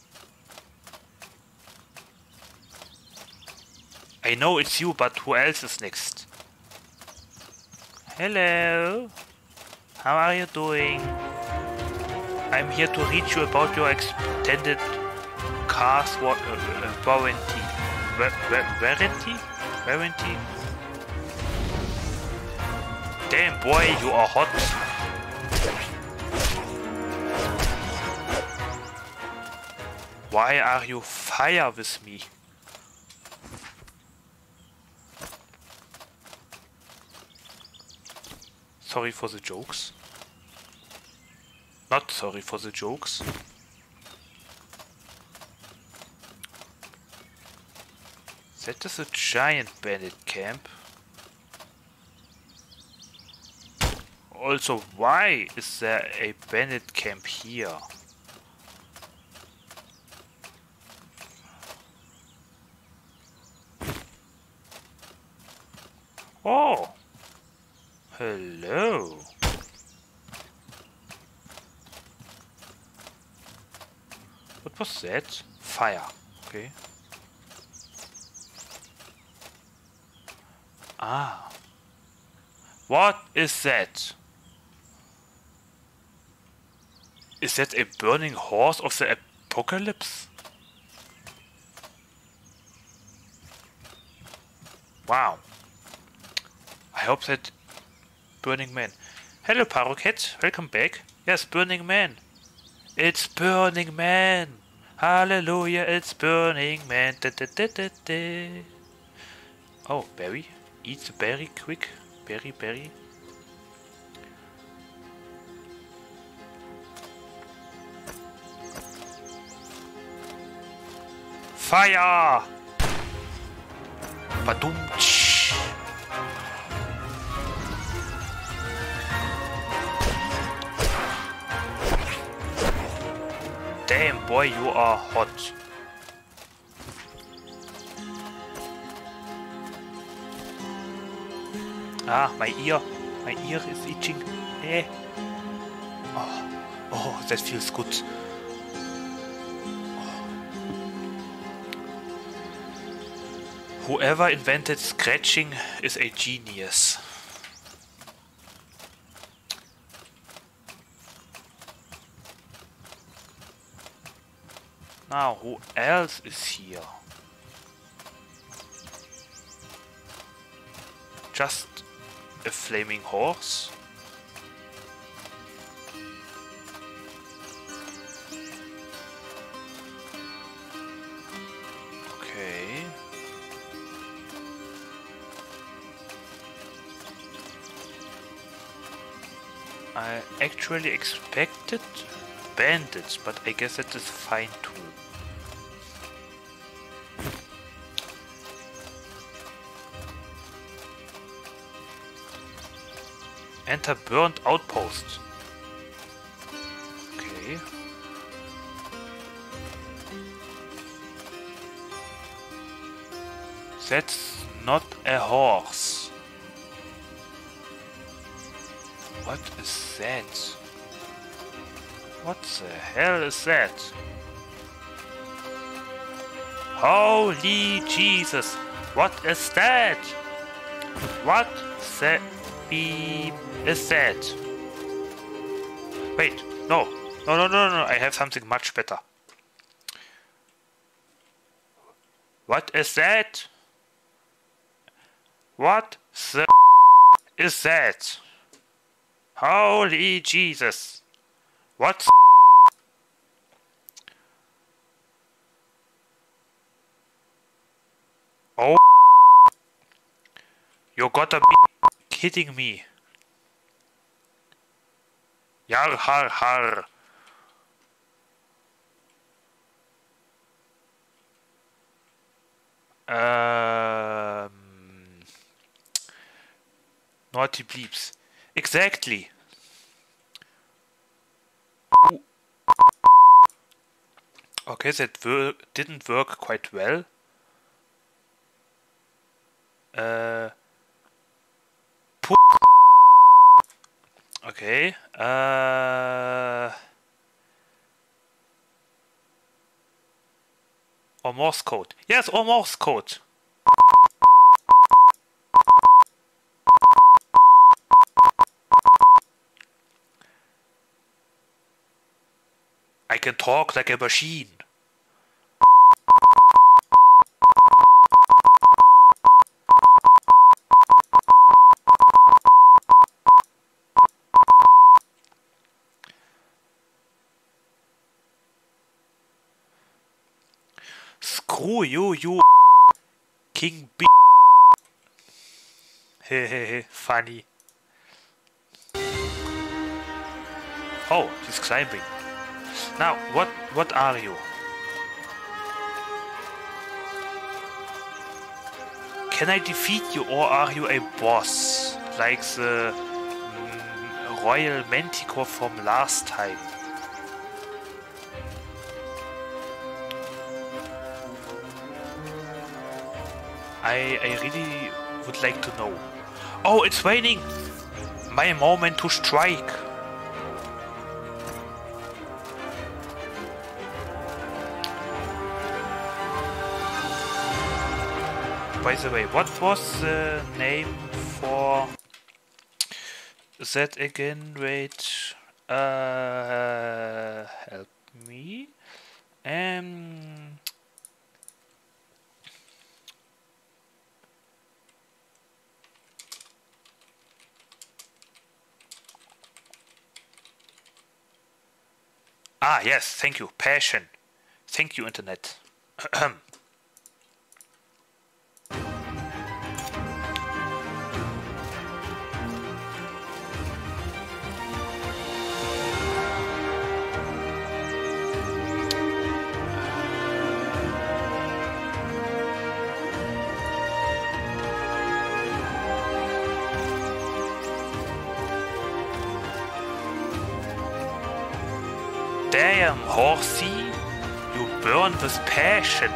I know it's you, but who else is next? Hello. How are you doing? I'm here to reach you about your extended car's wa- uh, uh, warranty. Wa- wa- warranty? Warranty? Damn boy, you are hot. Why are you fire with me? Sorry for the jokes. Not sorry for the jokes. That is a giant bandit camp. Also, why is there a bandit camp here? Oh! Hello! What was that? Fire. Okay. Ah. What is that? Is that a burning horse of the apocalypse? Wow. I hope that Burning Man. Hello, Paroquet. Welcome back. Yes, Burning Man. It's Burning Man. Hallelujah, it's Burning Man. Da, da, da. Oh, berry. Eat the berry quick. Berry, berry. Fire! Badum. Damn, boy, you are hot. Ah, my ear. My ear is itching. Eh. Oh, oh that feels good. Whoever invented scratching is a genius. Now, who else is here? Just a flaming horse? Okay. I actually expected bandits, but I guess that is fine too. Enter burnt outpost. Okay. That's not a horse. What is that? What the hell is that? Holy Jesus! What is that? What the beep is that? Wait, no. No, no, no, no, I have something much better. What is that? What the is that? Holy Jesus! What? Oh! You gotta be kidding me! Yar har har! Um, naughty bleeps. Exactly. Okay, that wor didn't work quite well. Uh, okay. Uh, or Morse code. Yes, or Morse code. I can talk like a machine. King B. Hehehe, funny. Oh, he's climbing. Now, what what are you? Can I defeat you or are you a boss? Like the mm, Royal Manticore from last time? I, I really would like to know. Oh, it's raining! My moment to strike! By the way, what was the name for that again? Wait, uh, help me. Um, Ah, yes, thank you. Passion. Thank you, Internet. horsey. You burn with passion.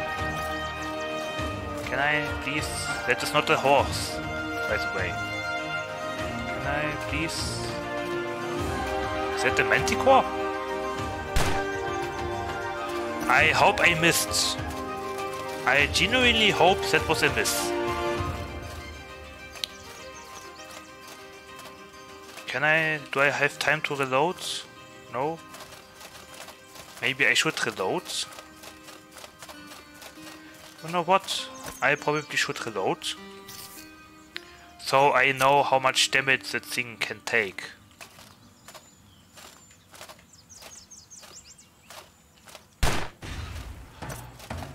Can I please... That is not a horse, by the way. Can I please... Is that the manticore? I hope I missed. I genuinely hope that was a miss. Can I... Do I have time to reload? No? Maybe I should reload. You know what? I probably should reload. So I know how much damage that thing can take.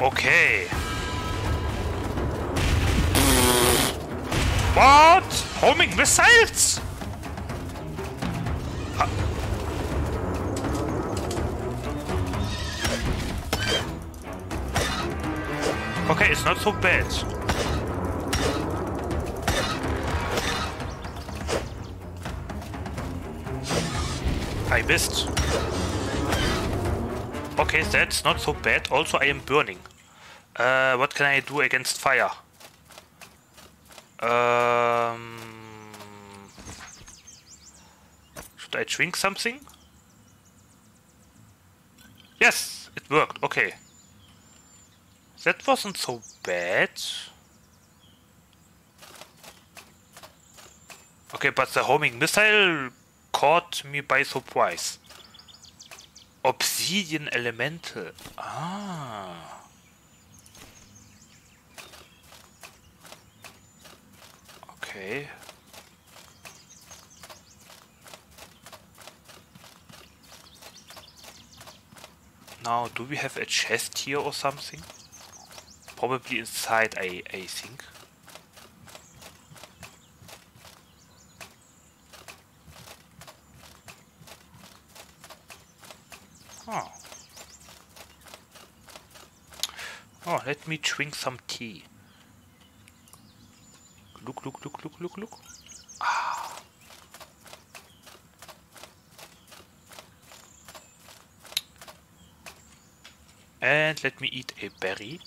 Okay. What? Homing missiles? Okay, it's not so bad. I missed. Okay, that's not so bad. Also, I am burning. Uh, what can I do against fire? Um, should I drink something? Yes, it worked. Okay. That wasn't so bad. Okay, but the homing missile caught me by surprise. Obsidian Elemental. Ah. Okay. Now, do we have a chest here or something? Probably inside, I, I think. Oh. Oh, let me drink some tea. Look, look, look, look, look, look. Ah. And let me eat a berry.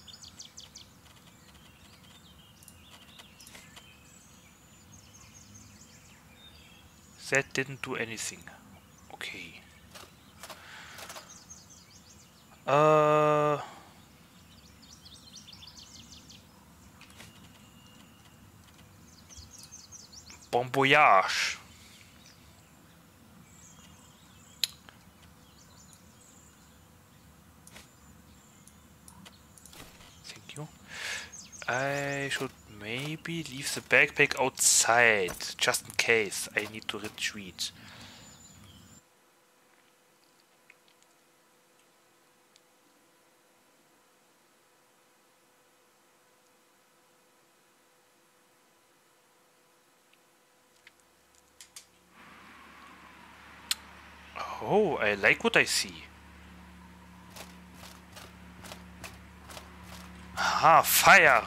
That didn't do anything. Okay. Uh... Bon voyage. Thank you. I should maybe leave the backpack outside, just in case I need to retreat. Oh, I like what I see. Ah, fire!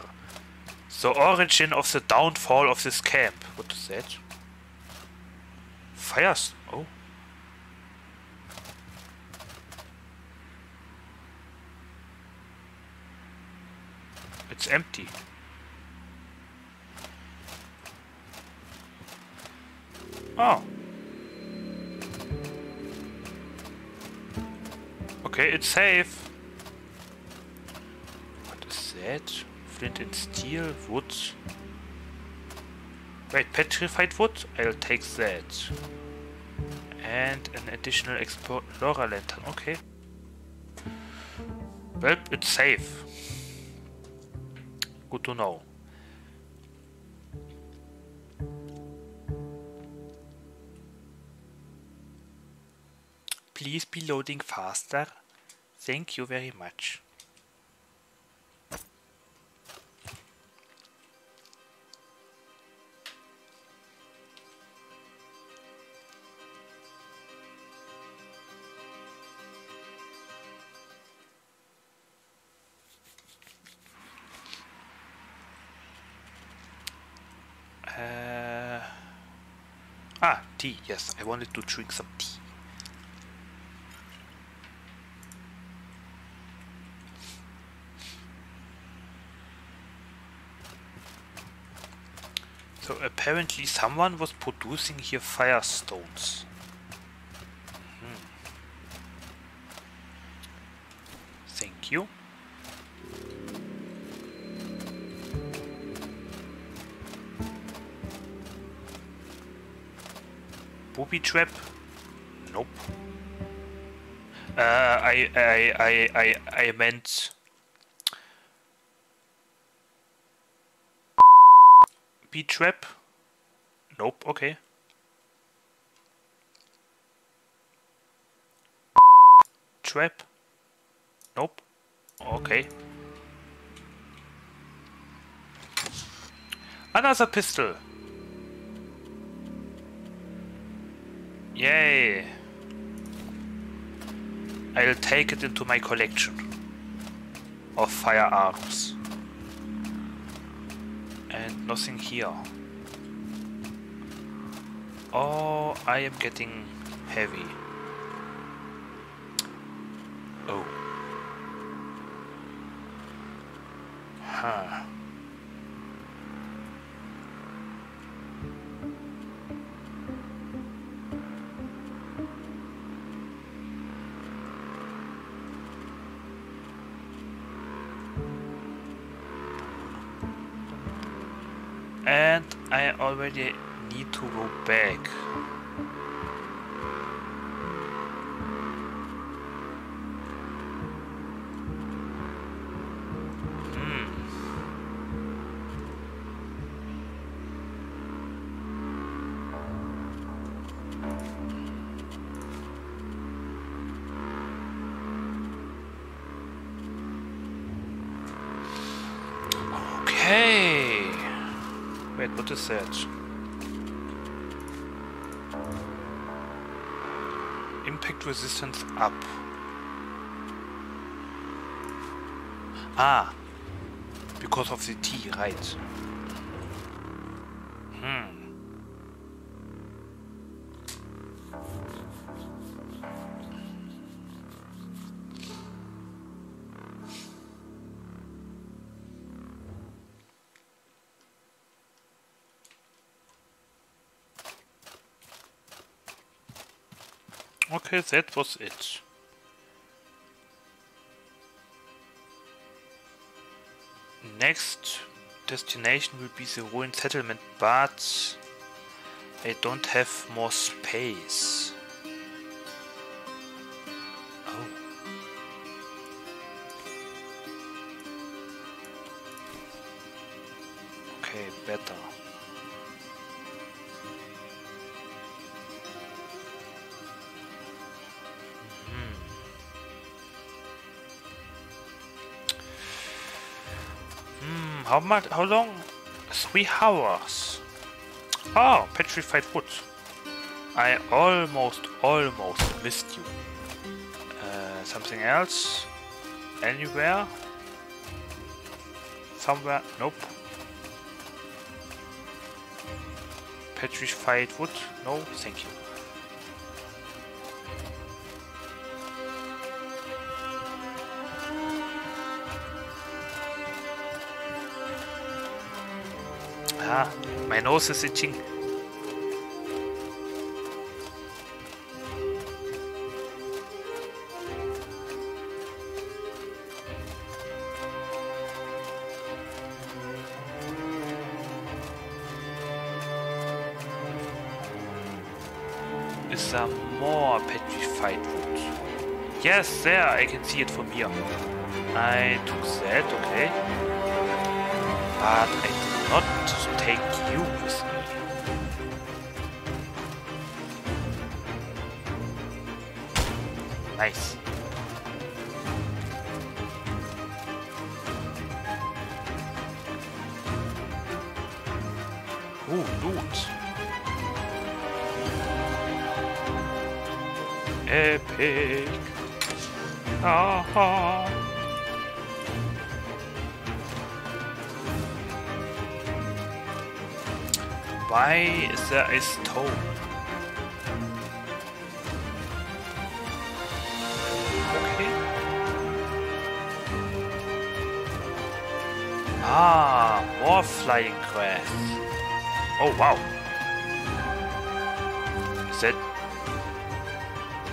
The origin of the downfall of this camp. What is that? Fires. Oh. It's empty. Oh. Okay, it's safe. What is that? Flint and steel, wood. Wait, petrified wood? I'll take that. And an additional explorer lantern, okay. Well, it's safe. Good to know. please be loading faster? Thank you very much. Tea. Yes, I wanted to drink some tea. So apparently someone was producing here firestones. Booby trap? Nope. Uh, I, I, I, I, I meant... Bee trap? Nope, okay. Trap? Nope. Okay. Another pistol. Yay! I'll take it into my collection of firearms. And nothing here. Oh, I am getting heavy. Already Ah, because of the tea, right. Hmm. Okay, that was it. Destination will be the ruined settlement, but I don't have more space. How much? How long? Three hours. Oh, petrified wood. I almost, almost missed you. Uh, something else? Anywhere? Somewhere? Nope. Petrified wood? No, thank you. Ah, my nose is itching. Is there more petrified wood? Yes, there, I can see it from here. I took that, okay. But I not take you with me. Nice. Ooh, loot. Epic. Aha. Why is there a stone? Okay. Ah, more flying grass. Oh wow. That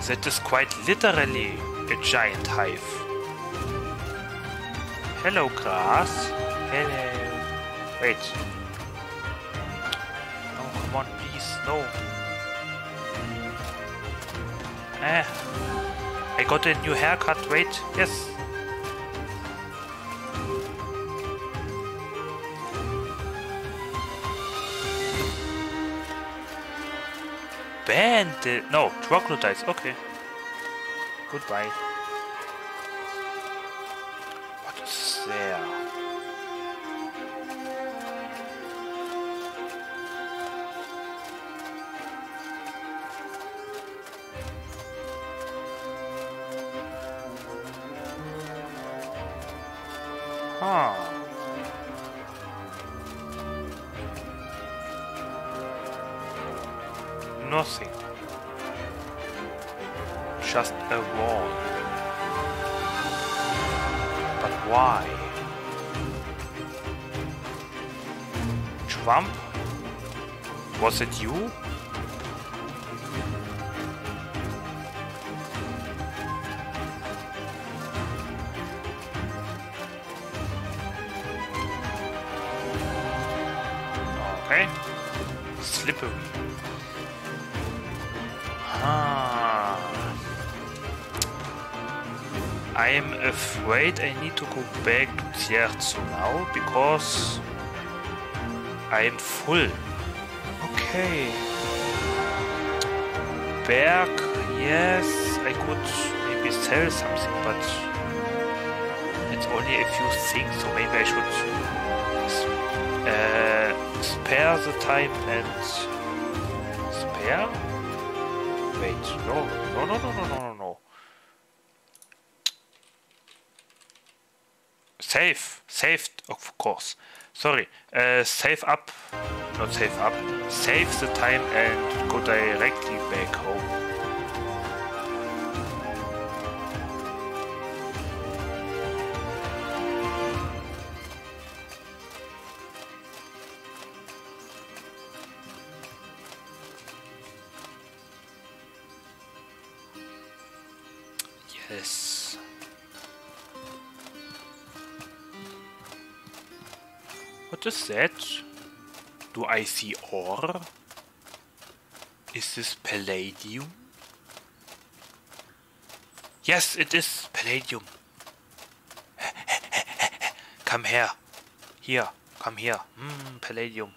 that is quite literally a giant hive. Hello, grass. Hello. Wait. No. Eh. I got a new haircut, wait, yes. Bandit, no, troglodytes, okay. Goodbye. To now because I am full. Okay. Berg, yes, I could maybe sell something, but it's only a few things, so maybe I should uh, spare the time and spare? Wait, no, no, no, no, no, no, no, no. Save, saved, of course. Sorry, uh, save up, not save up, save the time and go directly back home. Yes. What is that? Do I see ore? Is this palladium? Yes, it is palladium. come here. Here, come here. Hmm, palladium.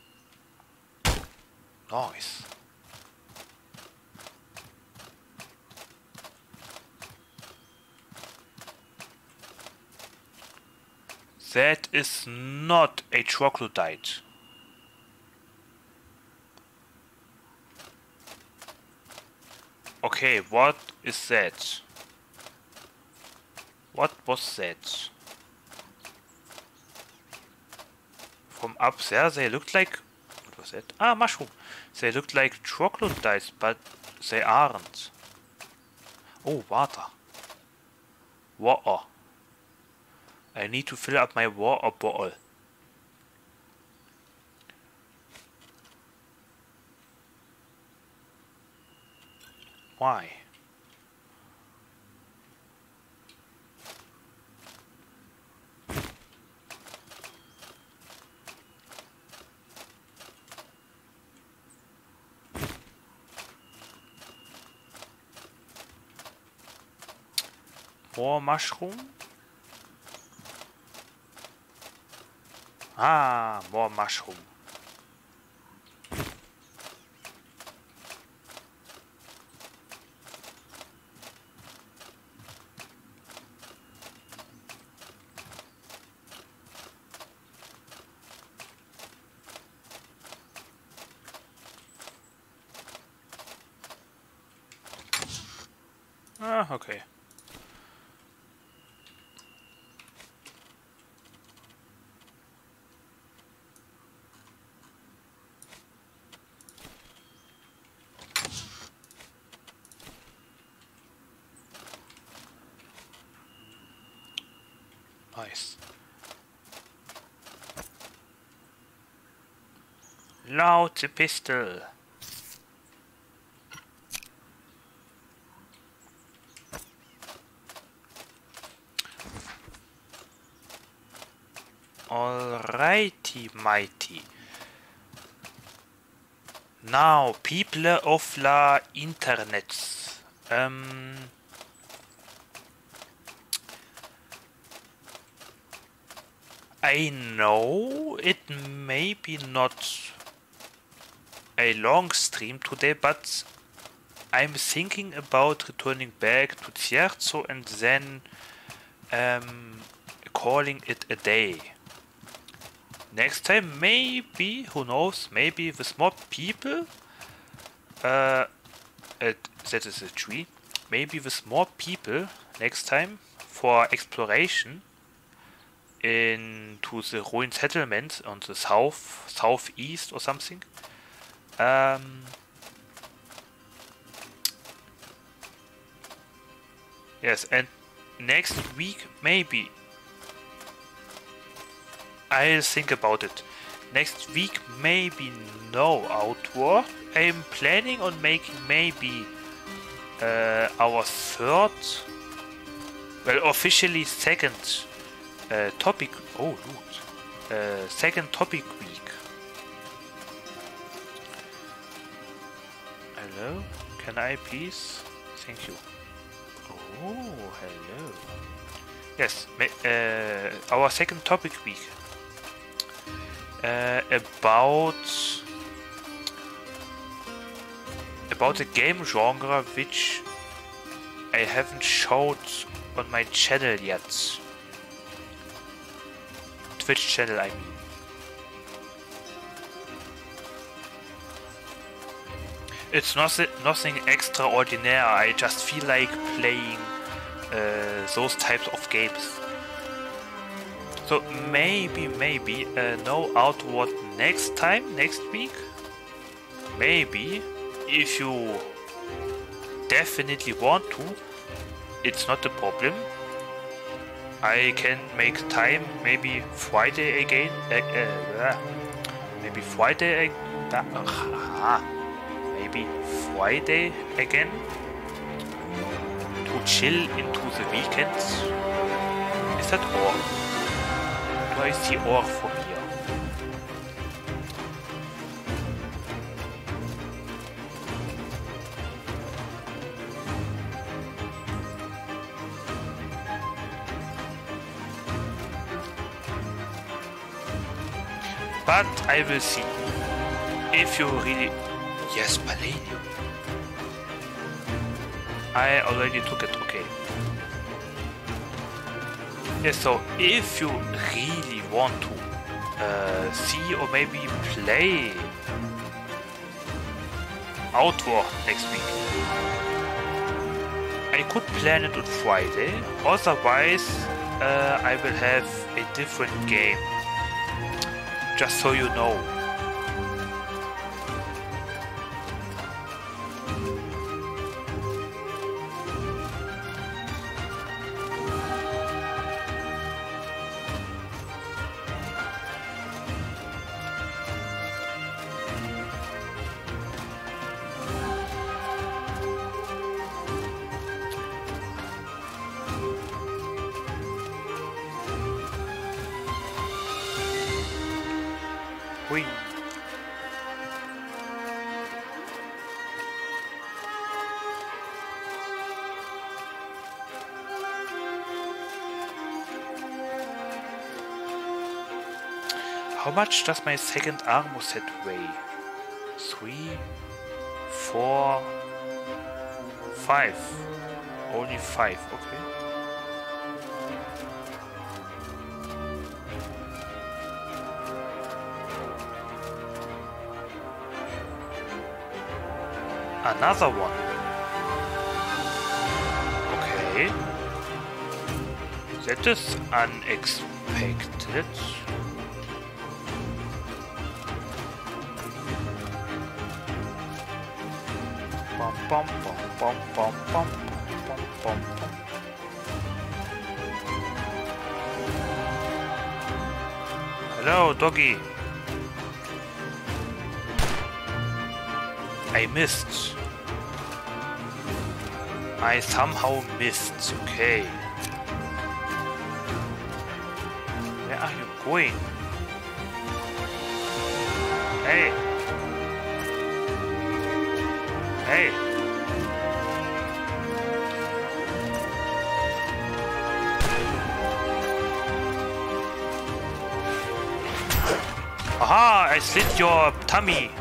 Nice. That is not a troglodyte. Okay, what is that? What was that? From up there they looked like... What was that? Ah, mushroom. They looked like troglodytes, but they aren't. Oh, water. Water. I need to fill up my water bottle. Why? More mushroom? Ah, more mushroom. Loud the pistol. Alrighty, mighty. Now, people of la internets. Um, I know it may be not a long stream today, but I'm thinking about returning back to Cierzo and then um, calling it a day. Next time, maybe, who knows, maybe with more people. Uh, it, that is a tree. Maybe with more people next time for exploration into the ruined settlement on the south, southeast or something. Um, yes, and next week maybe I'll think about it. Next week maybe no outward. I'm planning on making maybe uh, our third, well officially second uh, topic. Oh, loot. Uh, second topic week. Hello? Can I please? Thank you. Oh, hello. Yes, uh, our second topic week. Uh, about about a game genre which I haven't showed on my channel yet. Twitch channel, I mean. It's nothing, nothing extraordinary. I just feel like playing uh, those types of games. So maybe, maybe uh, no outward next time, next week. Maybe, if you definitely want to, it's not a problem. I can make time, maybe Friday again. Uh, uh, maybe Friday. Uh, maybe Friday again to chill into the weekends. Is that all? Do I see ore from here? But I will see. If you really... Yes, Palladium. I already took it, okay. Yes, so if you really want to uh, see or maybe play Outward next week, I could plan it on Friday, otherwise uh, I will have a different game. Just so you know. Much does my second armor set weigh? Three, four, five. Only five, okay. Another one. Okay. That is unexpected. bum bum bum bum bum bum bum bum. Hello, doggy. I missed. I somehow missed. Okay. Where are you going? Hey. Hey. I slit your tummy.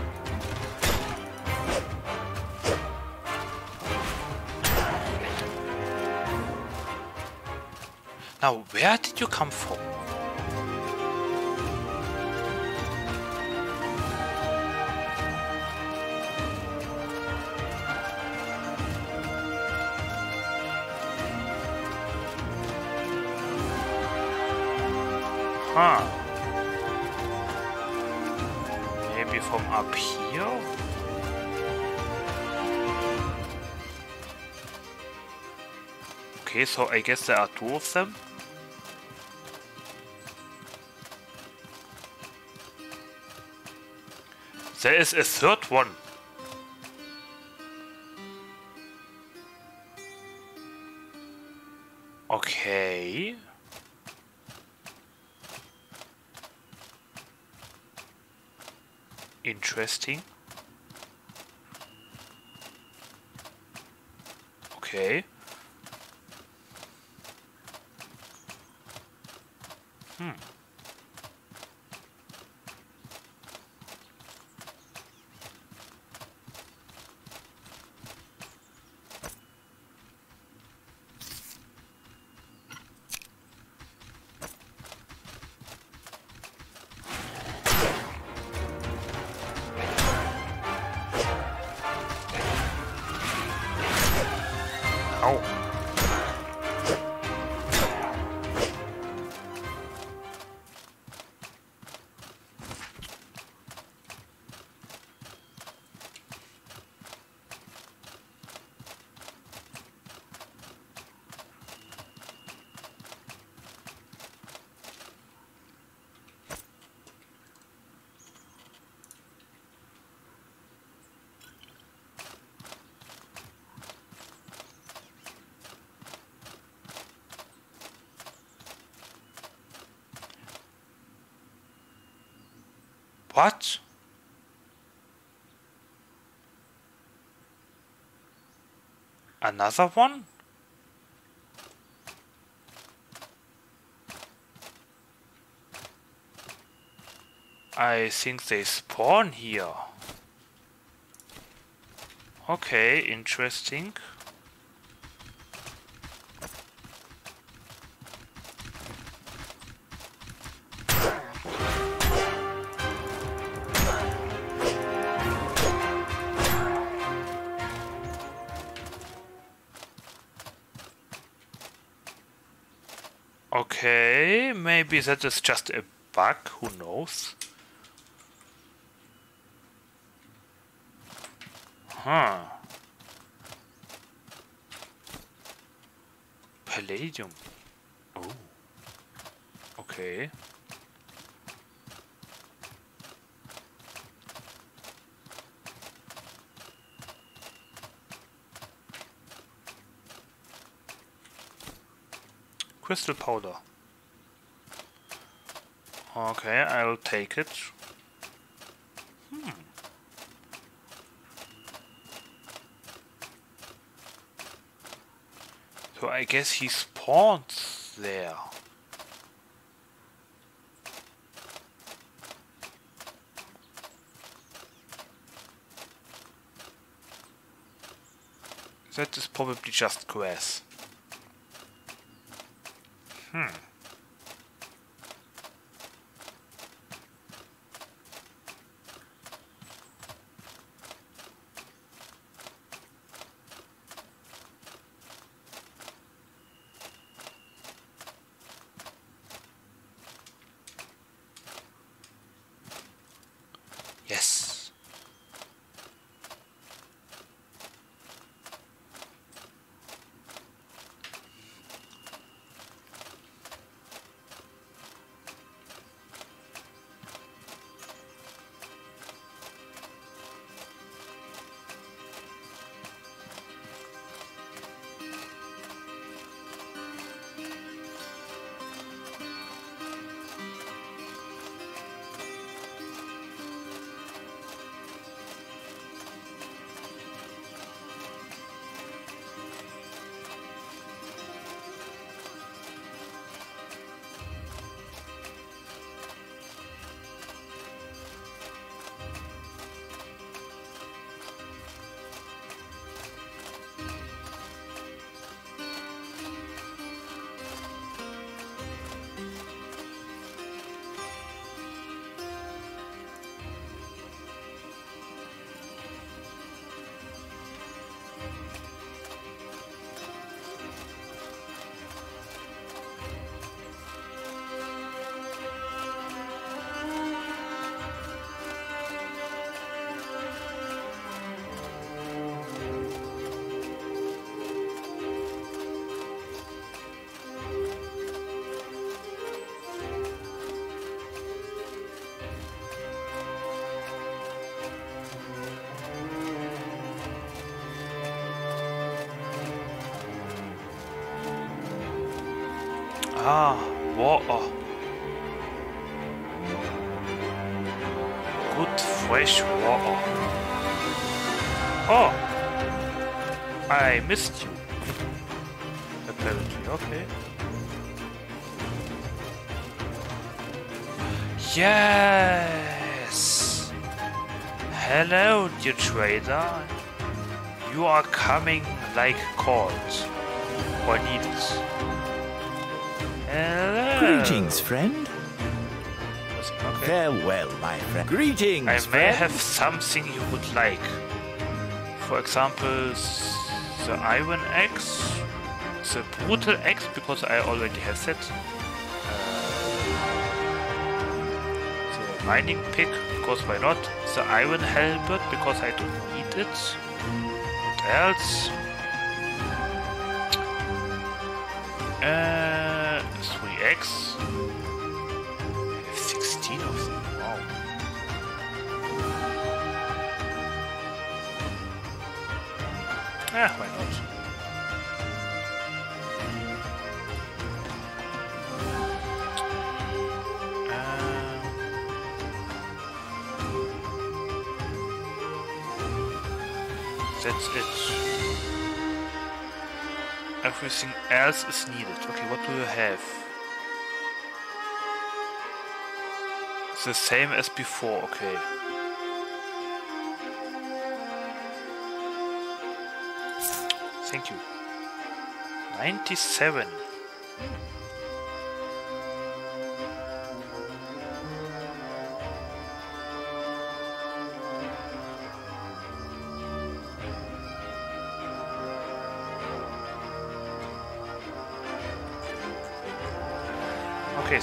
Now, where did you come from? So I guess there are two of them. There is a third one. Okay. Interesting. Another one? I think they spawn here. Okay, interesting. Maybe that is just a bug, who knows? Huh. Palladium. Oh. Okay. Crystal powder. Okay, I'll take it. Hmm. So I guess he spawns there. That is probably just grass. Hmm. Ah, water. Good fresh water. Oh! I missed you. Apparently, okay. Yes! Hello, dear trader. You are coming like called. Or needed. Greetings, friend. Okay. Farewell, my friend. Greetings, I may friend. have something you would like. For example, the Iron Axe, the Brutal Axe, because I already have that. Uh, the Mining Pick, because why not? The Iron Halberd, because I don't need it. What else? Else is needed. Okay, what do you have? The same as before, okay. Thank you. 97.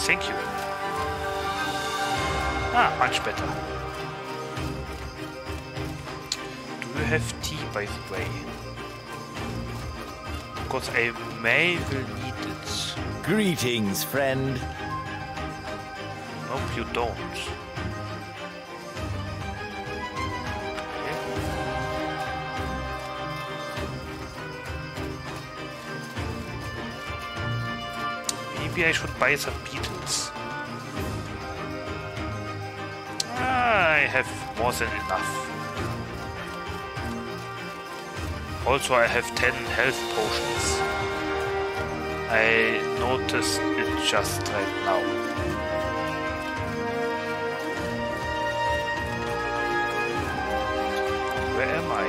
Thank you. Ah, much better. Do you have tea, by the way? Because I may will need it. Greetings, friend. Nope, you don't. I should buy some beetles. I have more than enough. Also, I have 10 health potions. I noticed it just right now. Where am I?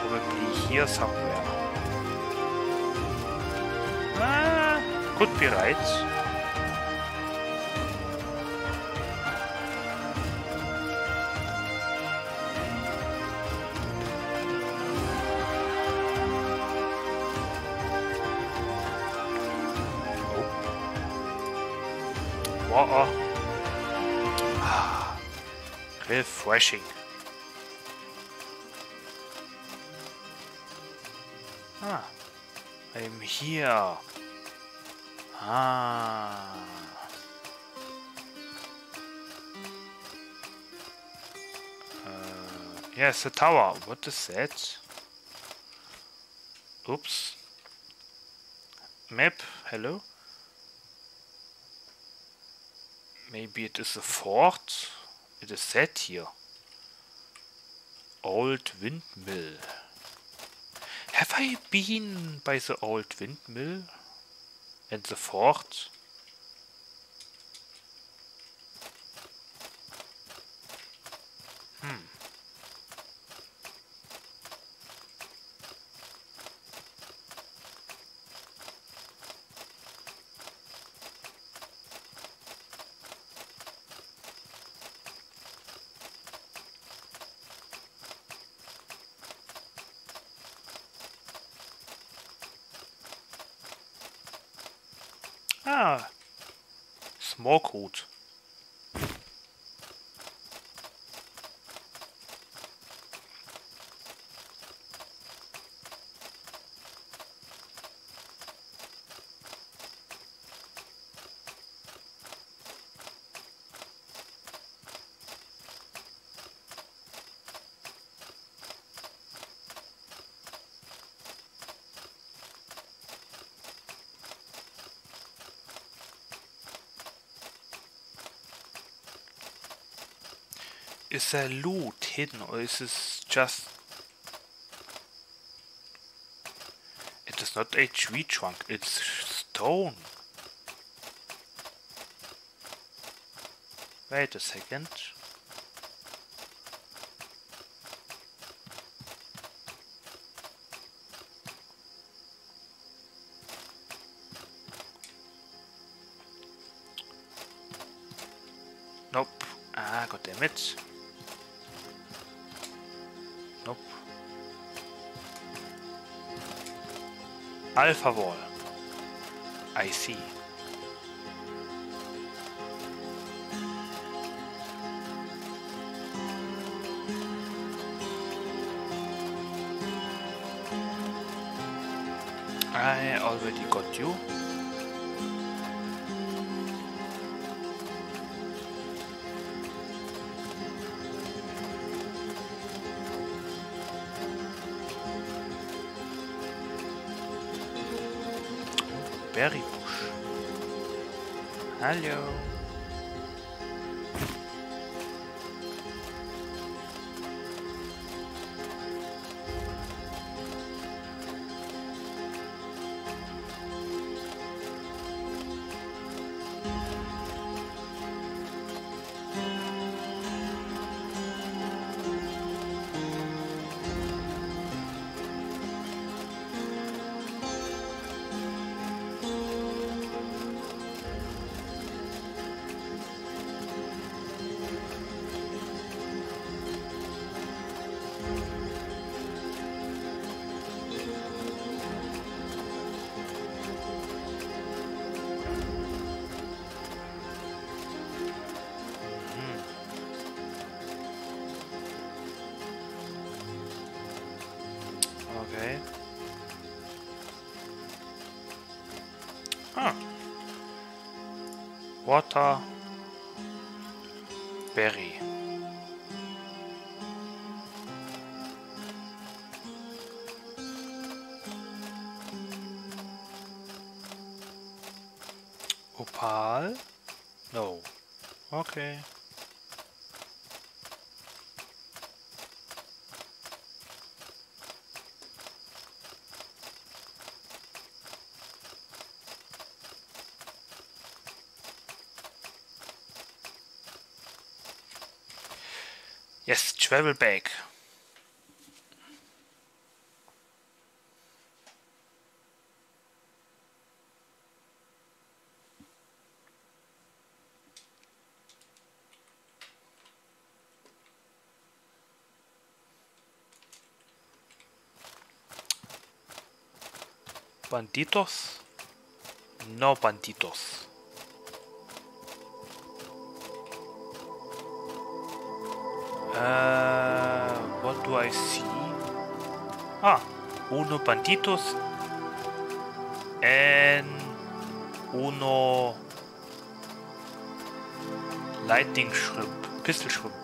Probably here somewhere. Ah, could be right. Water. Ah, refreshing. Ah, I'm here. Ah. Uh, yes, a tower. What is that? Oops. Map. Hello. Maybe it is a fort. It is set here. Old windmill. Have I been by the old windmill? And the fort? Is there loot hidden or is this just... It is not a tree trunk, it's stone. Wait a second. Nope. Ah, damn it. Alpha wall. I see. I already got you. Berry bush. Hello. Water. Yes, travel back. Banditos? No banditos. Uh, what do I see? Ah, uno banditos and uno lightning shrimp, pistol shrimp.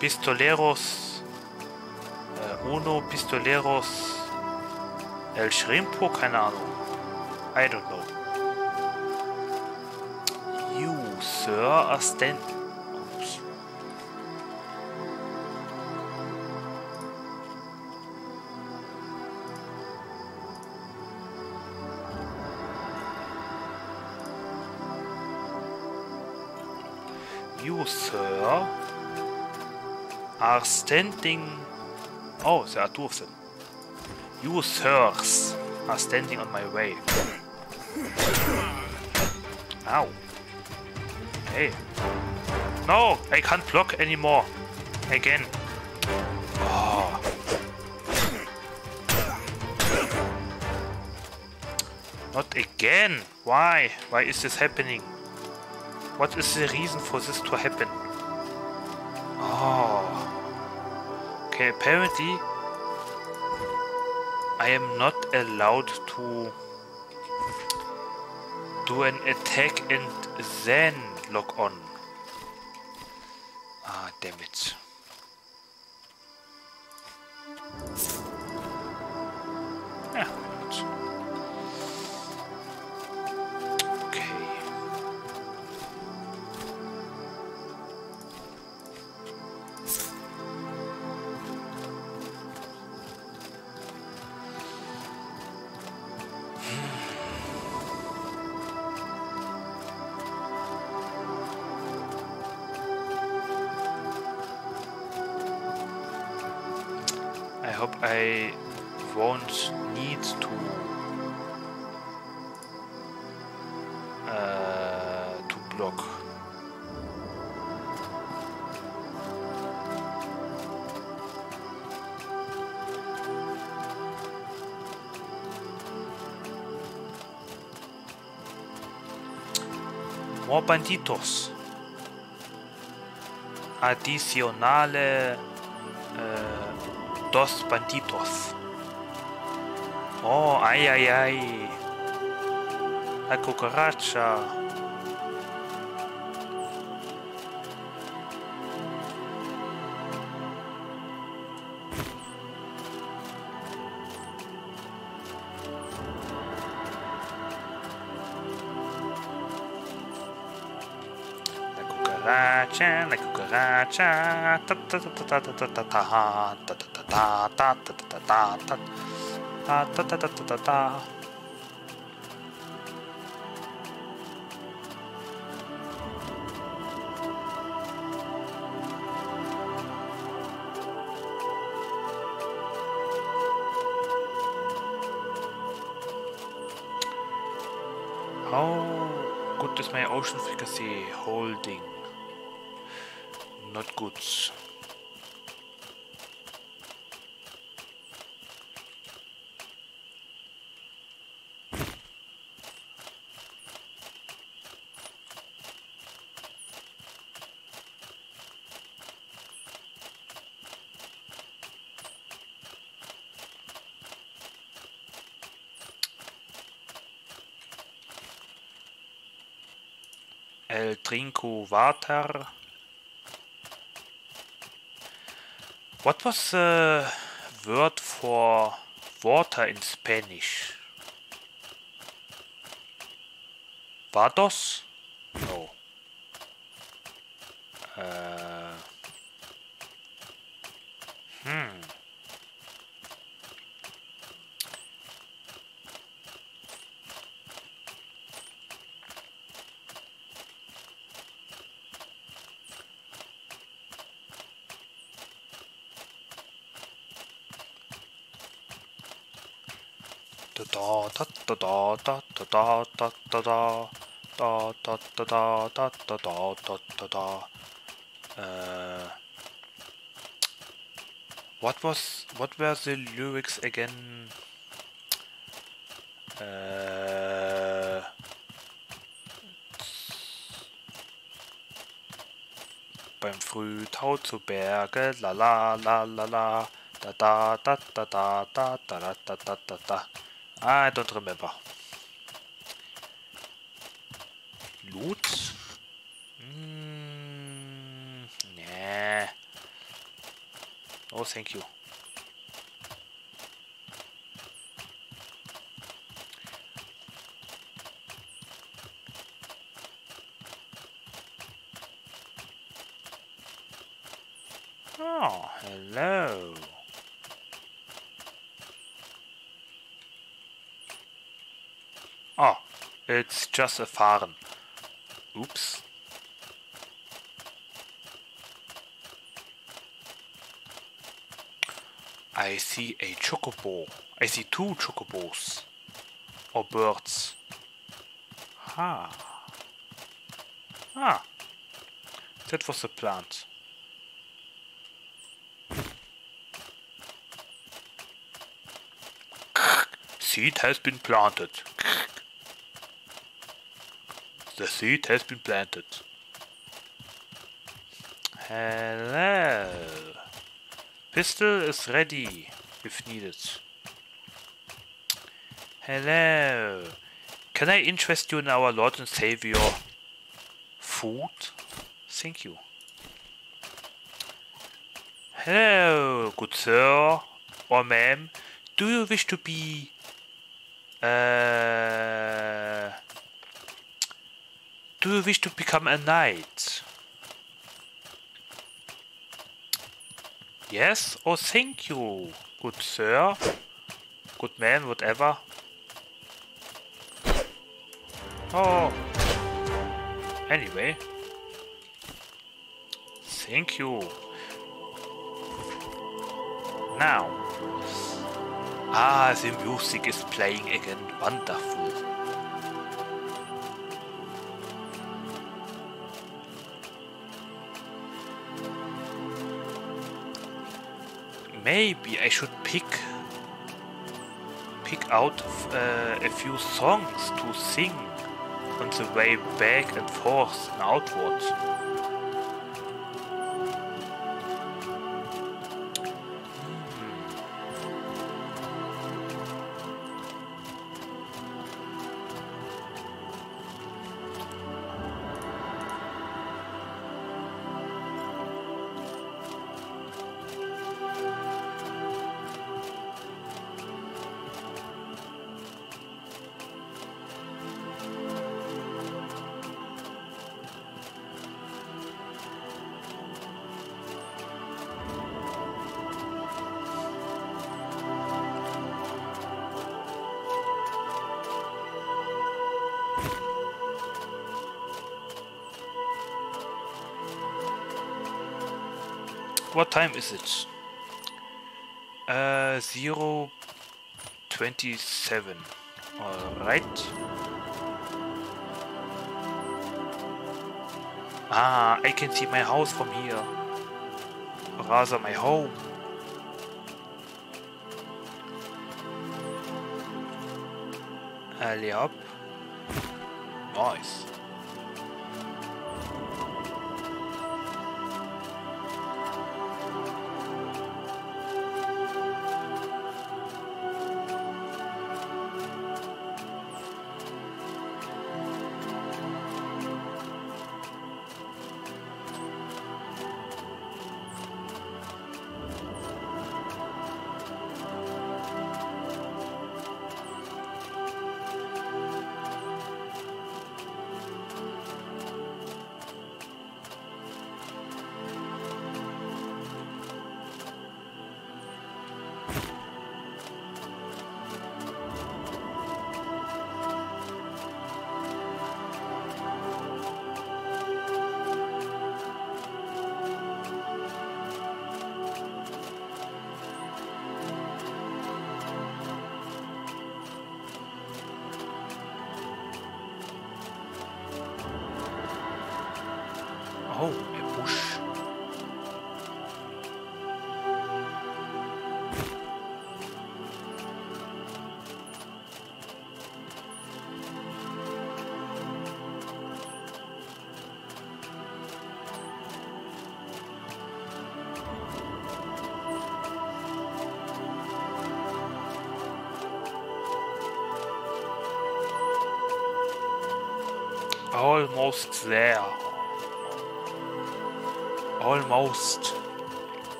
Pistoleros, äh, uno pistoleros el shrimpo, keine Ahnung. I don't know. You, sir, are stand. Oh, sir, are standing. Oh, there are two of them. You, sirs, are standing on my way. Ow. Hey. No, I can't block anymore. Again. Oh. Not again. Why? Why is this happening? What is the reason for this to happen? Oh. Okay, apparently I am not allowed to do an attack and then lock on. Banditos. Adicionale eh, dos banditos. Oh, ay, ay, ay. La cucaracha. How good is my ocean fricassee holding? Gut. El Trinco Water. What was the word for water in Spanish? Vados? Da da da da da da da da uh, what was what were the lyrics again uh, beim Frühtau zu Berge la la la la la da da da da da da da da da da da da I don't remember. Loot? Mm, nah. Oh, thank you. Oh, hello. Oh, it's just a fahren. Oops. I see a chocobo. I see two chocobos. Or birds. Ha. Ah. That was a plant. Seed has been planted. The seed has been planted. Hello. Pistol is ready if needed. Hello. Can I interest you in our Lord and Savior food? Thank you. Hello, good sir or ma'am. Do you wish to be uh, do you wish to become a knight? Yes? Oh, thank you, good sir. Good man, whatever. Oh. Anyway. Thank you. now. Ah, the music is playing again. Wonderful. Maybe I should pick pick out uh, a few songs to sing on the way back and forth and outwards. Is it? Uh, zero twenty-seven. All right. Ah, I can see my house from here. Rather, my home. Alley up. Nice.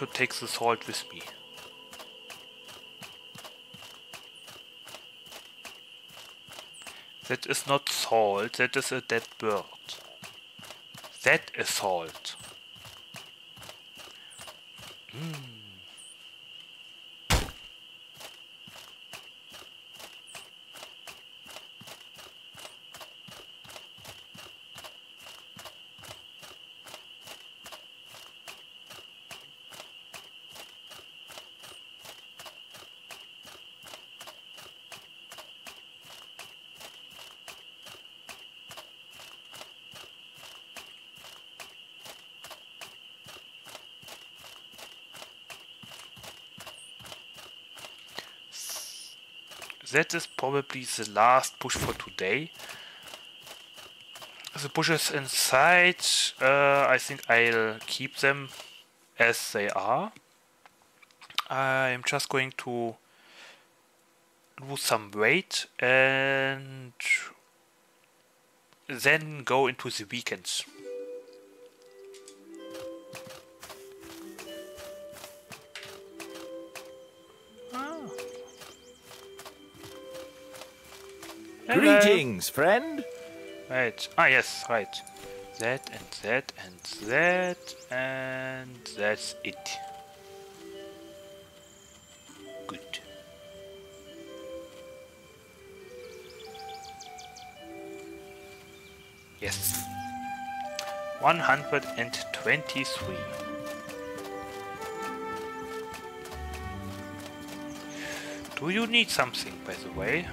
Should take the salt with me. That is not salt, that is a dead bird. That is salt. That is probably the last push for today. The bushes inside, uh, I think I'll keep them as they are. I'm just going to lose some weight and then go into the weekends. Greetings, friend. Right. Ah, yes, right. That and that and that and that's it. Good. Yes. 123. Do you need something, by the way?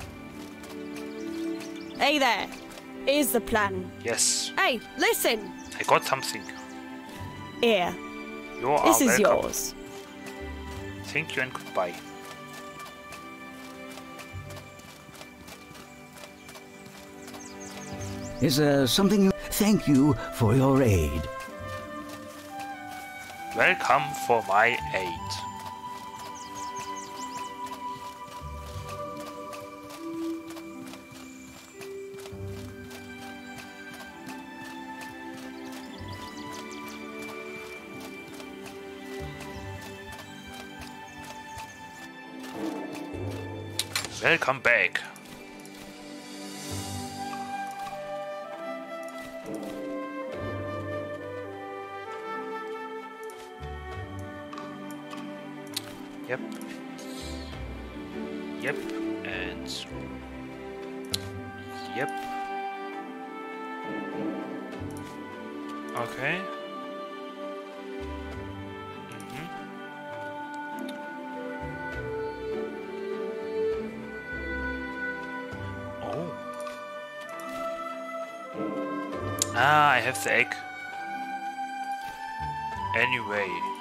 Hey there. Here's the plan. Yes, Hey, listen. I got something. Here. You are This is welcome. yours. Thank you and goodbye. Is there something you... Thank you for your aid. Welcome for my aid. Ah, I have the egg. Anyway.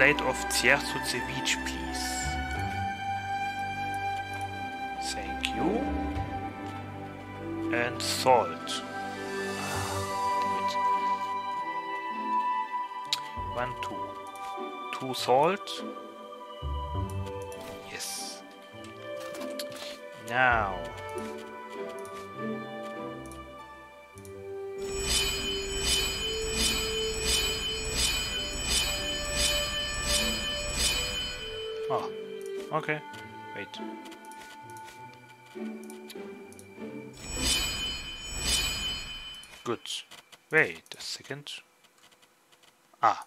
Plate of Cierzo ceviche, please. Thank you. And salt. Ah. One, two. Two salt. Yes. Now. Second. Ah.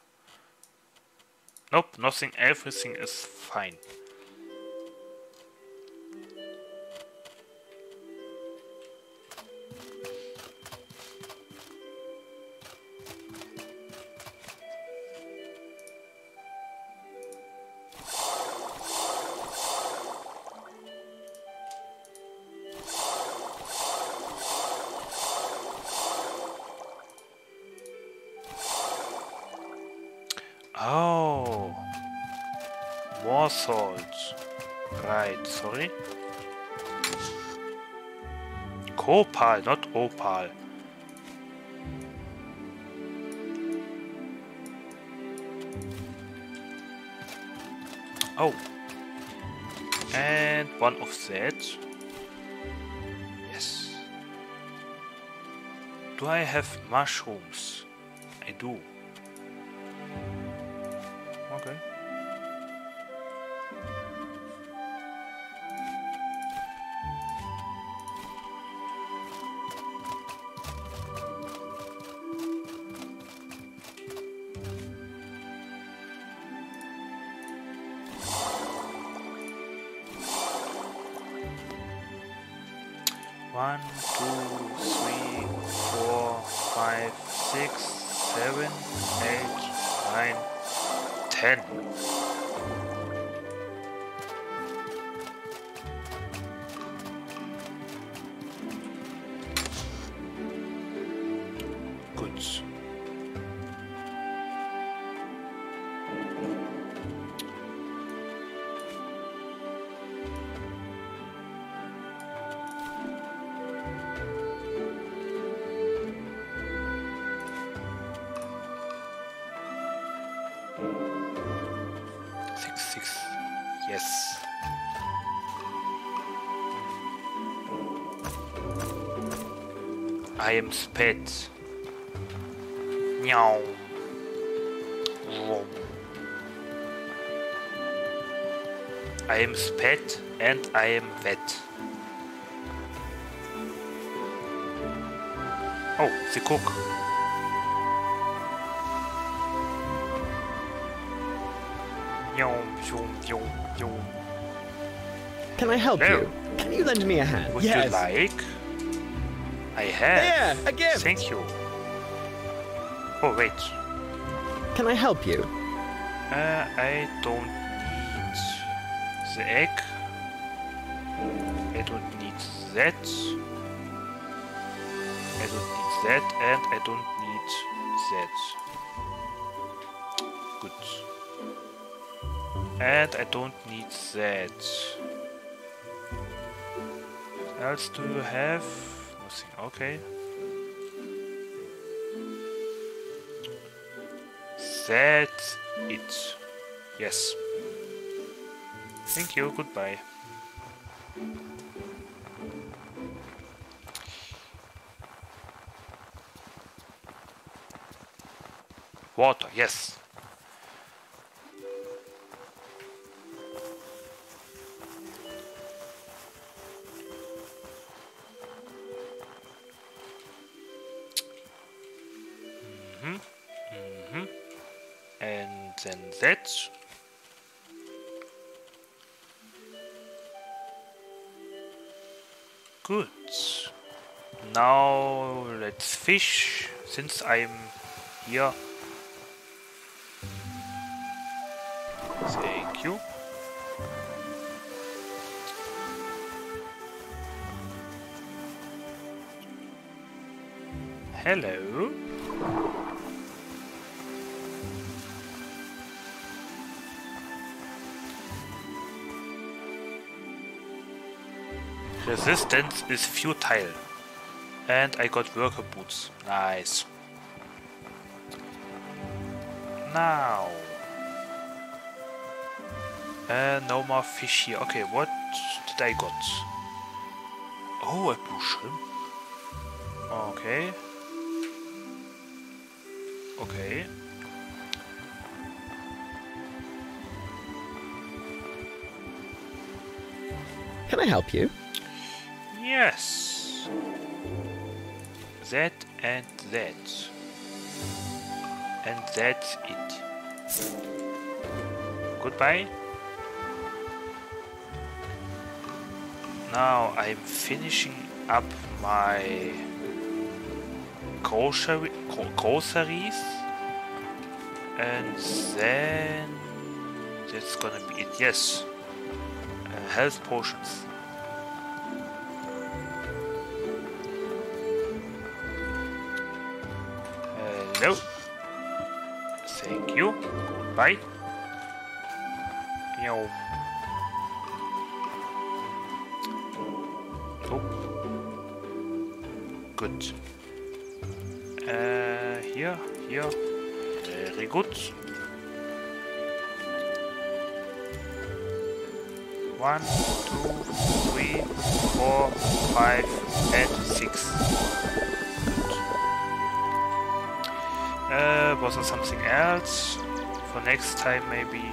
Nope, nothing, everything is fine. Opal. Oh. And one of that. Yes. Do I have mushrooms? I do. Am sped. Meow. I am sped and I am wet. Oh, the cook. Can I help No. you? Can you lend me a hand? Would Yes. you like? I have. Here, a gift. Thank you. Oh, wait. Can I help you? Uh, I don't need the egg. I don't need that. I don't need that, and I don't need that. Good. And I don't need that. What else do you have? Okay. That's it. Yes. Thank you. Goodbye. Water. Yes. Let's fish since I'm here. Thank you. Hello. Resistance is futile. And I got worker boots. Nice. Now. Uh, no more fish here. Okay, what did I got? Oh, a blue shrimp. Okay. Okay. Can I help you? Yes. That and that. And that's it. Goodbye. Now I'm finishing up my groceries. And then that's gonna be it. Yes. Uh, health potions. Hello. Thank you. Bye. Meow. Oh. Good. Uh, here, here. Very good. Else? For next time, maybe.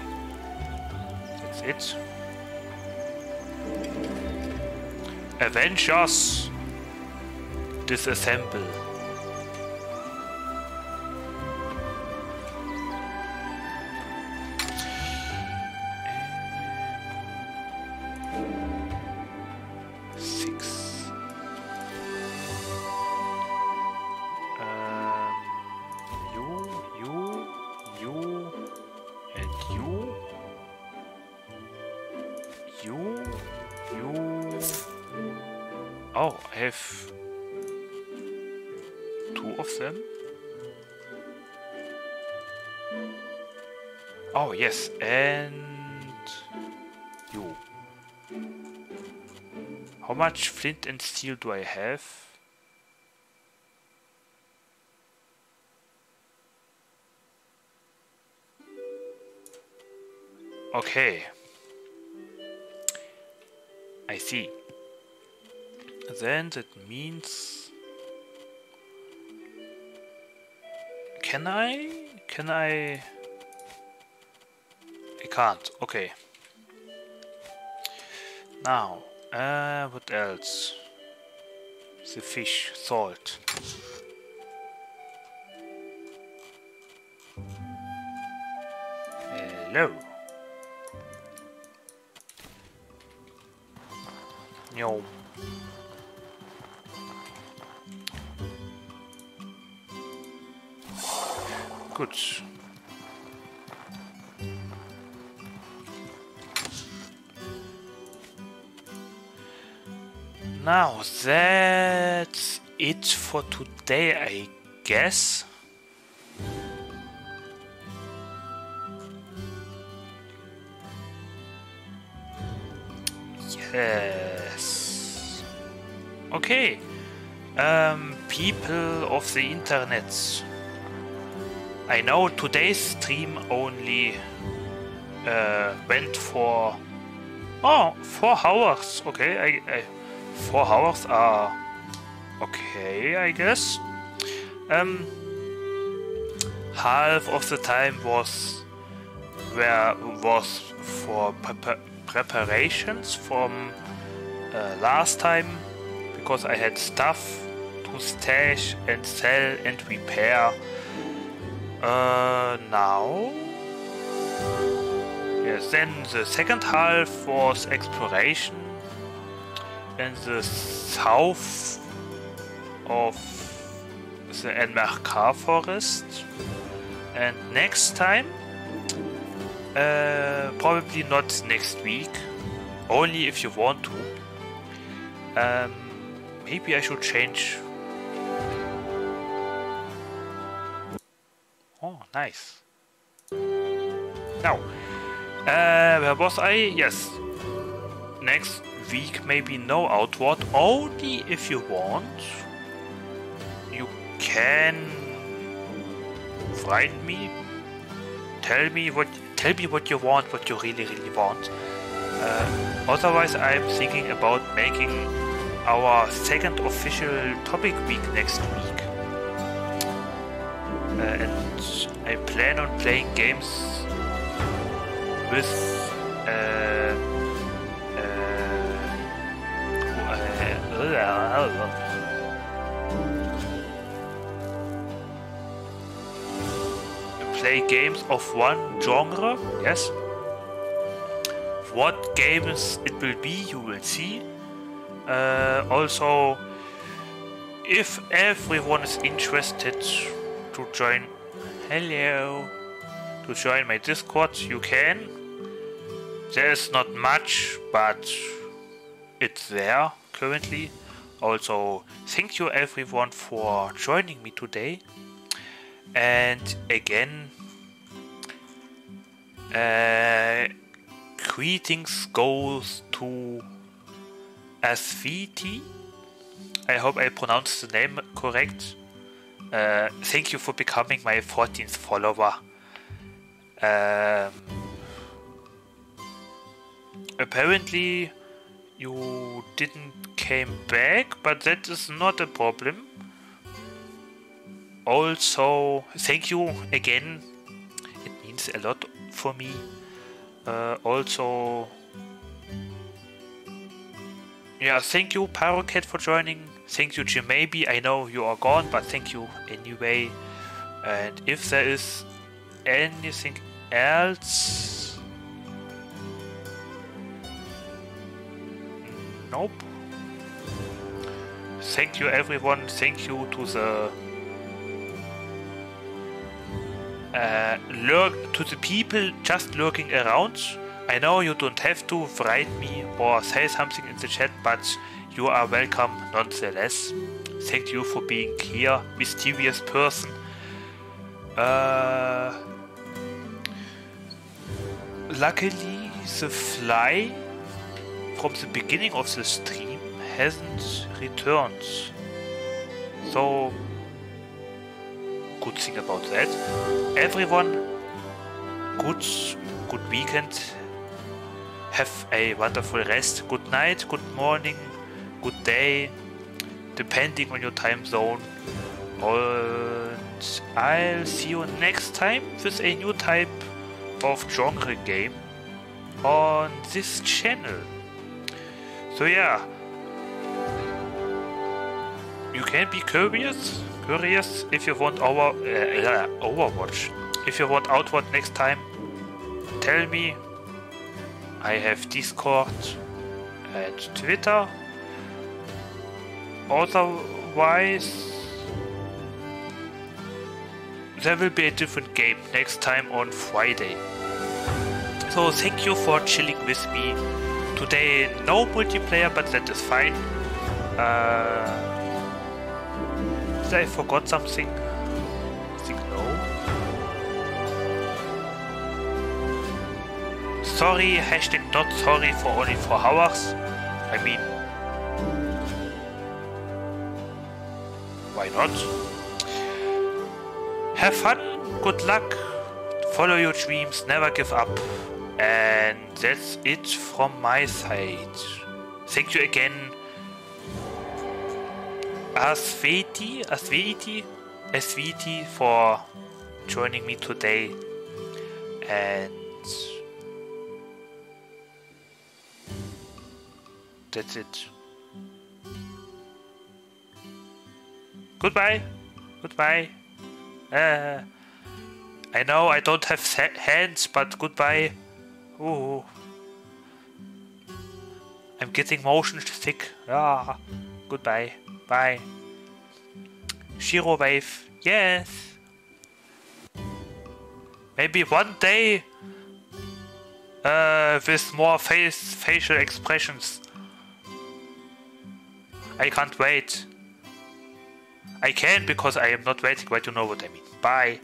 That's it. Avengers! Disassemble. Oh, I have two of them. Oh yes, and you. How much flint and steel do I have? Okay. I see. Then that means... can I? Can I? I can't. Okay. Now, uh, what else? The fish, salt. Hello. No. Good. Now that's it for today, I guess. Yes. Okay. Um, people of the internet. I know today's stream only uh, went for oh four hours. Okay, I, I four hours are okay, I guess. Um, half of the time was where was for prepa preparations from uh, last time because I had stuff to stash and sell and repair. Uh, now. Yes, then the second half was exploration in the south of the Enmerkar forest. And next time, uh, probably not next week, only if you want to. Um, maybe I should change. Nice. Now, uh, where was I? Yes. Next week, maybe no outward, only if you want. You can find me. Tell me what. Tell me what you want, what you really, really want. Uh, otherwise, I'm thinking about making our second official topic week next week. Uh, and I plan on playing games with uh, play games of one genre, yes. What games it will be, you will see. Uh, also, if everyone is interested to join, hello, to join my Discord, you can. There's not much, but it's there currently. Also, thank you everyone for joining me today. And again, uh, greetings goes to Asviti. I hope I pronounced the name correct. Uh, thank you for becoming my 14th follower. Um, apparently, you didn't came back, but that is not a problem. Also, thank you again. It means a lot for me. Uh, also, yeah, thank you, Parocat, for joining. Thank you, maybe I know you are gone, but thank you anyway. And if there is anything else, nope. Thank you, everyone. Thank you to the uh, lurk to the people just lurking around. I know you don't have to write me or say something in the chat, but you are welcome nonetheless. Thank you for being here, mysterious person. Uh, luckily, the fly from the beginning of the stream hasn't returned. So, good thing about that. Everyone, good, good weekend. Have a wonderful rest. Good night, good morning, good day, depending on your time zone. And I'll see you next time with a new type of genre game on this channel. So yeah, you can be curious, curious if you want our uh, Overwatch. If you want Outward next time, tell me. I have Discord and Twitter. Otherwise, there will be a different game next time on Friday. So thank you for chilling with me. Today no multiplayer, but that is fine. Uh, did I forgot something? I think no. Sorry, hashtag not sorry for only 4 hours. I mean, why not? Have fun, good luck, follow your dreams, never give up. And that's it from my side. Thank you again, Asveti, Asveti, Asveti for joining me today. And that's it. Goodbye. Goodbye. Uh, I know I don't have hands, but goodbye. Ooh. I'm getting motion sick. Ah, goodbye. Bye. Shiro wave. Yes. Maybe one day. Uh, with more face facial expressions. I can't wait. I can't because I am not waiting, but you know what I mean. Bye.